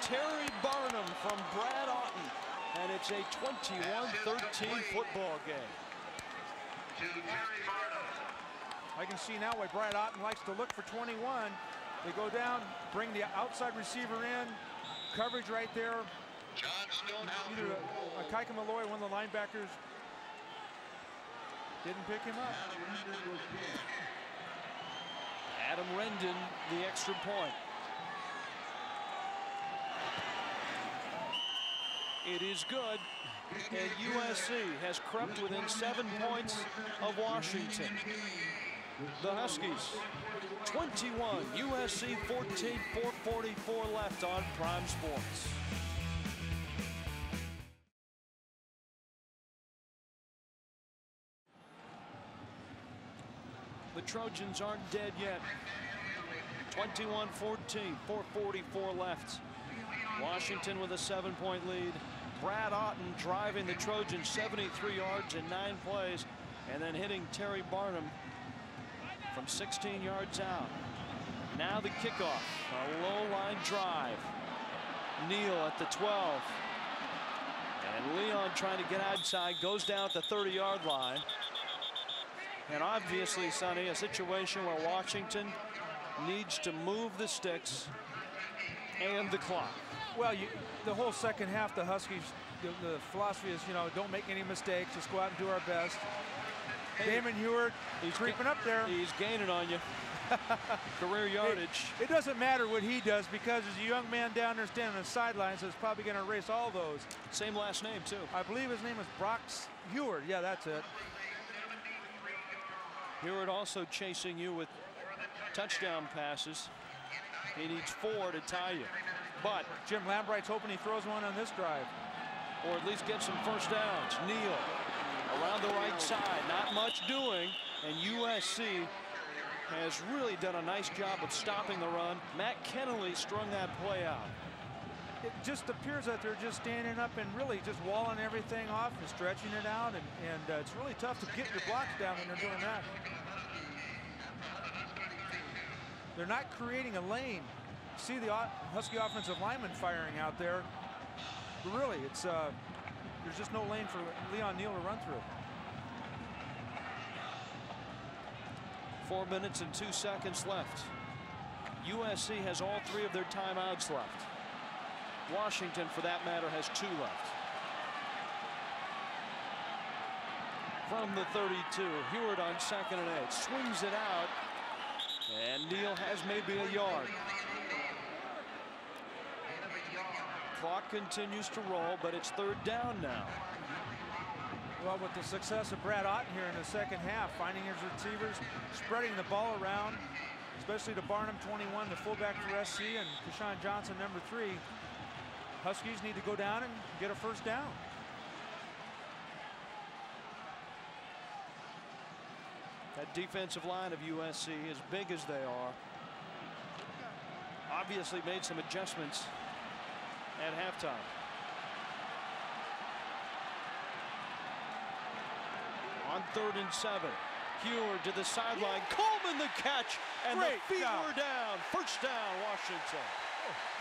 Terry Barnum from Brad Otten. And it's a 21-13 football game. To Terry Barnum. I can see now why Brad Otten likes to look for 21. They go down, bring the outside receiver in, coverage right there. John. Either a, Ikaika Malloy, one of the linebackers, didn't pick him up. Adam Rendon, the extra point. It is good. And USC has crept within seven points of Washington. The Huskies, 21, USC 14, 444 left on Prime Sports. Trojans aren't dead yet. 21-14, 444 left. Washington with a seven-point lead. Brad Otten driving the Trojans 73 yards in nine plays and then hitting Terry Barnum from 16 yards out. Now the kickoff, a low line drive. Neal at the 12. And Leon trying to get outside, goes down at the 30 yard line. And obviously, Sonny, a situation where Washington needs to move the sticks and the clock. Well, you, the whole second half, the Huskies, the, the philosophy is, you know, don't make any mistakes. Just go out and do our best. Damon Huard, he's creeping up there. He's gaining on you. Career yardage. It, it doesn't matter what he does because there's a young man down there standing on the sidelines that's probably going to erase all those. Same last name, too. I believe his name is Brock Huard. Yeah, that's it. Huard also chasing you with touchdown passes. He needs four to tie you. But, Jim Lambright's hoping he throws one on this drive. or at least get some first downs. Neal around the right side, not much doing, and USC has really done a nice job of stopping the run. Matt Kennelly strung that play out. It just appears that they're just standing up and really just walling everything off and stretching it out, and, and uh, it's really tough to get your blocks down when they're doing that. They're not creating a lane. See the Husky offensive lineman firing out there. But really, it's uh, there's just no lane for Leon Neal to run through. Four minutes and two seconds left. USC has all three of their timeouts left. Washington, for that matter, has two left. From the 32, Huard on second and eight. Swings it out. And Neal has maybe a yard. Clock continues to roll, but it's third down now. Well, with the success of Brad Otten here in the second half, finding his receivers, spreading the ball around, especially to Barnum, 21, the fullback for SC, and Keyshawn Johnson, number three. Huskies need to go down and get a first down. That defensive line of USC, as big as they are, obviously made some adjustments at halftime. On third and seven. Huard to the sideline. Coleman the catch. And Great the feet job. were down. First down, Washington. Oh.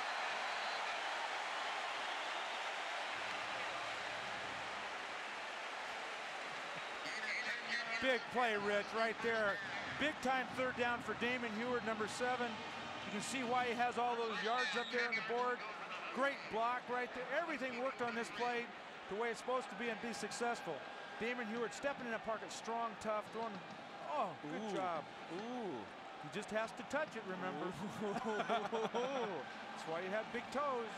Big play, Rich, right there. Big time third down for Damon Huard, number seven. You can see why he has all those yards up there on the board. Great block right there. Everything worked on this play the way it's supposed to be and be successful. Damon Huard stepping in that pocket, strong, tough, throwing. Oh, good Ooh. job. Ooh. He just has to touch it, remember? That's why you have big toes.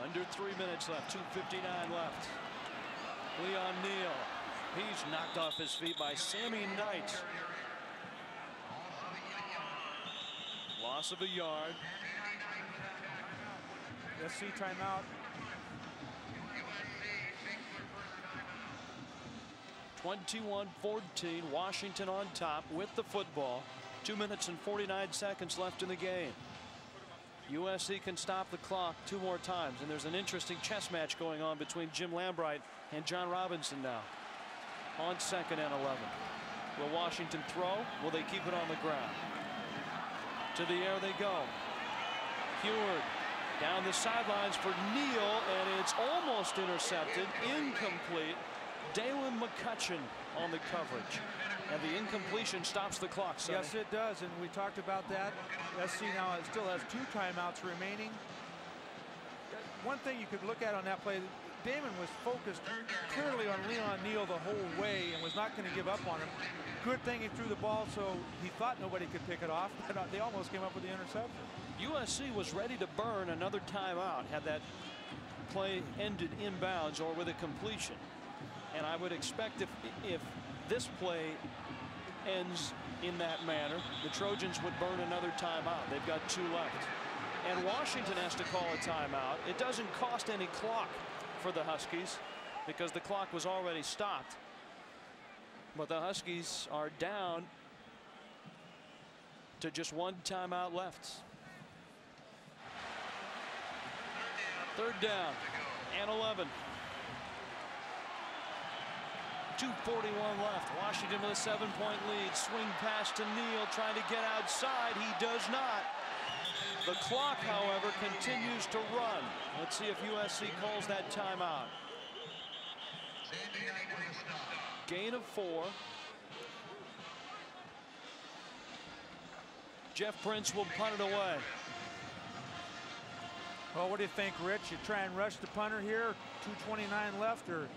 Under three minutes left, 2.59 left. Leon Neal. He's knocked off his feet by Sammy Knight. Loss of a yard. USC timeout. 21-14, Washington on top with the football. Two minutes and 49 seconds left in the game. USC can stop the clock two more times, and there's an interesting chess match going on between Jim Lambright and John Robinson now. On second and 11. Will Washington throw? Will they keep it on the ground? To the air they go. Huard down the sidelines for Neal, and it's almost intercepted, incomplete. Daylon McCutcheon on the coverage. And the incompletion stops the clock. Sonny. Yes, it does, and we talked about that. SC now still has two timeouts remaining. One thing you could look at on that play, Damon was focused clearly on Leon Neal the whole way and was not going to give up on him. Good thing he threw the ball, so he thought nobody could pick it off, but uh, they almost came up with the interception. USC was ready to burn another timeout had that play ended inbounds or with a completion. And I would expect if if this play ends in that manner, the Trojans would burn another timeout. They've got two left. And Washington has to call a timeout. It doesn't cost any clock for the Huskies because the clock was already stopped. But the Huskies are down to just one timeout left. Third down and 11. 241 left. Washington with a seven-point lead. Swing pass to Neal trying to get outside. He does not. The clock, however, continues to run. Let's see if USC calls that timeout. Gain of four. Jeff Prince will punt it away. Well, what do you think, Rich? You try and rush the punter here, 229 left, or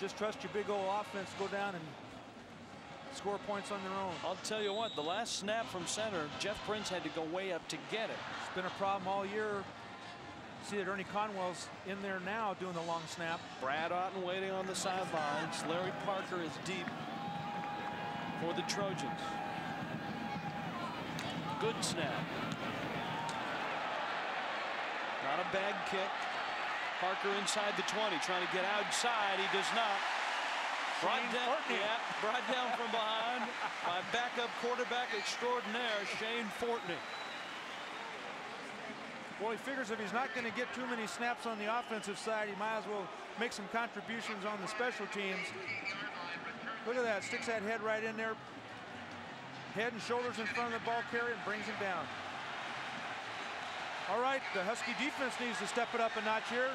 just trust your big old offense go down and score points on their own? I'll tell you what, the last snap from center, Jeff Prince had to go way up to get it. It's been a problem all year. See that Ernie Conwell's in there now doing the long snap. Brad Otten waiting on the sidelines. Larry Parker is deep for the Trojans. Good snap. Not a bad kick. Parker inside the 20, trying to get outside. He does not. Brought Shane down, Fortney. yeah, brought down from behind by backup quarterback extraordinaire Shane Fortney. Well, he figures if he's not going to get too many snaps on the offensive side, he might as well make some contributions on the special teams. Look at that, sticks that head right in there. Head and shoulders in front of the ball carrier and brings him down. All right, the Husky defense needs to step it up a notch here.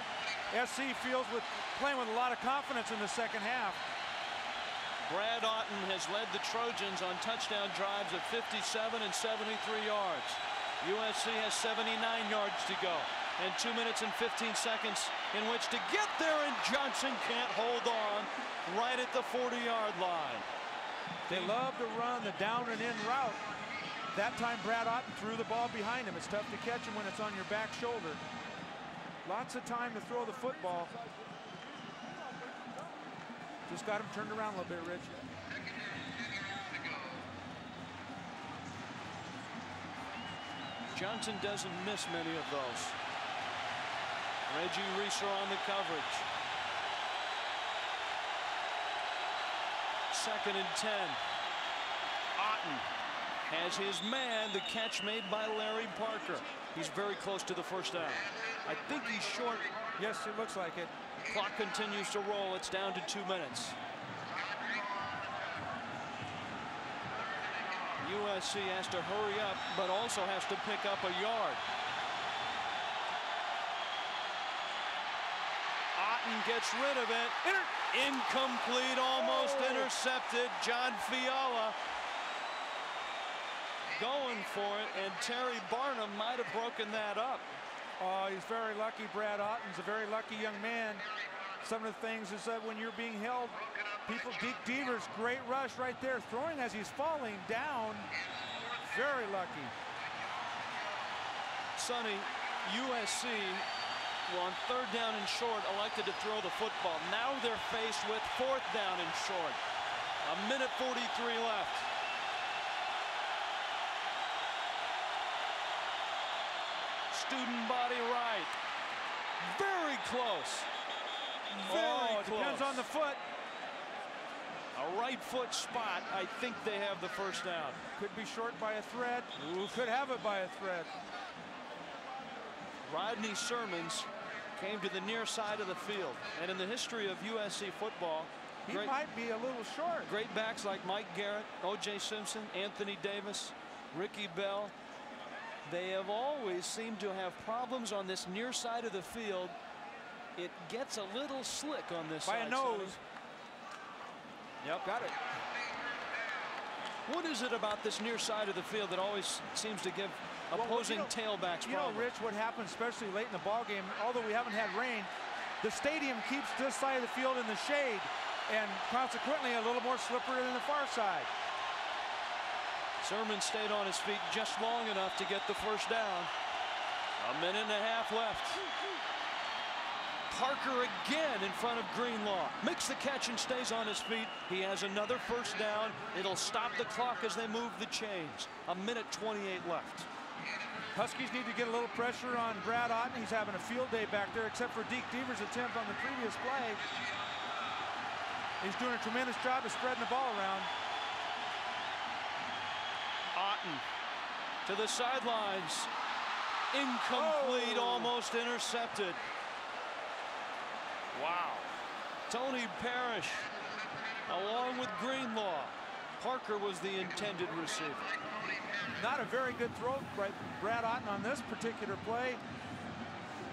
SC feels with playing with a lot of confidence in the second half. Brad Otten has led the Trojans on touchdown drives of 57 and 73 yards. USC has 79 yards to go and 2 minutes and 15 seconds in which to get there and Johnson can't hold on right at the 40-yard line. They love to run the down and in route. That time Brad Otten threw the ball behind him. It's tough to catch him when it's on your back shoulder. Lots of time to throw the football. Just got him turned around a little bit, Rich. Johnson doesn't miss many of those. Reggie Reeser on the coverage. Second and 10. Otten has his man, the catch made by Larry Parker. He's very close to the first down. I think he's short. Yes, it looks like it. Clock continues to roll. It's down to two minutes. USC has to hurry up, but also has to pick up a yard. Otten gets rid of it. Incomplete, almost oh. intercepted. John Fiala going for it, and Terry Barnum might have broken that up. Oh, he's very lucky. Brad Otten's a very lucky young man. Some of the things is that when you're being held, people, Deke Devers, great rush right there, throwing as he's falling down. Very lucky. Sonny, USC, on third down and short, elected to throw the football. Now they're faced with fourth down and short. A minute 43 left. Student body right. Very close. Very oh, close. depends on the foot. A right foot spot. I think they have the first down. Could be short by a thread. Who could have it by a thread. Rodney Sermons came to the near side of the field. And in the history of USC football, he great, might be a little short. Great backs like Mike Garrett, O.J. Simpson, Anthony Davis, Ricky Bell. They have always seemed to have problems on this near side of the field. It gets a little slick on this by side. a nose. Yep. Got it. What is it about this near side of the field that always seems to give opposing well, you know, tailbacks You problems? know, Rich, what happens, especially late in the ball game, although we haven't had rain, the stadium keeps this side of the field in the shade, and consequently a little more slippery than the far side. Sirmon stayed on his feet just long enough to get the first down. A minute and a half left. Parker again in front of Greenlaw. Makes the catch and stays on his feet. He has another first down. It'll stop the clock as they move the chains. A minute 28 left. Huskies need to get a little pressure on Brad Otten. He's having a field day back there, except for Deke Devers' attempt on the previous play. He's doing a tremendous job of spreading the ball around. Otten to the sidelines. Incomplete, oh. almost intercepted. Wow. Tony Parrish along with Greenlaw. Parker was the intended receiver. Not a very good throw by Brad Otten on this particular play.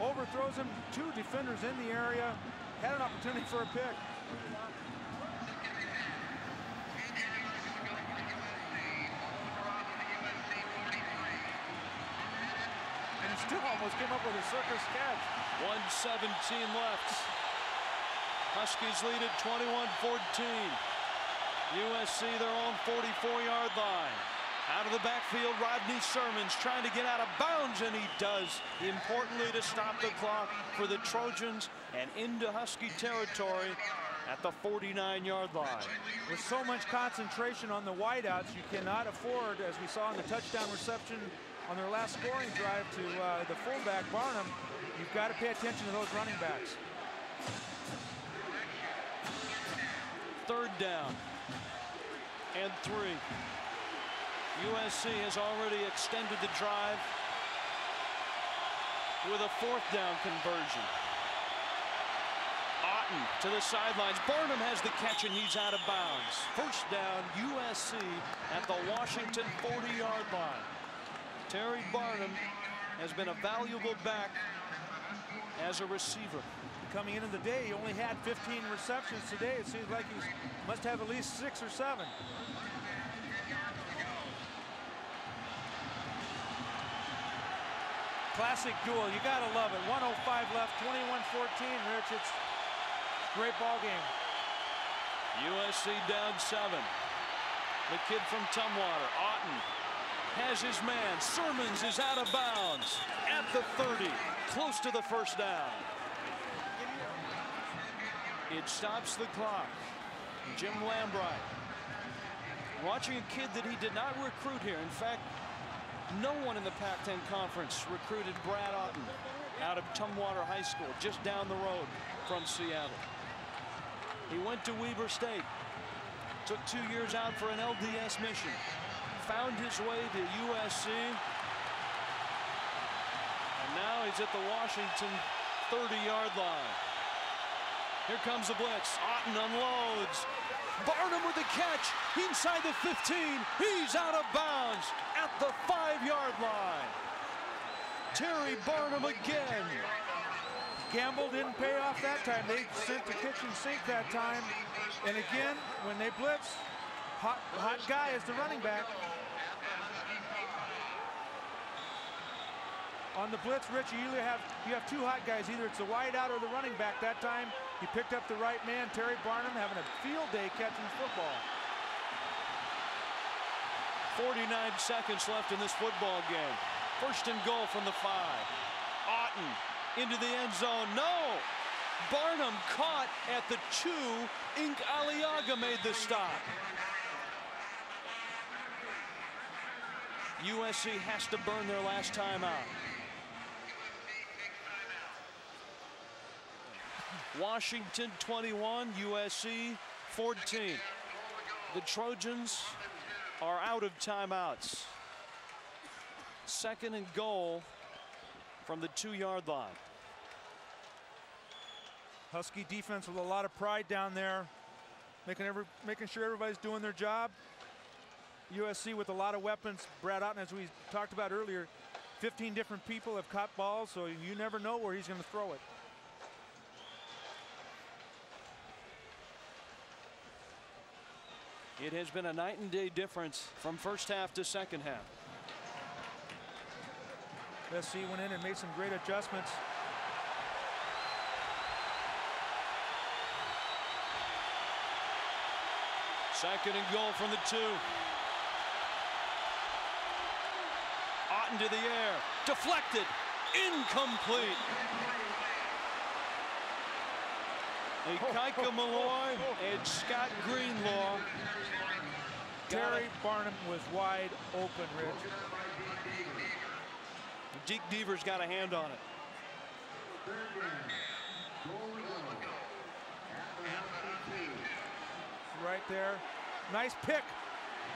Overthrows him, two defenders in the area, had an opportunity for a pick. Still almost came up with a circus catch. 117 left. Huskies lead at 21-14. USC their own 44-yard line. Out of the backfield, Rodney Sirmons trying to get out of bounds, and he does. Importantly to stop the clock for the Trojans and into Husky territory at the 49-yard line. With so much concentration on the wideouts, you cannot afford, as we saw in the touchdown reception on their last scoring drive to uh, the fullback, Barnum, you've got to pay attention to those running backs. Third down and three. USC has already extended the drive with a fourth down conversion. Otten to the sidelines. Barnum has the catch and he's out of bounds. First down, USC at the Washington 40-yard line. Terry Barnum has been a valuable back as a receiver coming into the day. He only had 15 receptions today. It seems like he must have at least six or seven. Classic duel. You got to love it. 105 left, 21-14, Rich. It's great ball game. USC down seven. The kid from Tumwater, Otten, has his man. Sermons is out of bounds at the 30, close to the first down. It stops the clock. Jim Lambright watching a kid that he did not recruit here. In fact, no one in the Pac-10 conference recruited Brad Otten out of Tumwater High School, just down the road from Seattle. He went to Weber State, took two years out for an LDS mission, found his way to USC. And now he's at the Washington 30-yard line. Here comes the blitz. Otten unloads. Barnum with the catch inside the 15. He's out of bounds at the five-yard line. Terry Barnum again. Gamble didn't pay off that time. They sent the kitchen sink that time. And again, when they blitz, hot, hot guy is the running back. On the blitz, Rich, you either have you have two hot guys. Either it's the wide out or the running back. That time, he picked up the right man, Terry Barnum, having a field day catching football. 49 seconds left in this football game. First and goal from the five. Otten into the end zone. No! Barnum caught at the two. Ink Aleaga made the stop. USC has to burn their last timeout. Washington 21, USC 14. The Trojans are out of timeouts. Second and goal from the two-yard line. Husky defense with a lot of pride down there, making every making sure everybody's doing their job. USC with a lot of weapons. Brad Otten, as we talked about earlier, 15 different people have caught balls, so you never know where he's going to throw it. It has been a night and day difference from first half to second half. SC went in and made some great adjustments. Second and goal from the two. Otten to the air. Deflected. Incomplete. Ikaika Malloy and Scott Greenlaw. Terry Barnum was wide open, Rich. Deke Devers got a hand on it. Right there. Nice pick.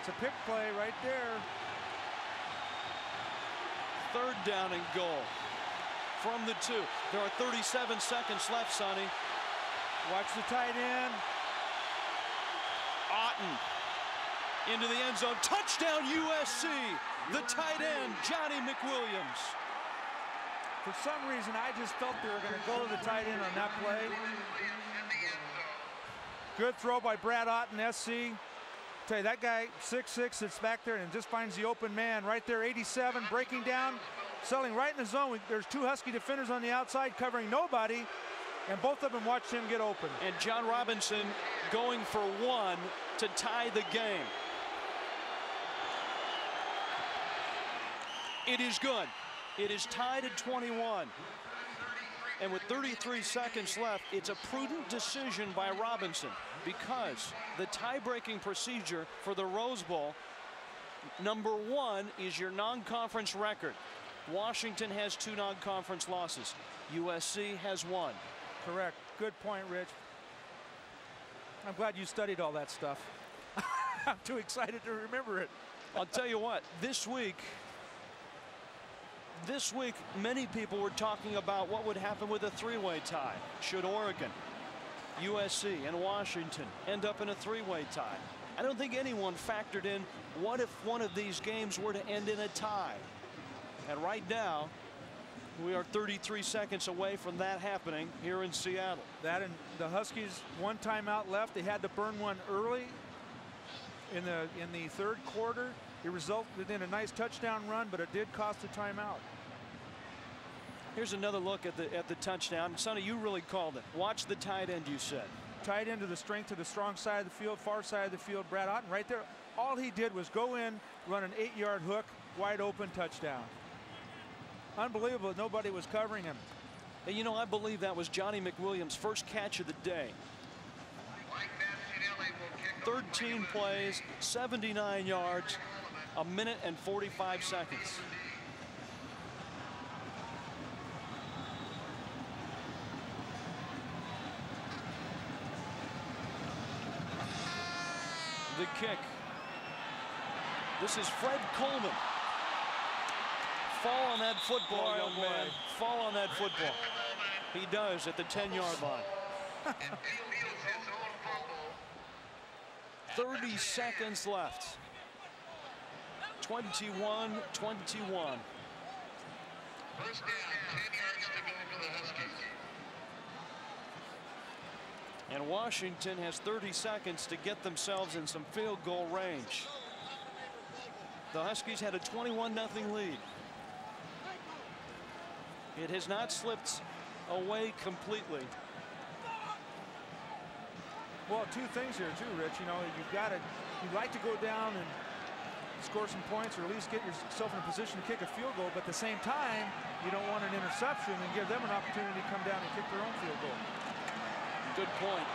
It's a pick play right there. Third down and goal from the two. There are 37 seconds left, Sonny. Watch the tight end. Otten into the end zone. Touchdown USC. The tight end, Johnny McWilliams. For some reason, I just felt they were going to go to the tight end on that play. Good throw by Brad Otten, SC. Tell you, that guy, 6'6", sits back there and just finds the open man right there, 87, breaking down, selling right in the zone. There's two Husky defenders on the outside covering nobody, and both of them watched him get open. And John Robinson going for one to tie the game. It is good. It is tied at 21. And with 33 seconds left, it's a prudent decision by Robinson because the tie-breaking procedure for the Rose Bowl, number one is your non-conference record. Washington has two non-conference losses. USC has one. Correct. Good point, Rich. I'm glad you studied all that stuff. I'm too excited to remember it. I'll tell you what, this week, this week, many people were talking about what would happen with a three-way tie. Should Oregon, USC, and Washington end up in a three-way tie? I don't think anyone factored in what if one of these games were to end in a tie. And right now, we are 33 seconds away from that happening here in Seattle. That and the Huskies one timeout left. They had to burn one early in the in the third quarter. It resulted in a nice touchdown run, but it did cost a timeout. Here's another look at the at the touchdown. Sonny, you really called it. Watch the tight end, you said. Tight end to the strength to the strong side of the field, far side of the field. Brad Otten right there. All he did was go in, run an eight-yard hook, wide open touchdown. Unbelievable. Nobody was covering him. And you know, I believe that was Johnny McWilliams' first catch of the day. 13 plays, 79 yards, a minute and 45 seconds. The kick. This is Fred Coleman. Fall on that football, oh young man. Fall on that football. He does at the 10-yard line. 30 seconds left. 21 21. First down, 10 yards to go for the Huskies. And Washington has 30 seconds to get themselves in some field goal range. The Huskies had a 21 0 lead. It has not slipped away completely. Well, two things here too, Rich. You know, you've got to, you'd like to go down and score some points or at least get yourself in a position to kick a field goal, but at the same time, you don't want an interception and give them an opportunity to come down and kick their own field goal. Good point.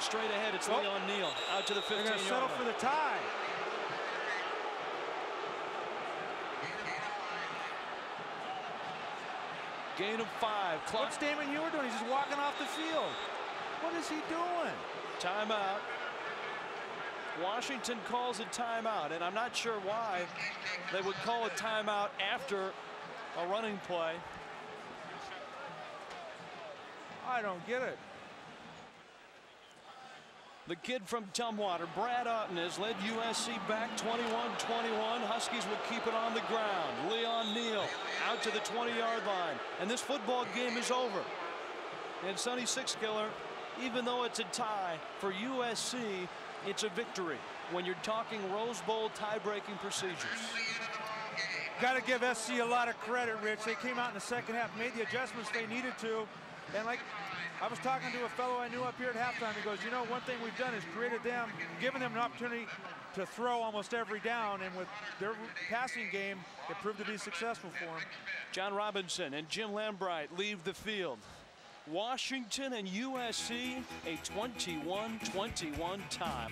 Straight ahead, it's Oh. Leon Neal out to the 15 They're going to settle for the tie. Gain of five. Clock What's Damon Huard doing? He's just walking off the field. What is he doing? timeout. Washington calls a timeout, and I'm not sure why they would call a timeout after a running play. I don't get it. The kid from Tumwater, Brad Otten, has led USC back 21-21. Huskies will keep it on the ground. Leon Neal out to the 20-yard line. And this football game is over. And Sonny Sixkiller, even though it's a tie for USC, it's a victory when you're talking Rose Bowl tie-breaking procedures. Got to give SC a lot of credit, Rich. They came out in the second half, made the adjustments they needed to. And like I was talking to a fellow I knew up here at halftime, he goes, you know, one thing we've done is created them, given them an opportunity to throw almost every down. And with their passing game, it proved to be successful for them. John Robinson and Jim Lambright leave the field. Washington and USC, a 21-21 tie.